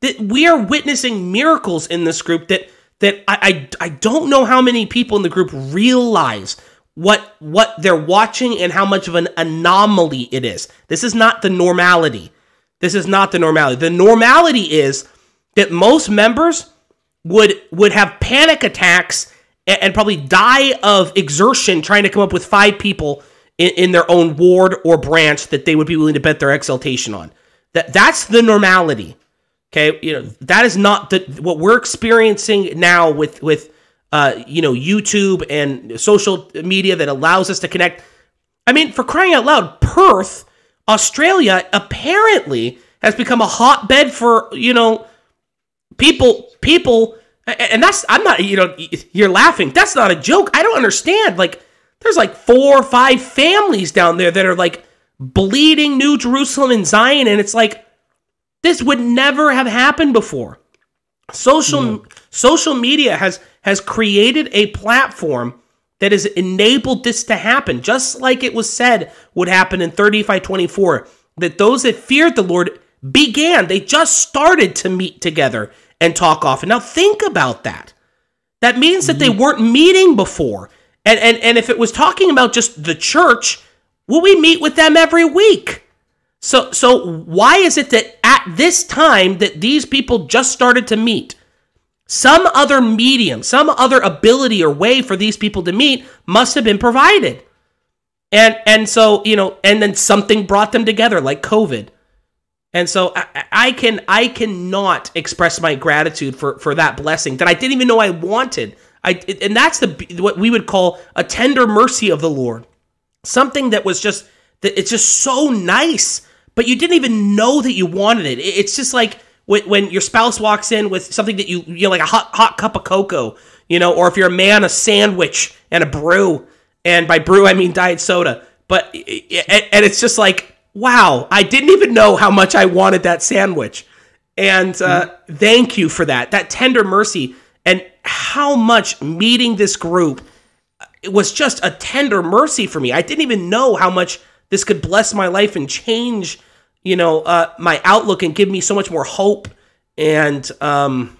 Speaker 1: That we are witnessing miracles in this group that that I, I I don't know how many people in the group realize what what they're watching and how much of an anomaly it is. This is not the normality. This is not the normality. The normality is that most members would would have panic attacks and probably die of exertion trying to come up with five people in, in, their own ward or branch that they would be willing to bet their exaltation on. That that's the normality. Okay, you know that is not the what we're experiencing now with with uh, you know YouTube and social media that allows us to connect. I mean, for crying out loud, Perth, Australia, apparently has become a hotbed for you know people people and that's I'm not you know you're laughing. That's not a joke. I don't understand. Like there's like four or five families down there that are like bleeding New Jerusalem and Zion, and it's like this would never have happened before. Social no. social media has has created a platform that has enabled this to happen, just like it was said would happen in 3524. That those that feared the Lord began, they just started to meet together and talk often. Now think about that. That means that they mm-hmm. weren't meeting before. And and and if it was talking about just the church, will we meet with them every week? So so why is it that at this time that these people just started to meet? Some other medium, some other ability or way for these people to meet must have been provided. And and so, you know, and then something brought them together like COVID and so I, I, can I cannot express my gratitude for for that blessing that I didn't even know I wanted. I and that's the what we would call a tender mercy of the Lord. Something that was just that it's just so nice, but you didn't even know that you wanted it. It's just like when, when your spouse walks in with something that you you know like a hot hot cup of cocoa, you know, or if you're a man, a sandwich and a brew, and by brew I mean diet soda. But and it's just like wow, I didn't even know how much I wanted that sandwich. And uh, mm-hmm. thank you for that, that tender mercy, and how much meeting this group it was just a tender mercy for me. I didn't even know how much this could bless my life and change, you know, uh, my outlook and give me so much more hope. And um,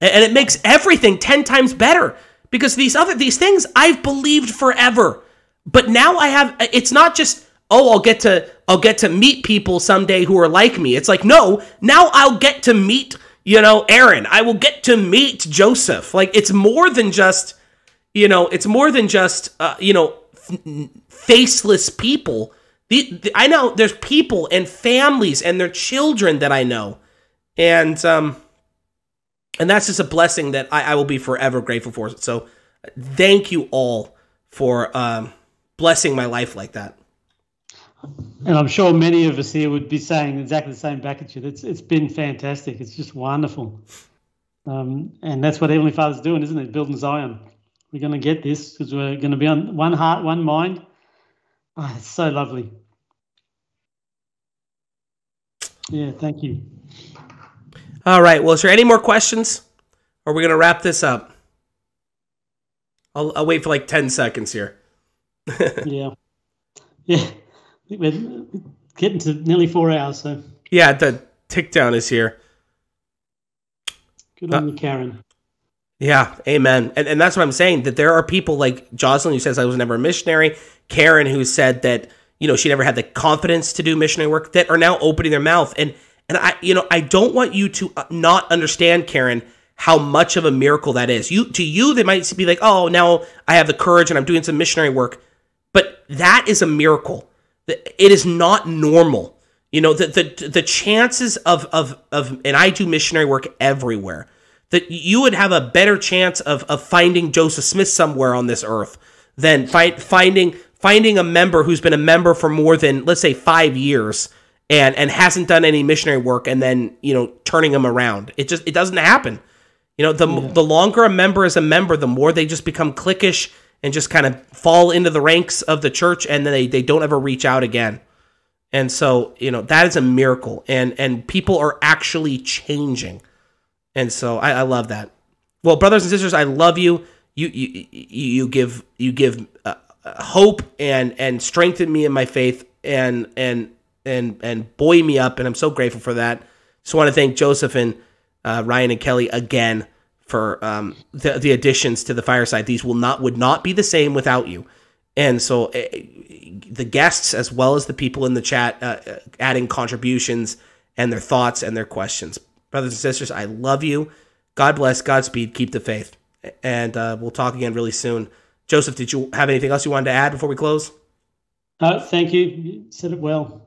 Speaker 1: and it makes everything ten times better because these other these things I've believed forever. But now I have it's not just oh I'll get to I'll get to meet people someday who are like me. It's like no, now I'll get to meet, you know, Aaron. I will get to meet Joseph. Like it's more than just you know, it's more than just uh, you know, faceless people. The, the, I know there's people and families and their children that I know. And um and that's just a blessing that I, I will be forever grateful for. So thank you all for um, blessing my life like that.
Speaker 3: And I'm sure many of us here would be saying exactly the same back at you. It's it's been fantastic. It's just wonderful. Um, and that's what Heavenly Father's doing, isn't it? Building Zion. We're going to get this because we're going to be on one heart, one mind. Oh, it's so lovely. Yeah, thank you.
Speaker 1: All right. Well, is there any more questions? Or are we going to wrap this up? I'll, I'll wait for like 10 seconds here.
Speaker 3: yeah. Yeah. We're getting to nearly four hours, so.
Speaker 1: Yeah, the tick down is here.
Speaker 3: Good on uh, you, Karen.
Speaker 1: Yeah, amen. And, and that's what I'm saying, that there are people like Jocelyn who says I was never a missionary, Karen who said that, you know, she never had the confidence to do missionary work that are now opening their mouth. And and I, you know, I don't want you to uh, not understand, Karen, how much of a miracle that is. You to you, they might be like, "Oh, now I have the courage and I'm doing some missionary work," but that is a miracle. It is not normal. You know, the the the chances of of of, and I do missionary work everywhere. That you would have a better chance of of finding Joseph Smith somewhere on this earth than find, finding finding a member who's been a member for more than let's say five years and and hasn't done any missionary work and then you know turning them around it just it doesn't happen you know the yeah. the longer a member is a member the more they just become cliquish and just kind of fall into the ranks of the church and then they, they don't ever reach out again. And so you know that is a miracle and and people are actually changing. And so i, I love that. Well brothers and sisters i love you. You you you give you give uh, hope and and strengthen me in my faith and and and and buoy me up, and I'm so grateful for that. Just want to thank Joseph and uh, Ryan and Kelly again for um, the the additions to the fireside. These will not would not be the same without you, and so uh, the guests as well as the people in the chat uh, uh, adding contributions and their thoughts and their questions. Brothers and sisters, I love you. God bless. Godspeed. Keep the faith, and uh, we'll talk again really soon. Joseph, did you have anything else you wanted to add before we close?
Speaker 3: Uh, thank you. You said it well.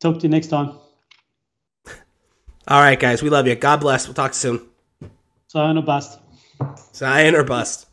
Speaker 3: Talk to you next time.
Speaker 1: All right, guys. We love you. God bless. We'll talk soon.
Speaker 3: Zion or bust.
Speaker 1: Zion or bust.